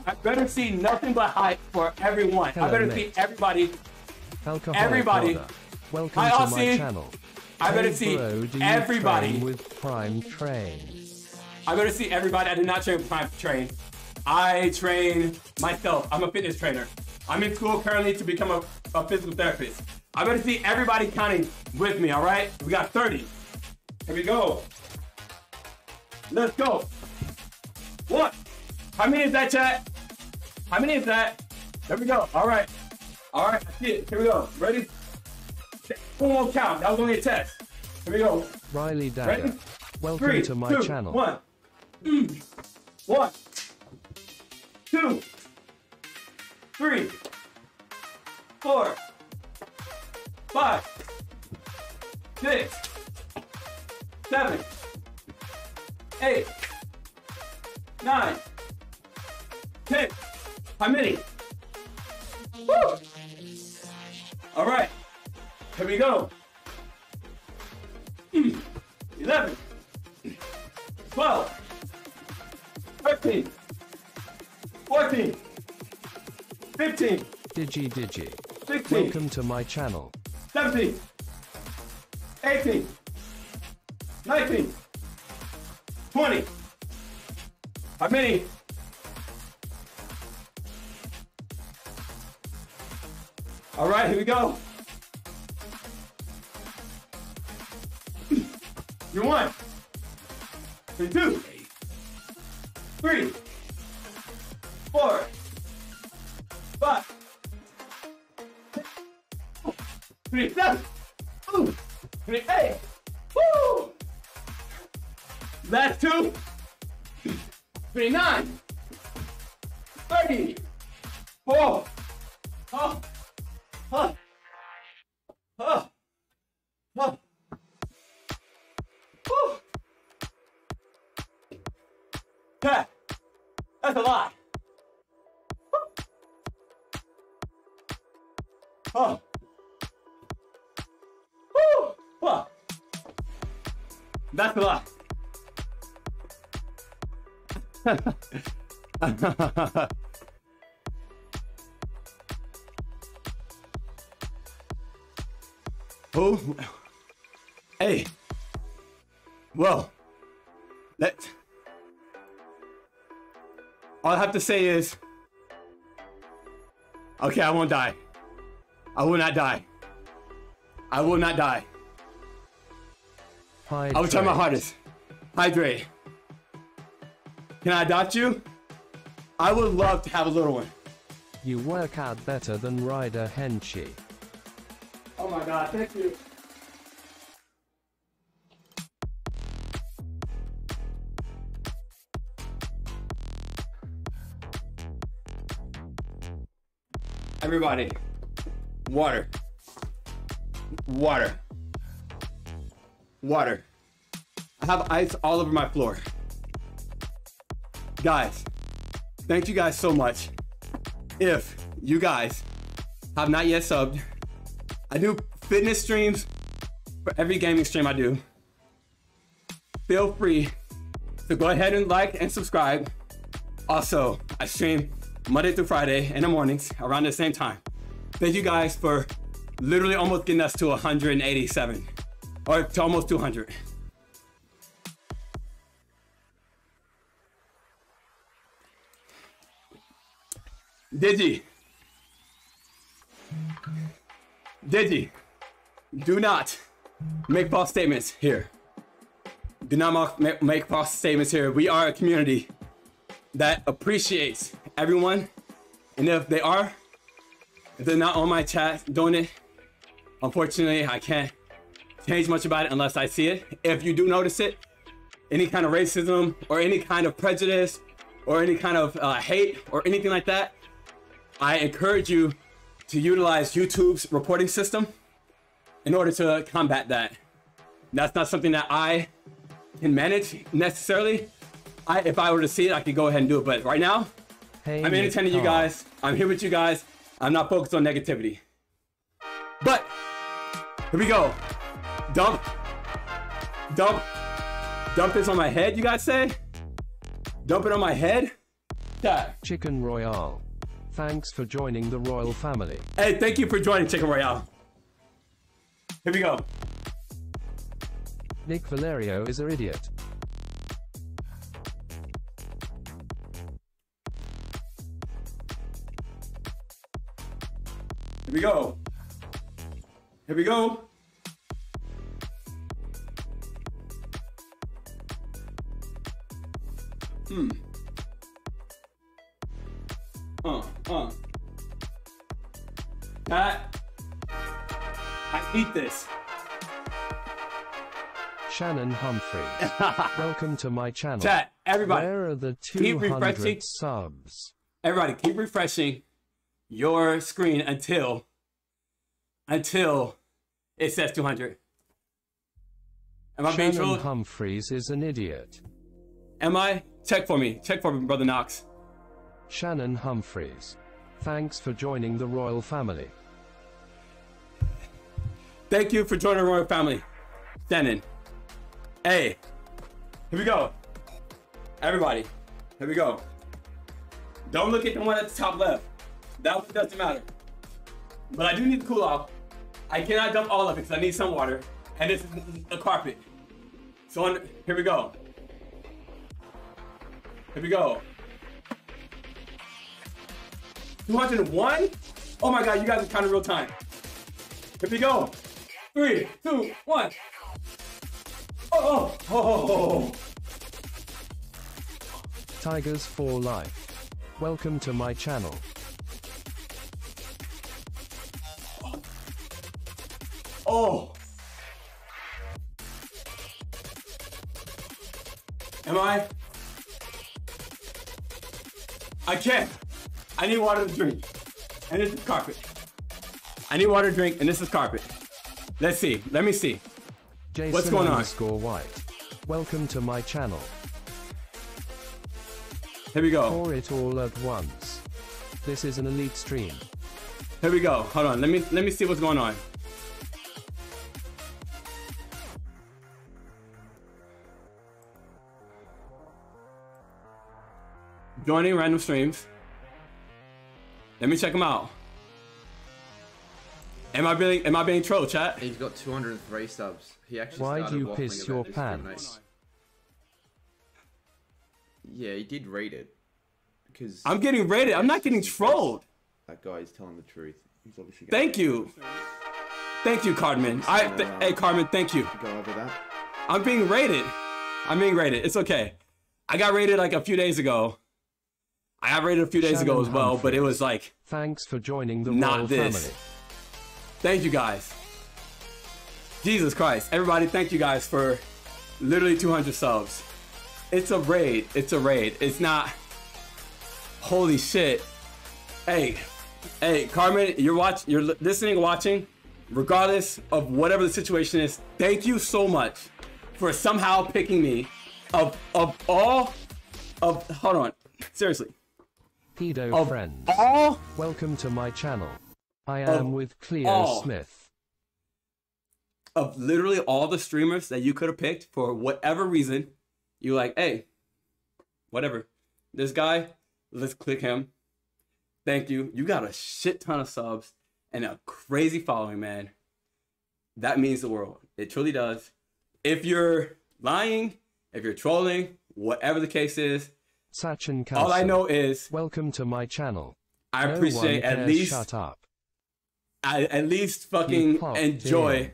I better see nothing but hype for everyone. Hello, I better Nick. see everybody. Alcoholic Everybody. Brother. Welcome Hi, to my channel. I better Hey, see bro, everybody. with Prime Train. I better see everybody. I did not train with Prime Train. I train myself. I'm a fitness trainer. I'm in school currently to become a, a physical therapist. I better see everybody counting with me, all right? We got 30. Here we go. Let's go. One. How many is that, chat? How many is that? There we go. All right. All right. I see it. Here we go. Ready? One more count. That was only a test. Here we go. Riley Ready? Welcome Three, to my two, channel. One. Mm. One. Two. Three. Four. Five. Six. Seven. Eight. Nine. Ten. How many? Woo! All right. Here we go. 11, 12, 13, 14, 15, Digi Digi. 16, Welcome to my channel. 17, 18, 19, 20. How many? All right, here we go. You one. Three, two. Three. Four. Five. Three, seven. Ooh. Three, eight. Woo! Last two. Three, nine. Thirty. Four. Oh. Oh. Oh. Oh. Whew. Yeah, that's a lot. Oh. Woo. Well, that's a lot. oh, hey. Well, let. All I have to say is, okay, I won't die. I will not die. I will not die. I will try my hardest. Hydrate. Can I adopt you? I would love to have a little one. You work out better than Ryder Henchy. Oh my god, thank you. Everybody, water. Water. Water. I have ice all over my floor. Guys, thank you guys so much. If you guys have not yet subbed, I do fitness streams for every gaming stream I do. Feel free to go ahead and like and subscribe. Also, I stream Monday through Friday in the mornings around the same time. Thank you guys for literally almost getting us to 187 or to almost 200. Digi. Digi. Do not make false statements here. Do not ma- ma- make false statements here. We are a community that appreciates everyone. And if they are, if they're not on my chat doing it, unfortunately, I can't change much about it unless I see it. If you do notice it, any kind of racism or any kind of prejudice or any kind of uh, hate or anything like that, I encourage you to utilize YouTube's reporting system in order to combat that. That's not something that I can manage necessarily, I if I were to see it, I could go ahead and do it. But right now, Hey, I'm entertaining you guys. I'm here with you guys. I'm not focused on negativity. But here we go. Dump. Dump. Dump this on my head, you guys say? Dump it on my head? Chicken Royale. Thanks for joining the royal family. Hey, thank you for joining Chicken Royale. Here we go. Nick Valerio is an idiot. Here we go. Here we go. Hmm. Uh, uh. That. I eat this. Shannon Humphrey. Welcome to my channel. Chat, everybody, Where are the keep 200 refreshing. subs? Everybody, keep refreshing your screen until until it says 200. Am I being Shannon trolled? Humphreys is an idiot. Am I? Check for me. Check for me, brother Knox. Shannon Humphreys. Thanks for joining the royal family. Thank you for joining the royal family, Shannon. Hey, here we go. Everybody, here we go. Don't look at the one at the top left. That one doesn't matter. But I do need to cool off. I cannot dump all of it because I need some water. And this is a carpet. So on, here we go. Here we go. 201? Oh my god, you guys are counting real time. Here we go. Three, two, one. Oh, oh, oh, oh. oh, oh. Tigers for life. Welcome to my channel. Oh. Am I? I can't. I need water to drink. And this is carpet. I need water to drink, and this is carpet. Let's see. Let me see. Jason What's going on? underscore White. Welcome to my channel. Here we go. Pour it all at once. This is an elite stream. Here we go. Hold on. Let me let me see what's going on. Joining random streams. Let me check them out. Am I being am I being trolled, chat? He's got 203 subs. He actually Why do you piss your pants? Yeah, he did read it. Because I'm getting rated. I'm not getting trolled. That guy is telling the truth. He's obviously. Thank you. Thank you, Cardman. I uh, th- hey Cardman, thank you. Go over that. I'm being rated. I'm being rated. It's okay. I got rated like a few days ago. I rated a few days ago as well, but it was like Thanks for joining the Not royal this. family. Thank you guys. Jesus Christ. Everybody, thank you guys for literally 200 subs. It's a raid. It's a raid. It's not. Holy shit. Hey, hey, Carmen, you're watch, you're listening, watching, regardless of whatever the situation is. Thank you so much for somehow picking me of of all of. Hold on, seriously. Pedo Of friends. all Welcome to my channel. I Of am with Cleo all. Smith. of literally all the streamers that you could have picked for whatever reason, you're like, hey, whatever. This guy, let's click him. Thank you. You got a shit ton of subs and a crazy following, man. That means the world. It truly does. If you're lying, if you're trolling, whatever the case is, Sachin all I know is Welcome to my channel. I No appreciate at least Shut up. I at least fucking enjoy. in.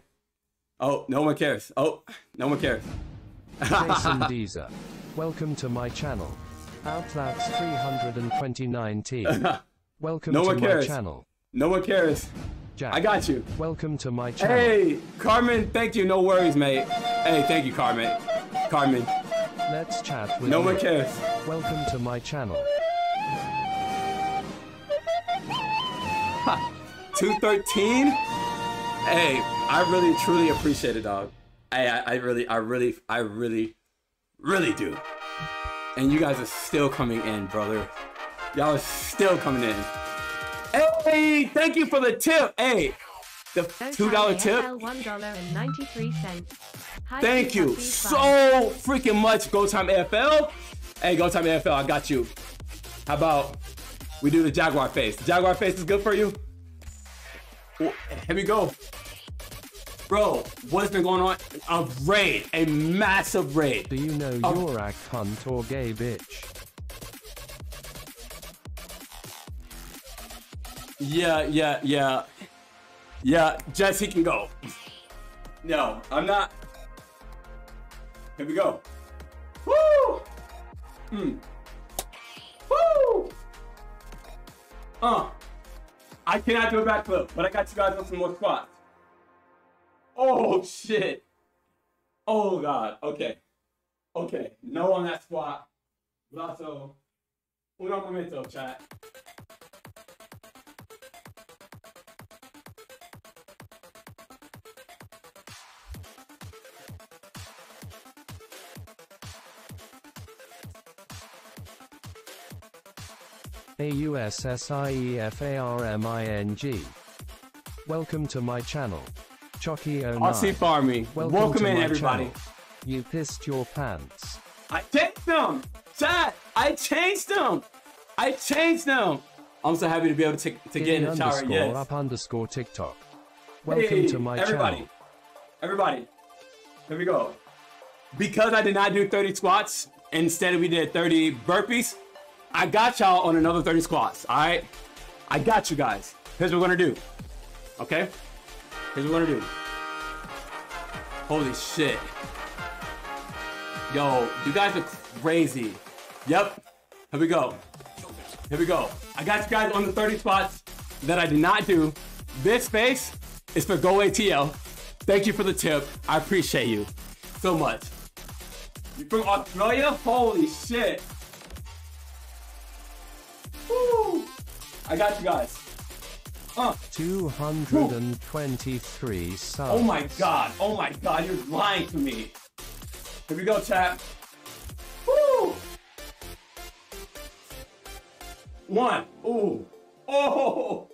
Oh, no one cares. Oh, no one cares. Jason Deezer. Welcome to my channel. Outlats 329 T. Welcome No to one my cares. channel. No one cares. Jack. I got you. Welcome to my channel. Hey, Carmen, thank you. No worries, mate. Hey, thank you, Carmen. Carmen, Let's chat with no one cares. Welcome to my channel. Ha! 213? Hey, I really, truly appreciate it, dog. Hey, I, I really, I really, I really, Really do. And you guys are still coming in, brother. Y'all are still coming in. Hey, thank you for the tip. Hey, the two dollar tip. One dollar and ninety three cents. Thank you so freaking much, Go Time AFL. Hey, Go Time AFL, I got you. How about we do the Jaguar face? The Jaguar face is good for you? Well, Here we go. Bro, what's been going on? A raid, a massive raid. Do you know Oh. Yorak cunt or gay bitch? Yeah, yeah, yeah. Yeah, Jess, he can go. No, I'm not. Here we go. Woo! Hmm. Woo! Uh. I cannot do a backflip, but I got you guys on some more squats. Oh, shit. Oh, God. Okay. Okay. No on that squat. But also, uno momento, chat. A-U-S-S-I-E-F-A-R-M-I-N-G. Welcome to my channel. Chucky09. Aussie Farming. Welcome to in, everybody. channel. You pissed your pants. I changed them. Chat. I changed them. I changed them. I'm so happy to be able to, to get in the underscore Yes. up underscore TikTok. Welcome Hey, to my channel. everybody. channel. Everybody. Here we go. Because I did not do 30 squats, instead we did 30 burpees, I got y'all on another 30 squats. All right. I got you guys. Here's what we're gonna do. Okay. Here's what we're gonna do. Holy shit. Yo, you guys are crazy. Yep. Here we go. Here we go. I got you guys on the 30 spots that I did not do. This space is for Go ATL. Thank you for the tip. I appreciate you so much. You from Australia? Holy shit. Woo. I got you guys. Uh, 223 subs. oh my god. Oh my god. You're lying to me. Here we go, chat. Woo. One. Ooh. Oh.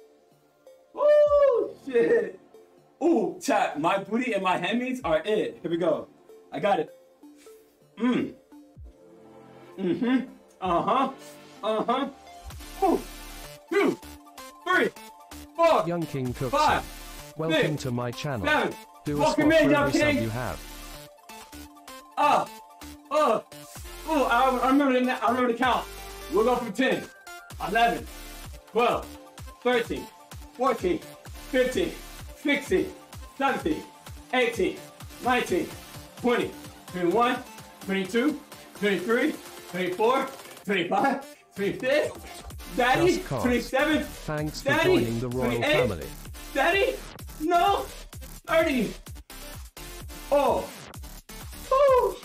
Ooh, shit. Ooh, chat. My booty and my hemis are it. Here we go. I got it. Mm. Mm-hmm. Uh-huh. Uh-huh. Ooh. Two. Three. Four. Young King Cookson. Five. Welcome six, to my channel. seven. Do a Welcome in, Young King. you have. Uh, uh, oh, I, I remember the, I remember the count. We'll go from 10, 11, 12, 13, 14, 15, 16, 17, 18, 19, 20, 21, 22, 23, 24, 25, 26, Daddy, Just cause. 27, Thanks for Daddy, joining the royal 28, family. Daddy, no, 30. Oh. Woo.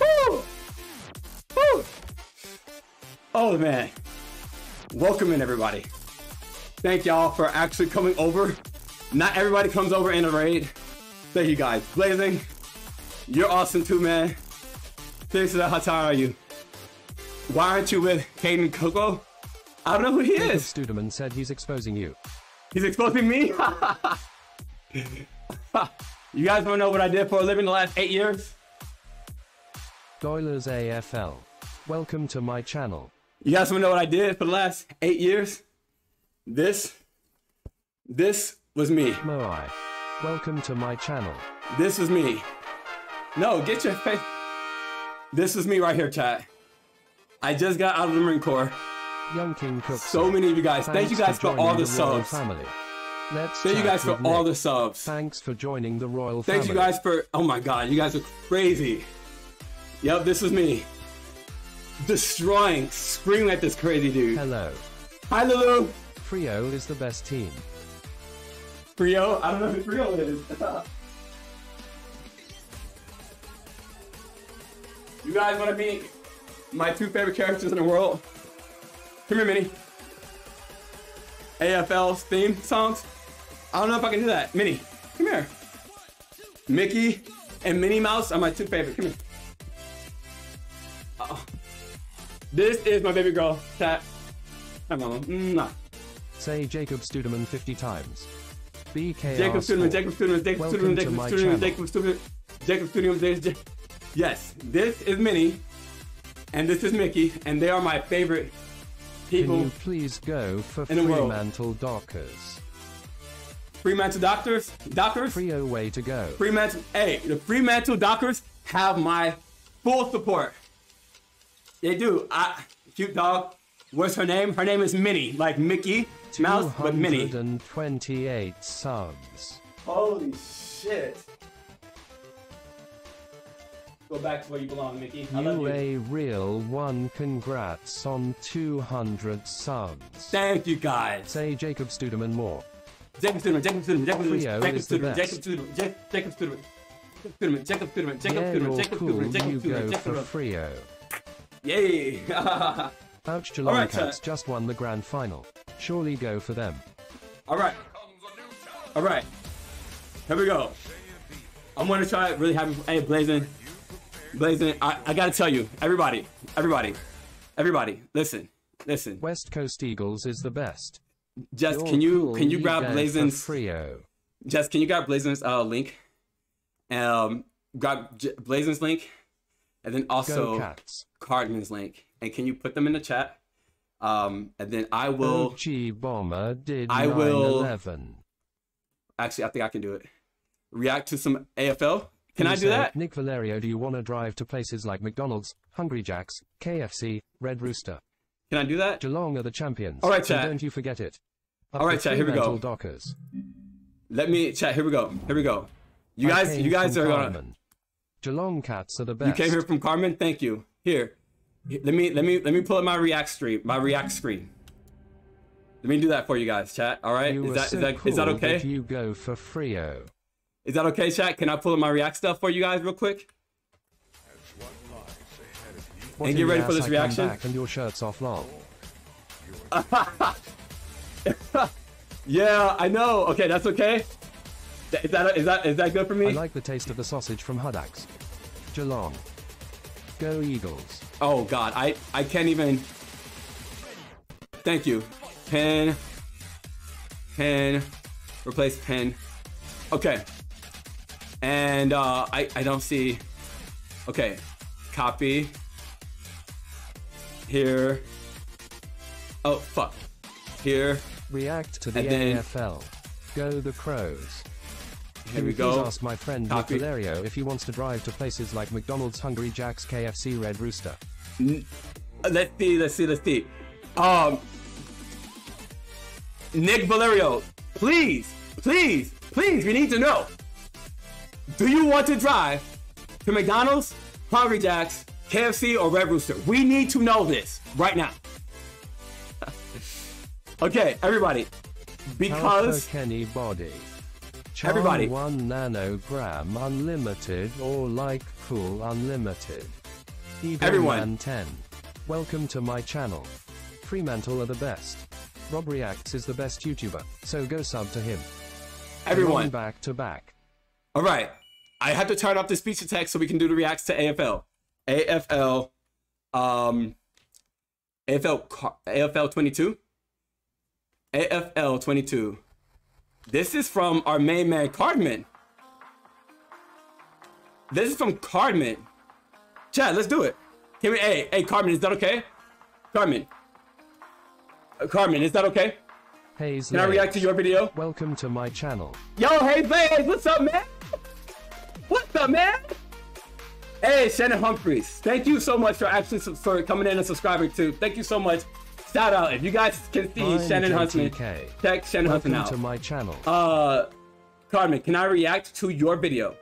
Woo. Woo. Oh man. Welcome in everybody. Thank y'all for actually coming over. Not everybody comes over in a raid. Thank you guys. Blazing, you're awesome too, man. Thanks for that. How tired are you? Why aren't you with Caden Coco? I don't know who he Jacob is. Studeman said he's exposing you. He's exposing me? you guys want to know what I did for a living the last eight years? Doilers AFL. Welcome to my channel. You guys want to know what I did for the last eight years? This, this was me. Moai. Welcome to my channel. This was me. No, get your face. This was me right here, chat. I just got out of the Marine Corps. Young King Cook. So many of you guys. Thank you guys for joining all the subs. Family. Let's Thank you guys for with all the subs. Thanks for joining the royal Family. Thank family. you guys for. Oh my god, you guys are crazy. Yep, this was me. Destroying, screaming at this crazy dude. Hello. Hi, Lulu. Freo is the best team. Freo? I don't know who Freo is. you guys want to meet my two favorite characters in the world? Come here, Minnie. AFL's theme songs. I don't know if I can do that. Minnie, come here. Mickey and Minnie Mouse are my two favorite. Come here. This is my baby girl. Chat. Hi, mama. Mwah. Say Jacob Studeman 50 times. BKR Jacob Studeman, Jacob Studeman, Jacob Welcome Studeman, Jacob Studeman. Jacob Studeman, Jacob Studeman. Yes, this is Minnie, and this is Mickey, and they are my favorite people. Can you please go for in the world. Fremantle Dockers? Fremantle Doctors, Dockers, Freo oh, way to go. Fremantle. Hey, the Fremantle Dockers have my full support. They do. I cute dog. What's her name? Her name is Minnie, like Mickey Mouse, but Minnie. 228 subs. Holy shit. Go back to where you belong, Mickey. I You you. a real one. Congrats on 200 subs. Thank you guys. Say Jacob Studeman more. Jacob Studeman, Jacob Studeman, Jacob Studeman, Jacob Studeman. Jacob Studeman, Jacob Studeman, Jacob Studeman, Jacob Studeman, Jacob Studeman, Jacob. Studeman, Jacob Studeman, Jacob Studeman. Yay! Ouch, Geelong right, Cats chat. just won the grand final. Surely go for them. All right. All right. Here we go. I'm gonna try really happy. Hey, Blazing, Blazing. I, I gotta tell you, everybody, everybody, everybody, listen, listen. West Coast Eagles is the best. Jess, You're can you cool, can you grab Blazin's Freo? Jess, can you grab Blazin's uh, link? Um, grab J- Blazin's link, and then also. Cardman's link, and can you put them in the chat? Um, and then I will. OG Bomber did I will- 9/11. Actually, I think I can do it. React to some AFL. Can I do that? Nick Valerio, do you want to drive to places like McDonald's, Hungry Jack's, KFC, Red Rooster? Can I do that? Geelong are the champions. All right, so chat. don't you forget it. Up All right, chat, here we go. Dockers. Let me chat. Here we go. Here we go. You I guys, you guys are gonna. Geelong Cats are the best. You came here from Carmen. Thank you. Here, let me let me let me pull up my React stream, my React screen. Let me do that for you guys, chat. All right, You is that is so that cool is that okay? You go for Freo. Is that okay, chat? Can I pull up my React stuff for you guys real quick? And get ready for this I reaction? And your shirt's off, lol. Yeah, I know. Okay, that's okay. Is that is that is that good for me? I like the taste of the sausage from Hudax. Geelong. Go Eagles. Oh God, I I can't even. Thank you. Pen. Pen. Replace pen. Okay. And uh, I I don't see. Okay. Copy. Here. Oh fuck. Here. React to the then- AFL. Go the Crows. Here Can we you please go. ask my friend Copy. Nick Valerio if he wants to drive to places like McDonald's, Hungry Jack's, KFC, Red Rooster. N- Let's see, let's see, let's see. Um, Nick Valerio, please, please, please, we need to know. Do you want to drive to McDonald's, Hungry Jack's, KFC, or Red Rooster? We need to know this right now. okay, everybody, because Kenny Body. Everybody. 1 nanogram unlimited or like cool unlimited. Eagle Everyone. Man 10. Welcome to my channel. Fremantle are the best. Rob Reacts is the best YouTuber, so go sub to him. Everyone. Run back to back. All right. I have to turn off the speech to text so we can do the reacts to AFL. AFL, um, AFL, AFL 22. AFL 22. This is from our main man, Cardman. This is from Cardman. Chad, let's do it. Can we, hey, hey, Carmen, is that okay? Carmen. Uh, Carmen, is that okay? Hayes Can I react to your video? Welcome to my channel. Yo, hey, Blaze, what's up, man? What's up, man? Hey, Shannon Humphreys, thank you so much for actually for coming in and subscribing too. Thank you so much. Shout out if you guys can see I'm Shannon Huntsman. Check Shannon Welcome Huntsman to my channel. Uh, Carmen, can I react to your video?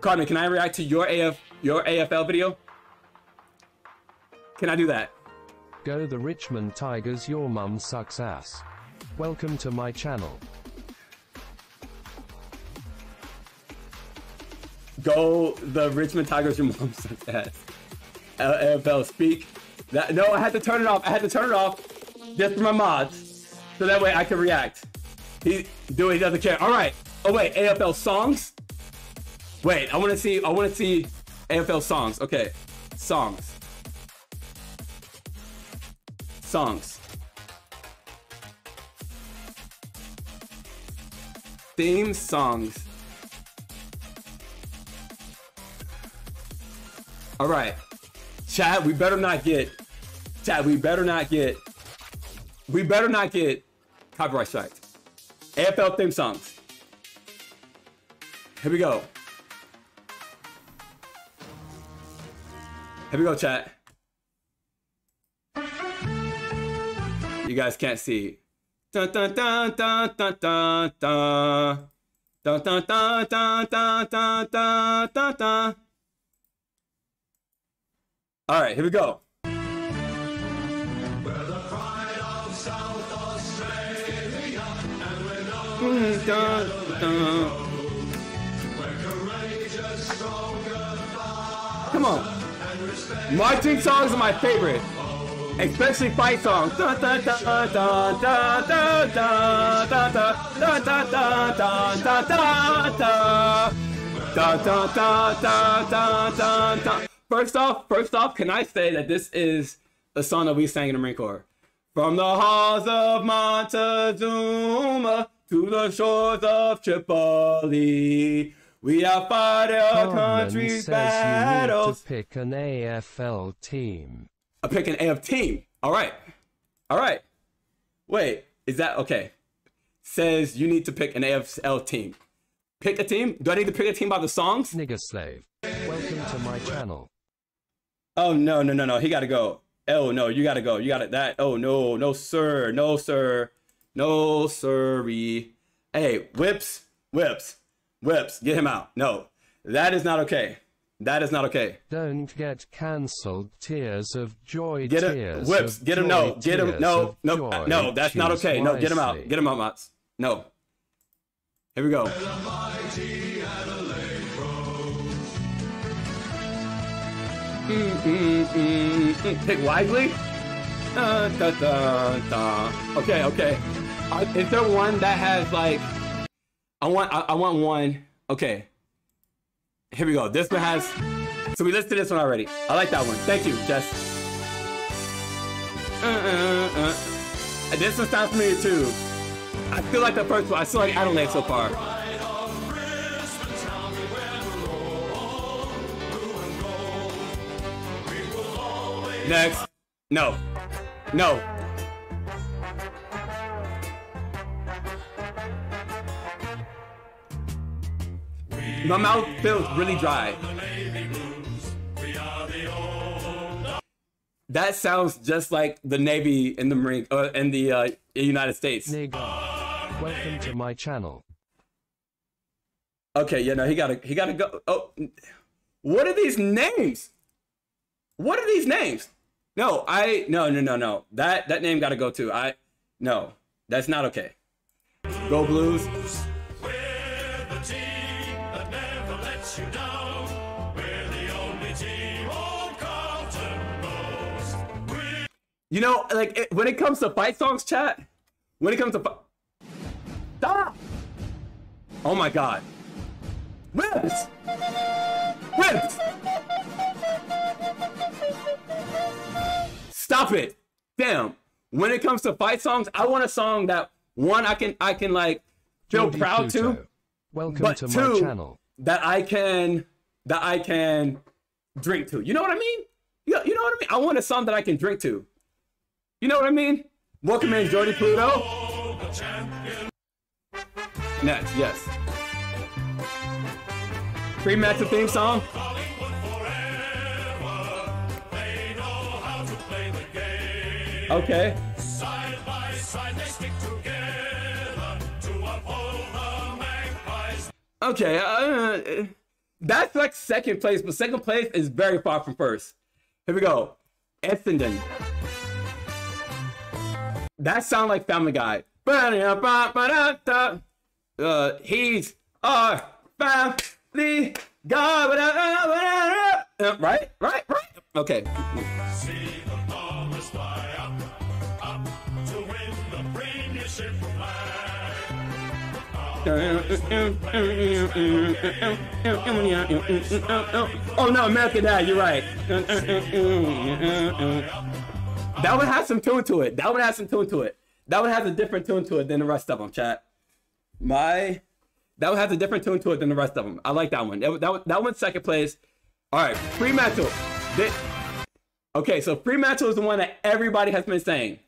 Carmen, can I react to your AF your AFL video? Can I do that? Go the Richmond Tigers, your mum sucks ass. Welcome to my channel. Go the Richmond Tigers, your mom says that. AFL speak. That no, I had to turn it off. I had to turn it off just for my mods, so that way I can react. He do. He doesn't care. All right. Oh wait, AFL songs. Wait, I want to see. I want to see AFL songs. Okay. songs. Songs. Theme songs. All right. Chad, we better not get. Chad, we better not get. We better not get copyright strikes. AFL theme songs. Here we go. Here we go, chat. You guys can't see. Dun dun dun dun dun dun dun. Dun dun dun dun dun dun dun dun dun. All right, here we go. Mm. Come on. Marching songs are my favorite. Especially fight songs first off, first off, can I say that this is a song that we sang in the Marine Corps? From the halls of Montezuma to the shores of Tripoli, we have fought our country's battles. You need to pick an AFL team. I pick an AF team. All right, all right. Wait, is that okay? Says you need to pick an AFL team. Pick a team? Do I need to pick a team by the songs? Nigger slave. Welcome to my channel. Oh no, no, no, no. He gotta go. Oh no, you gotta go. You gotta that. Oh no, no sir, no sir, no sirree. Hey, whips, whips, whips. Get him out. No, that is not okay. That is not okay. Don't get cancelled. Tears of joy. Get him, tears whips. Get him. No, get him. No, no, joy. no. That's not okay. No, get him out. Get him out, Mats. No. Here we go. Mm. Pick wisely. Uh, da, da, da. Okay, okay. Uh, is there one that has like? I want. I, I want one. Okay. Here we go. This one has. So we listed this one already. I like that one. Thank you, Jess. Uh, uh, uh. This one sounds familiar too. I feel like the first one. I feel like Adelaide so far. Next. No. No. My mouth feels really dry. That sounds just like the Navy in the Marine, uh, in the uh, United States. Nigger. Welcome to my channel. Okay, yeah, no, he gotta, he gotta go. Oh, what are these names? What are these names? No, I, no, no, no, no. That that name gotta go too. I, no, that's not okay. Go Blues. You know, like it, when it comes to fight songs, chat. When it comes to stop. Oh my God. Whips. Whips. Stop it. Damn. When it comes to fight songs, I want a song that one I can I can like feel Jordy proud Pluto. to, Welcome but to two my channel. that I can that I can drink to. You know what I mean? You, you know what I mean? I want a song that I can drink to. You know what I mean? Welcome in, Jordy Pluto. Next, yes. Pre-match the theme song. Okay. Okay, uh, that's like second place, but second place is very far from first. Here we go. Essendon. That sound like Family Guy. Uh, he's our family guy. Uh, right, right, right. Okay. Oh no, American Dad, you're right. That one has some tune to it. That one has some tune to it. That one has a different tune to it than the rest of them, chat. My that one has a different tune to it than the rest of them. I like that one. That, that, that one's second place. All right, Fremantle. Thi- okay, so Fremantle is the one that everybody has been saying.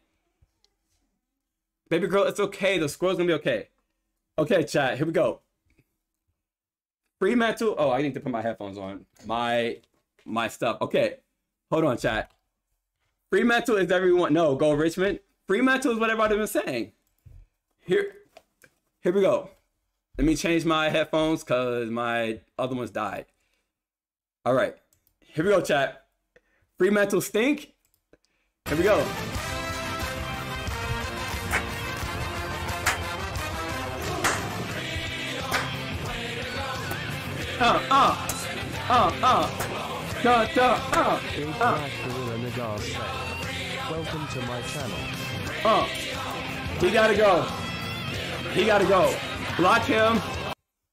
Baby girl, it's okay. The score's gonna be okay. Okay, chat. Here we go. Free metal. Oh, I need to put my headphones on. My my stuff. Okay, hold on, chat. Free metal is everyone. No, go Richmond. Free metal is what everybody's been saying. Here, here we go. Let me change my headphones because my other ones died. All right, here we go, chat. Free metal stink. Here we go. Uh, uh, uh, uh, da, da, uh, Big Black Gorilla Nagar Welcome to my channel. uh. He gotta go. He gotta go. Block him.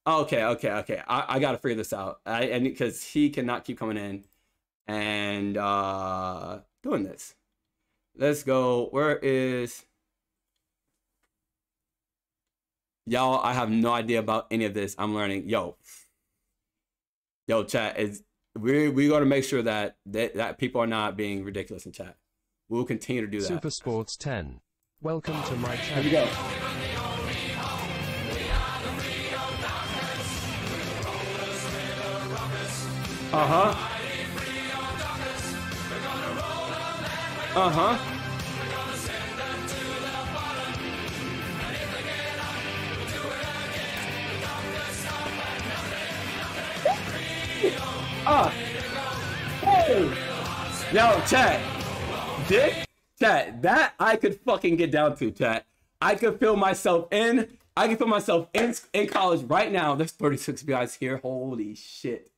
Okay, okay, okay. I, I gotta figure this out. I and because he cannot keep coming in and uh doing this. Let's go. Where is y'all? I have no idea about any of this. I'm learning. Yo, yo, chat is we we got to make sure that, that that people are not being ridiculous in chat. We'll continue to do that. Super Sports 10. Welcome to my Here channel. we go. Uh huh. Uh huh. Ah. Hey. Yo, chat. Dick, chat. That I could fucking get down to, chat. I could feel myself in. I can feel myself in in college right now. There's 36 guys here. Holy shit.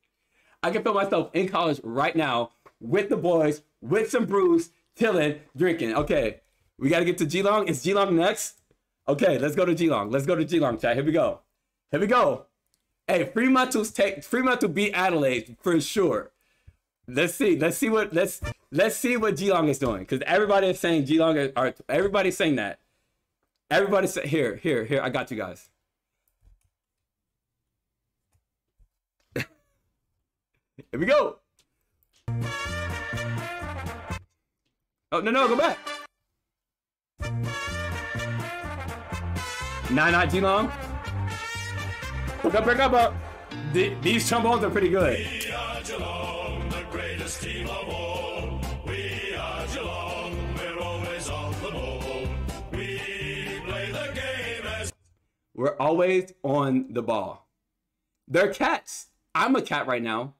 I can feel myself in college right now with the boys, with some brews, chilling, drinking. Okay, we got to get to Geelong. Is Geelong next? Okay, let's go to Geelong. Let's go to Geelong, chat. Here we go. Here we go. Hey, Fremantle's take Fremantle to beat Adelaide for sure. Let's see. Let's see what let's let's see what Geelong is doing because everybody is saying Geelong are everybody's saying that. Everybody say here, here, here. I got you guys. Here we go. Oh no no go back. Nah not Geelong. Break up, break up, up. The- These trombones are pretty good. We are Geelong, the greatest team of all. We are Geelong, we're always on the ball. We play the game as We're always on the ball. They're cats. I'm a cat right now.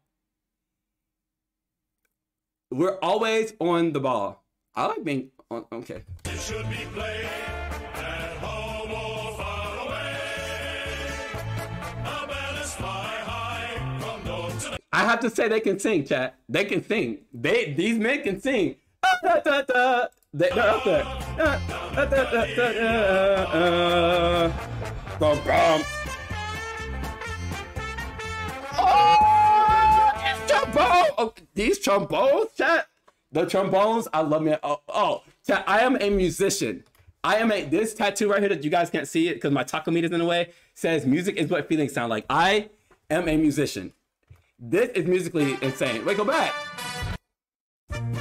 We're always on the ball. I like being on. Okay. it should be played I have to say they can sing, chat. They can sing. They these men can sing. Da, da, da. They, are up there. Bum, bum. Oh, these trombones. Oh, these trombones, chat. The trombones, I love me. Oh, oh, chat. I am a musician. I am a this tattoo right here that you guys can't see it because my taco meat is in the way. Says music is what feelings sound like. I am a musician. This is musically insane. Wait, go back. I'm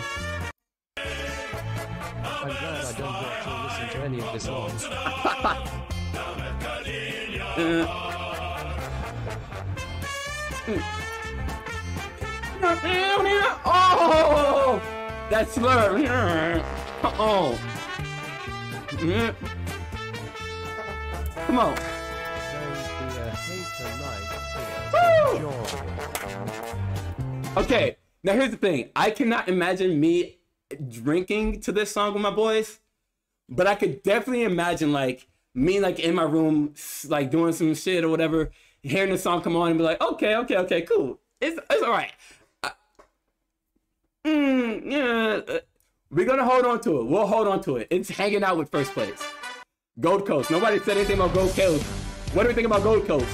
glad I don't get to listen to any of this long. Uh, Oh, that slur. Oh. Come on. Don't be a hater night. Enjoy. Okay, now here's the thing. I cannot imagine me drinking to this song with my boys, but I could definitely imagine like me like in my room, like doing some shit or whatever, hearing the song come on and be like, okay, okay, okay, cool. It's it's all right. Mm, yeah, uh, we're gonna hold on to it. We'll hold on to it. It's hanging out with first place. Gold Coast. Nobody said anything about Gold Coast. What do we think about Gold Coast?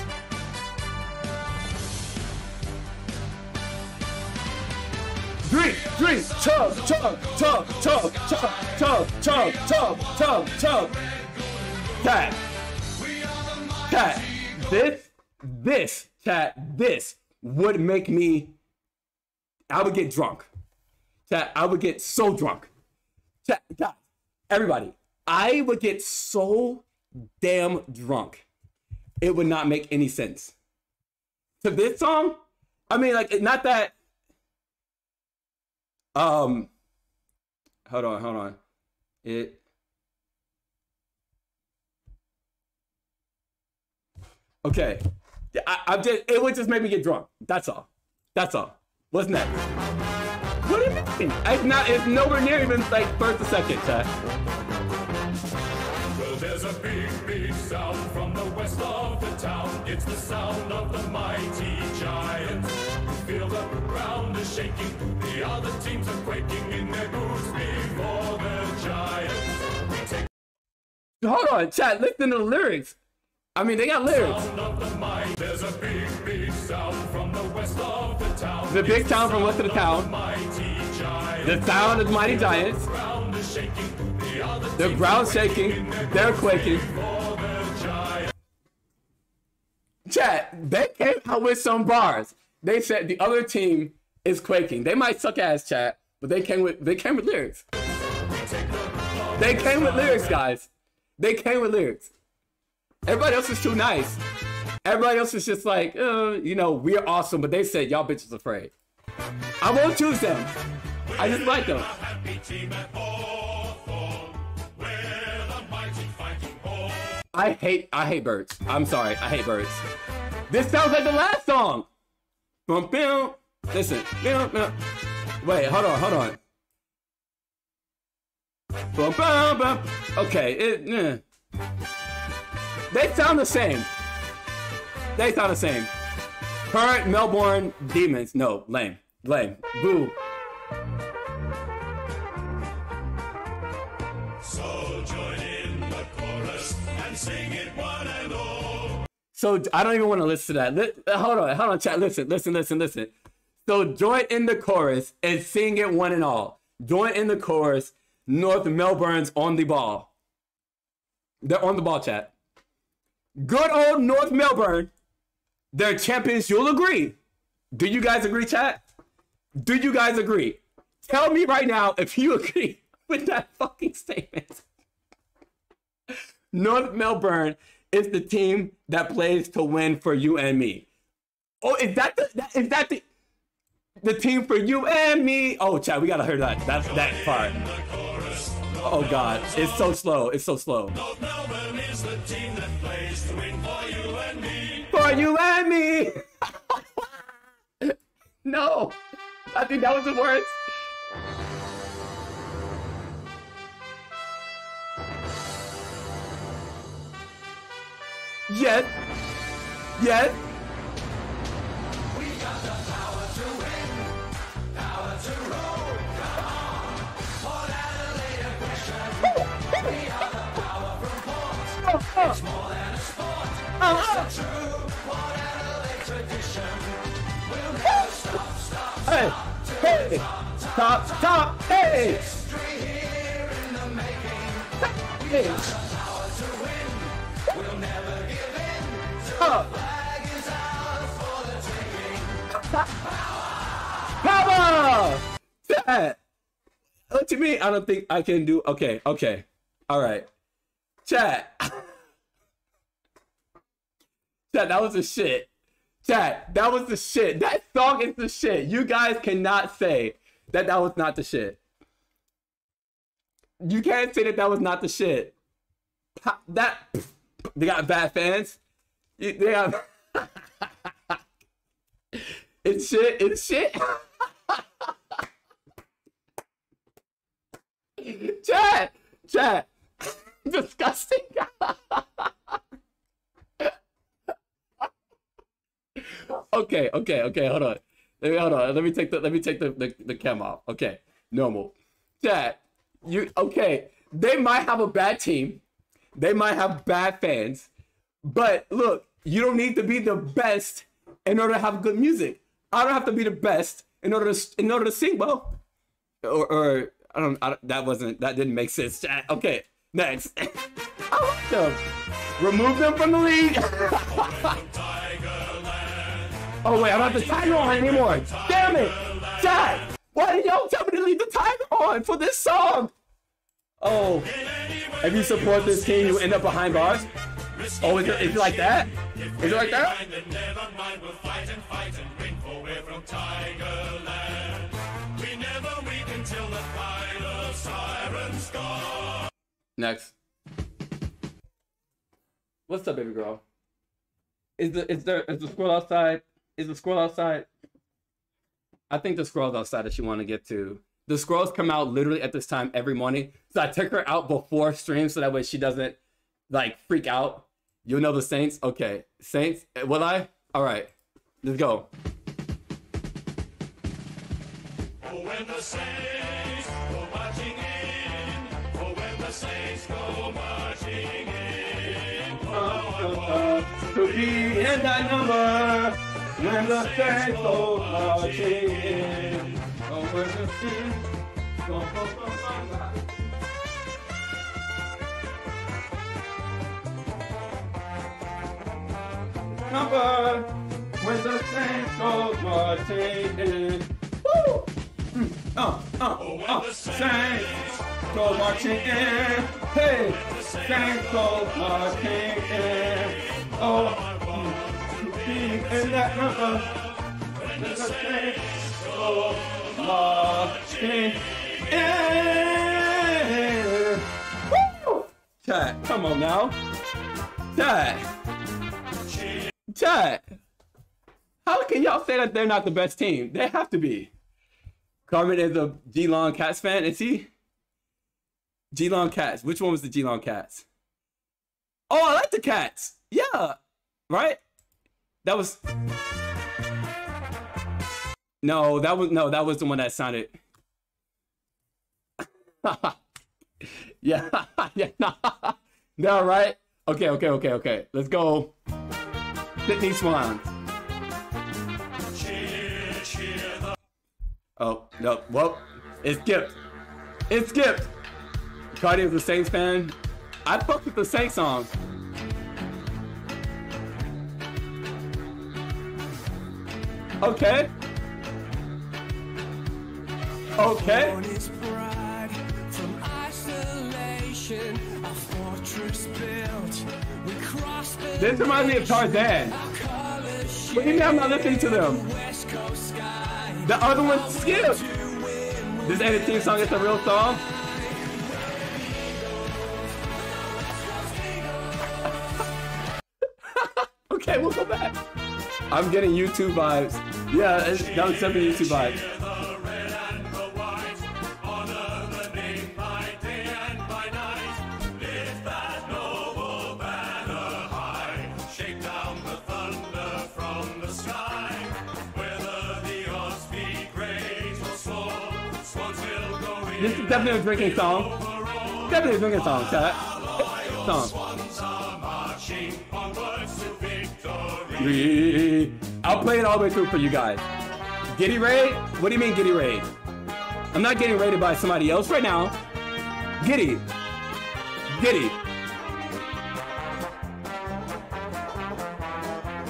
Drink, drink, chug, chug, chug, chug, chug, chug, chug, chug, chug, chug. Cat. Cat. This, this, chat, this would make me, I would get drunk. Chat, I would get so drunk. Chat, guys, everybody, I would get so damn drunk. It would not make any sense. To this song, I mean, like, not that. Um, hold on, hold on. It. Okay, I, I'm. It would just make me get drunk. That's all. That's all. What's next? What do you mean? It's not. It's nowhere near even like first or second, chat. Well, there's a big, big sound from the west of the town. It's the sound of the mighty giants. You feel the ground is shaking. The teams are quaking in their boots before the giants. Hold on, chat. Listen to the lyrics. I mean, they got lyrics. the might. There's a big, big the west of the town. The big town from west of the town. The sound of the mighty giants. ground is shaking. The ground's shaking. They're quaking. before the giants. Chat, they came out with some bars. They said the other team is quaking. They might suck ass, chat, but they came with they came with lyrics. They came with lyrics, guys. They came with lyrics. Everybody else is too nice. Everybody else is just like, uh, you know, we're awesome, but they said y'all bitches afraid. I won't choose them. I just like them. I hate I hate birds. I'm sorry, I hate birds. This sounds like the last song. Bum, bum. Listen. Bum, bum. Wait, hold on, hold on. Bum, bum, bum. Okay, it, eh. They sound the same. They sound the same. Current Melbourne Demons. No, lame. Lame. Boo. So join in the chorus and sing it one and all. So I don't even want to listen to that. Li- hold on, hold on, chat. Listen, listen, listen, listen. So join in the chorus and sing it one and all. Join in the chorus. North Melbourne's on the ball. They're on the ball, chat. Good old North Melbourne. They're champions. You'll agree. Do you guys agree, chat? Do you guys agree? Tell me right now if you agree with that fucking statement. North Melbourne is the team that plays to win for you and me. Oh, is that the is that the the team for you and me? Oh, Chad, we gotta hear that That's that part. Oh God, it's so slow. It's so slow. North Melbourne is the team that plays to win for Stop, stop. Hey, hey, stop, stop, hey. History here in the making. We got the power to win. We'll never give in. So the flag is ours for the taking. Chat. You mean? I don't think I can do. Okay, okay, all right. Chat. Chat, that was the shit. Chat, that was the shit. That song is the shit. You guys cannot say that that was not the shit. You can't say that that was not the shit. That they got bad fans. They got it's shit. It's shit. Chat, chat, disgusting. okay, okay, okay. Hold on. Let me hold on. Let me take the let me take the the, the cam off. Okay, normal. Chat, you okay? They might have a bad team. They might have bad fans, But look, you don't need to be the best in order to have good music. I don't have to be the best in order to in order to sing well. Or, or I don't. I, don't- that wasn't. That didn't make sense. Chat. Okay, next. I like them. Remove them from the league. oh wait, I don't have the tiger on anymore. Damn it, Chat. Why did y'all tell me to leave the tiger on for this song? Oh, if you support this team, you end up behind bars. Oh, is it, is it like that? Is it like that? Next. What's up, baby girl? Is the is there is the squirrel outside? Is the squirrel outside? I think the squirrel's outside that you want to get to. The squirrels come out literally at this time every morning. So I took her out before stream so that way she doesn't like freak out. You'll know the Saints? Okay. Saints, eh, will I? All right. Let's go. When the saints go marching in, oh, when the saints go marching in, oh, oh, oh. To be in that number when the Saints go marching in. Oh, when the Saints go marching in. Number when the Saints go marching in. Woo! Mm, uh, uh, uh, Saints go marching in. Hey, Saints go marching in. Oh, mm, being in that number. When the Saints go marching in. Woo! Chat, come on now. Chat. Chat. How can y'all say that they're not the best team? They have to be. Carmen is a Geelong Cats fan, is he? Geelong Cats. Which one was the Geelong Cats? Oh, I like the Cats. Yeah. Right? That was... No, that was... No, that was the one that sounded... yeah. yeah. no, right? Okay, okay, okay, okay. Let's go. Sydney Swan. Oh, no. Well, it skipped. It skipped. Cardi is a Saints fan. I fucked with the Saints song. Okay. Okay. This reminds me of Tarzan. What do you mean I'm not listening to them? The other one skipped. This edit theme song is a real song. okay, we'll go back. I'm getting YouTube vibes. Yeah, that was definitely YouTube vibes. Definitely a drinking song. Definitely a drinking song. Song. I'll play it all the way through for you guys. Giddy raid? What do you mean giddy raid? I'm not getting raided by somebody else right now. Giddy. Giddy.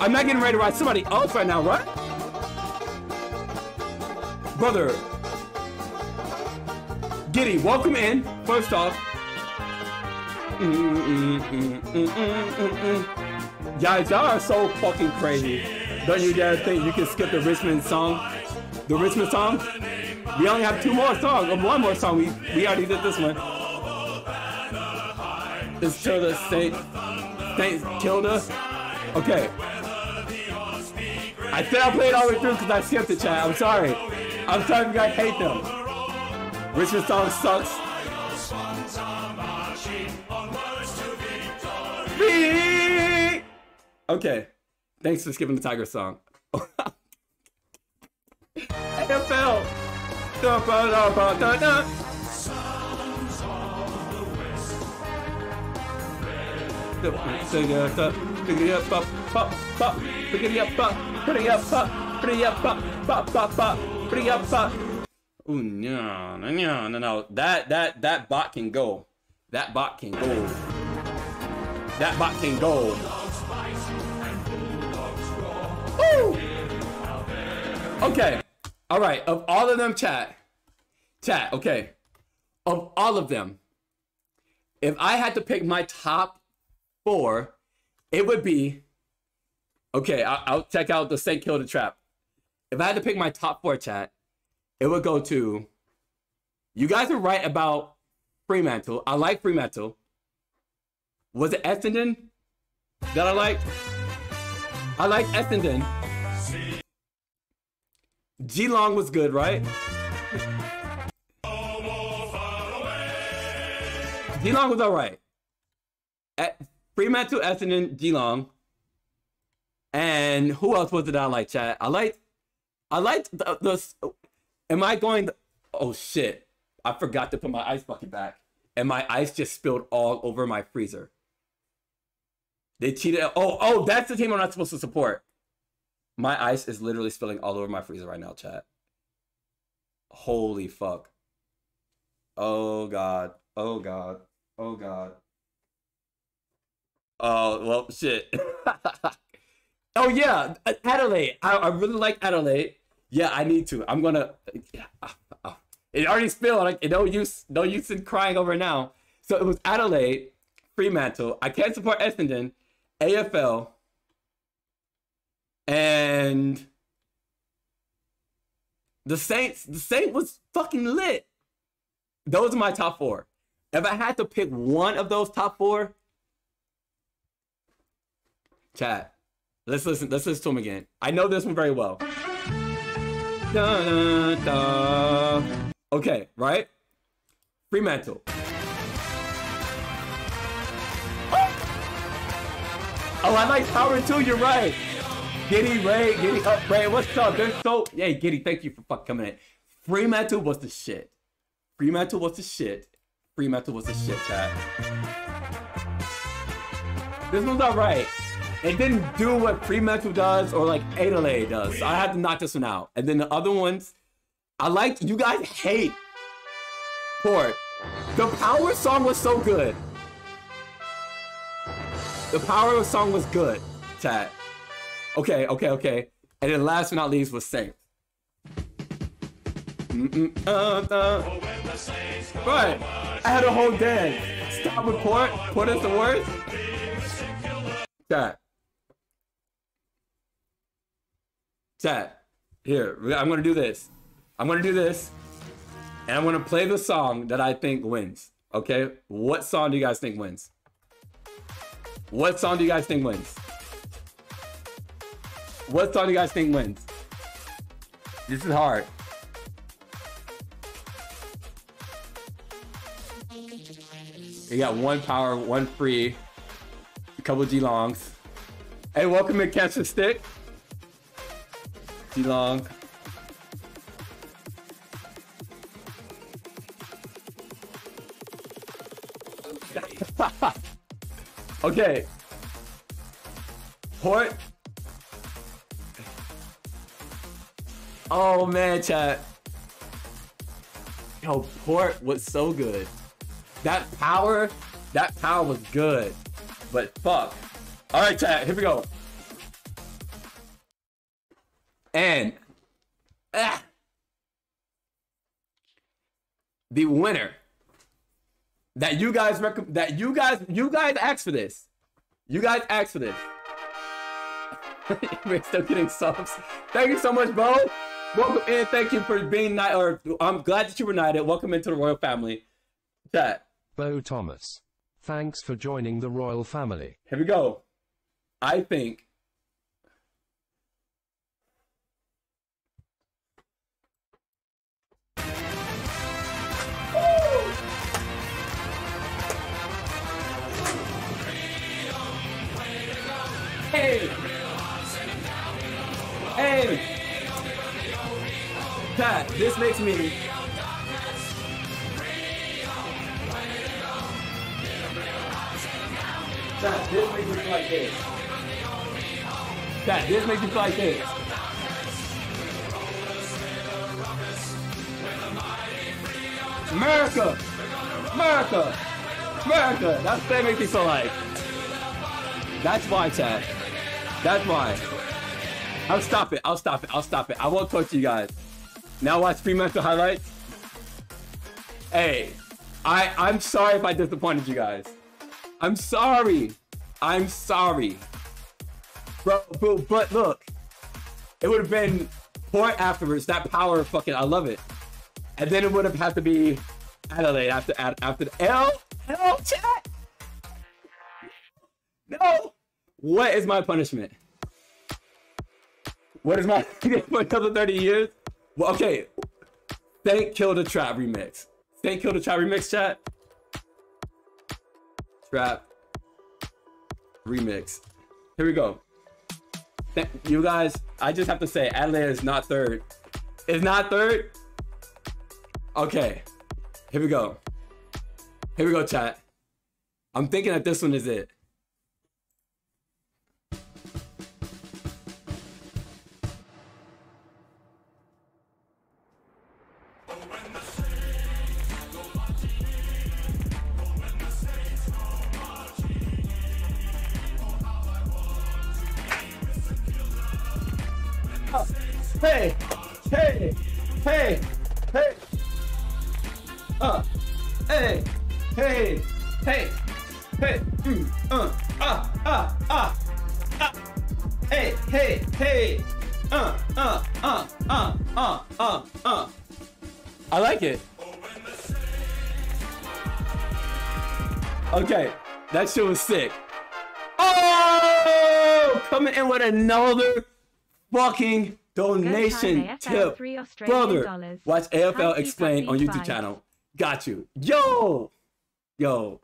I'm not getting raided by somebody else right now, right? Brother. Giddy, welcome in. First off. Guys, y'all are so fucking crazy. Don't you dare think you can skip the Richmond song? The Richmond song? We only have two more songs, or one more song. We we already did this one. It's Tilda Saint Saint Kilda. Okay. I said I'll play it all the way through because I skipped the chat. I'm sorry. I'm sorry if you guys hate them. Richmond song sucks. Beep. Okay. Thanks for skipping the Tiger song. AFL. Up, up, up, up, up, pop. Ooh, no, no, no, no, no. That, that, that bot can go. That bot can go. That bot can go. Woo! Okay. All right. Of all of them, chat. Chat. Okay. Of all of them, if I had to pick my top four, it would be. Okay, I'll, I'll check out the Kill the Trap. If I had to pick my top four, chat, it would go to. You guys are right about Fremantle. I like Fremantle. Was it Essendon that I liked? I like Essendon. Geelong was good, right? Geelong was alright. At Fremantle, Essendon, Geelong. And who else was it I like, chat? I liked I liked the, the am I going to, oh shit. I forgot to put my ice bucket back. And my ice just spilled all over my freezer. They cheated. Oh, oh, that's the team I'm not supposed to support. My ice is literally spilling all over my freezer right now, chat. Holy fuck. Oh god. Oh god. Oh god. Oh well, shit. oh yeah, Adelaide. I, I really like Adelaide. Yeah, I need to. I'm gonna. Yeah, ah, ah. It already spilled. Like no use. No use in crying over now. So it was Adelaide, Fremantle. I can't support Essendon, AFL, and the Saints. The Saint was fucking lit. Those are my top four. If I had to pick one of those top four, chat. Let's listen. Let's listen to him again. I know this one very well. Da, da, da. Okay, right? Fremantle. Oh, I like Power too. You're right. Giddy Ray, Giddy up Ray. What's up? They're so hey Giddy. Thank you for fucking coming in. Fremantle was the shit. Fremantle was the shit. Fremantle was the shit, chat. This one's alright. It didn't do what Fremantle does or like Adelaide does. So I had to knock this one out. And then the other ones, I liked. You guys hate Port. The Power song was so good. The Power song was good, chat. Okay, okay, okay. And then last but not least was Saint. Mm-mm, uh, uh. Right. I had a whole dance. Stop report. Put us the worst. Chat. Chat. Here, I'm gonna do this. I'm gonna do this. And I'm gonna play the song that I think wins. Okay? What song do you guys think wins? What song do you guys think wins? What song do you guys think wins? This is hard. You got one power, one free, a couple Geelongs. Hey, welcome to Catch the Stick. Geelong. okay. Port. Oh man, chat. Yo, Port was so good. That power, that power was good. But fuck. Alright, chat, here we go. The winner that you guys rec- that you guys you guys asked for this. You guys asked for this. We're still getting subs. Thank you so much, Bo. Welcome in. Thank you for being night. Or I'm glad that you were knighted. Welcome into the royal family. Chat. Bo Thomas. Thanks for joining the royal family. Here we go. I think. Pat, this makes me. That this makes me feel like this. That this makes me feel like this. America! America! America! That's what that makes me feel like. That's why, Chad. That's why. I'll stop it. I'll stop it. I'll stop it. I won't talk to you guys. Now watch Fremantle highlights. Hey, I I'm sorry if I disappointed you guys. I'm sorry. I'm sorry. Bro, but look, it would have been point afterwards. That power, fucking, I love it. And then it would have had to be Adelaide after after the L L chat. No. What is my punishment? What is my for another 30 years? Well, okay. Thank Kill the Trap remix. Thank Kill the Trap remix chat. Trap remix. Here we go. Th- you guys, I just have to say, Adelaide is not third. Is not third? Okay. Here we go. Here we go, chat. I'm thinking that this one is it. Was sick. Oh, coming in with another fucking donation tip, brother. dollars. Watch AFL Happy explain on YouTube channel. Got you, yo, yo.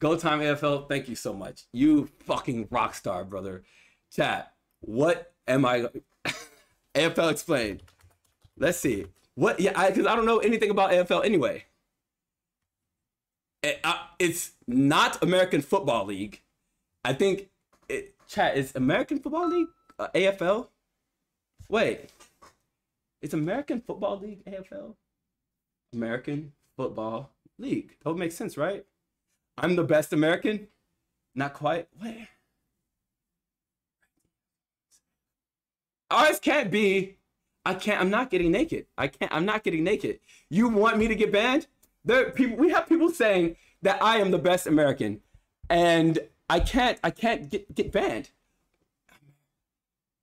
Go time AFL. Thank you so much. You fucking rock star, brother. Chat. What am I? AFL explain. Let's see. What? Yeah, I because I don't know anything about AFL anyway. It- uh, it's not American Football League. I think it, chat is American Football League uh, AFL. Wait, it's American Football League AFL. American Football League. That would make sense, right? I'm the best American. Not quite. Wait. Ours can't be. I can't. I'm not getting naked. I can't. I'm not getting naked. You want me to get banned? There, people. We have people saying that I am the best American, and I can't. I can't get get banned.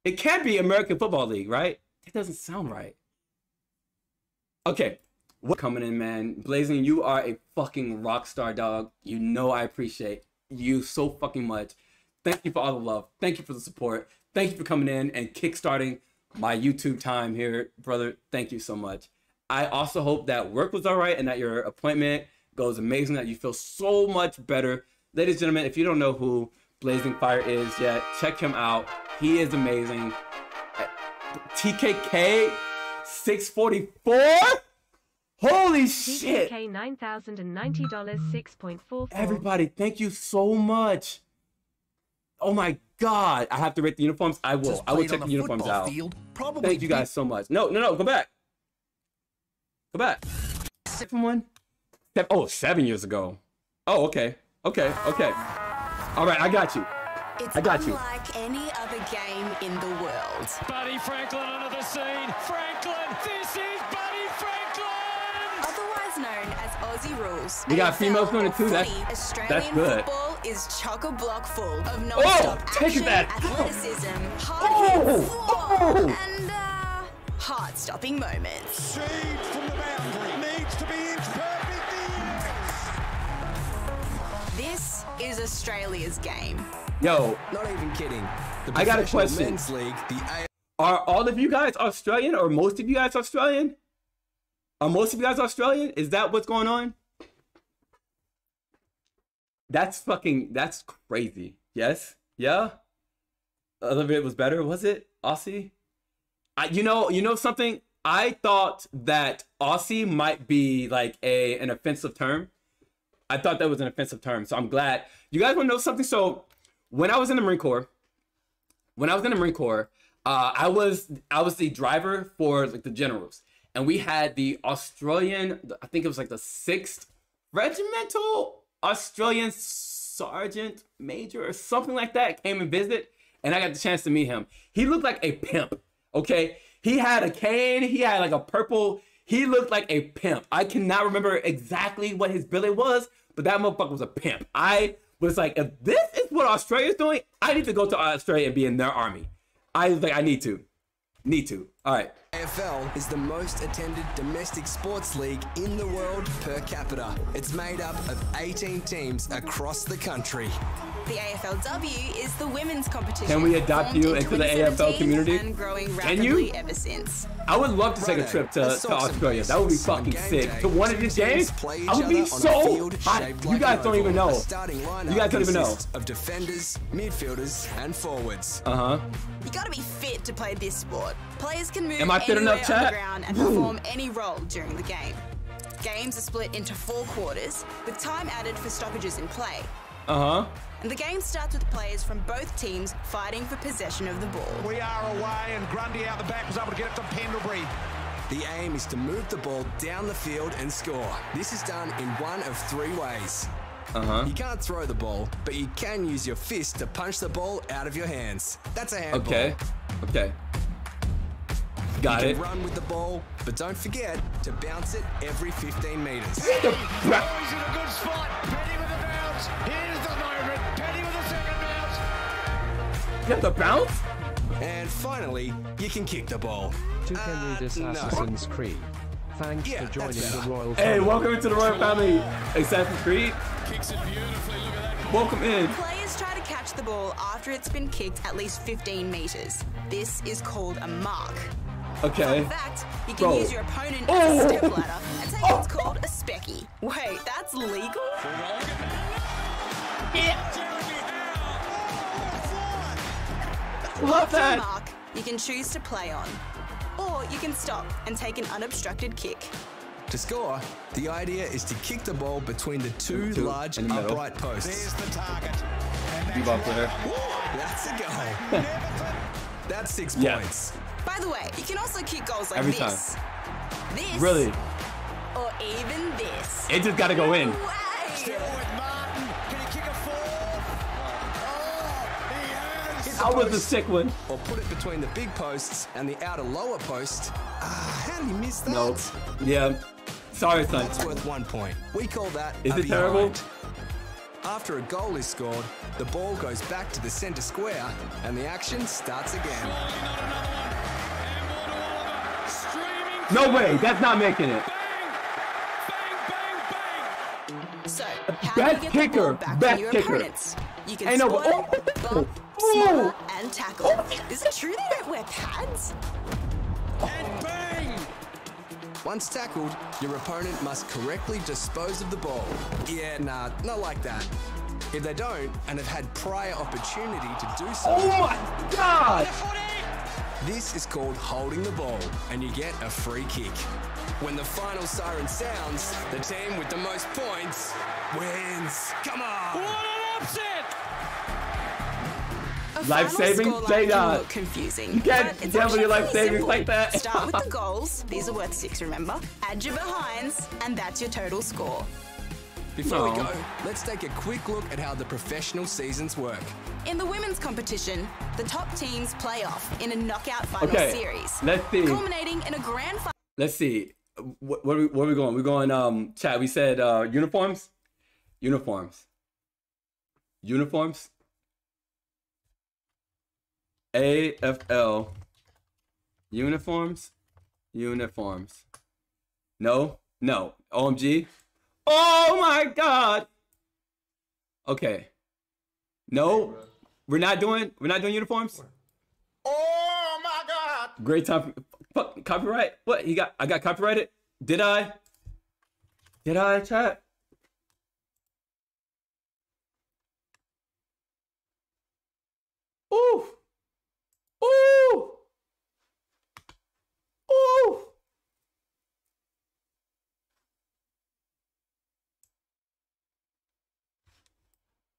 It can't be American Football League, right? That doesn't sound right. Okay, what coming in, man? Blazing, you are a fucking rock star, dog. You know I appreciate you so fucking much. Thank you for all the love. Thank you for the support. Thank you for coming in and kickstarting my YouTube time here, brother. Thank you so much. I also hope that work was all right and that your appointment goes amazing, that you feel so much better. Ladies and gentlemen, if you don't know who Blazing Fire is yet, check him out. He is amazing. TKK 644? Holy shit! TKK nine thousand and ninety dollars six point four four. Everybody, thank you so much. Oh my god, I have to rate the uniforms. I will. I will check on the uniforms out. field, probably Thank you guys so much. No, no, no, go back. Go back. Seven one. Seven, oh, seven years ago. Oh, okay, okay, okay. All right, I got you. It's I got you. unlike any other game in the world. Buddy Franklin under the scene. Franklin, this is Buddy Franklin. Otherwise known as Aussie rules. We got females doing it too. That's footy, that's Australian good. football is chock a block full of non-stop Oh, take action, that. athleticism, hard Oh, hits, oh. and uh, heart-stopping moments. from the boundary needs to be inch perfect. This is Australia's game. Yo, Not even kidding. The I got a question. Men's League, the A- Are all of you guys Australian or most of you guys Australian? Are most of you guys Australian? Is that what's going on? That's fucking that's crazy. Yes? Yeah? A little bit was better, was it? Aussie? I, you know, you know something? I thought that Aussie might be like a an offensive term. I thought that was an offensive term. So I'm glad. You guys want to know something? So when I was in the Marine Corps, when I was in the Marine Corps, uh, I was I was the driver for like the generals, and we had the Australian. I think it was like the sixth regimental Australian sergeant major or something like that came and visited, and I got the chance to meet him. He looked like a pimp. Okay, he had a cane. He had like a purple. He looked like a pimp. I cannot remember exactly what his billet was, but that motherfucker was a pimp. I was like, if this is what Australia's doing, I need to go to Australia and be in their army. I was like, I need to. Need to. All right. AFL is the most attended domestic sports league in the world per capita. It's made up of 18 teams across the country. The AFLW is the women's competition. Can we adopt you into the AFL community? And growing Can you? ever since. I would love to take a trip to, let's to Australia. That would be fucking sick. day, To one of these games, I would be on a so field hot. shaped You guys don't even know. The starting lineup You guys don't even know. Of defenders, midfielders, and forwards. Uh huh. You gotta be fit to play this sport. Players can move Am I fit anywhere enough, on the ground and Woo. perform any role during the game. Games are split into four quarters, with time added for stoppages in play. Uh huh. And the game starts with players from both teams fighting for possession of the ball. We are away, and Grundy out the back was able to get it to Pendlebury. The aim is to move the ball down the field and score. This is done in one of three ways. Uh huh. You can't throw the ball, but you can use your fist to punch the ball out of your hands. That's a handball. Okay. Okay. Got you it. can run with the ball, but don't forget to bounce it every 15 meters. Oh, he's in a good spot. Penny with the bounce. Here's the moment. Penny with the second bounce. You have to bounce? And finally, you can kick the ball. To Henry ah, no. Assassin's Creed. Thanks Yeah, for joining that's the better. royal Hey, family. welcome into the royal family. Assassin's Creed. Kicks it beautifully. Look at that. Welcome in. Players try to catch the ball after it's been kicked at least 15 metres. This is called a mark. Okay. In fact, you can Bro. use your opponent Oh. as a step ladder and take what's oh! called a specky. Wait, that's legal? Love that. mark, you can choose to play on. Or you can stop and take an unobstructed kick. To score, the idea is to kick the ball between the two, Two large in the middle. upright posts. There's the target. You bop there. That's a goal. That's six Yeah. points. By the way, you can also kick goals like Every this. This. Really? Or even this. It just gotta go in. Way. Still with Martin. Can he kick a four? Oh, he has. That was a sick one. Or put it between the big posts and the outer lower post. Ah, how did he miss that? No. Yeah. Sorry, son. That's worth one point. We call that Is a it terrible? Behind. After a goal is scored, the ball goes back to the centre square and the action starts again. No way. That's not making it. So, how Best do you get kicker. Best kicker. opponents? You can Ain't no- oh, bump, oh. smother, and tackle. Is it true they don't wear pads? Oh. Once tackled, your opponent must correctly dispose of the ball. Yeah, nah, not like that. If they don't and have had prior opportunity to do so, Oh my god. this is called holding the ball, and you get a free kick. When the final siren sounds, the team with the most points wins. Come on! What an upset! A Life final saving? scoreline Say can not. look confusing. You can't but tell your life savings simple. like that. Start with the goals. These are worth six, remember? Add your behinds, and that's your total score. Before we go, let's take a quick look at how the professional seasons work. In the women's competition, the top teams play off in a knockout final Okay. series, Let's see. culminating in a grand final. Let's see. What, what, are we, where are we going? We're going, um, chat. We said uh, uniforms? Uniforms. Uniforms? AFL. Uniforms? Uniforms. No? No. OMG? Oh my god! Okay. No? We're not doing, we're not doing uniforms? Oh my God! Great time. Fuck, copyright? What? You got? I got copyrighted? Did I? Did I chat? Ooh. Ooh! Ooh!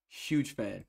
Huge fan.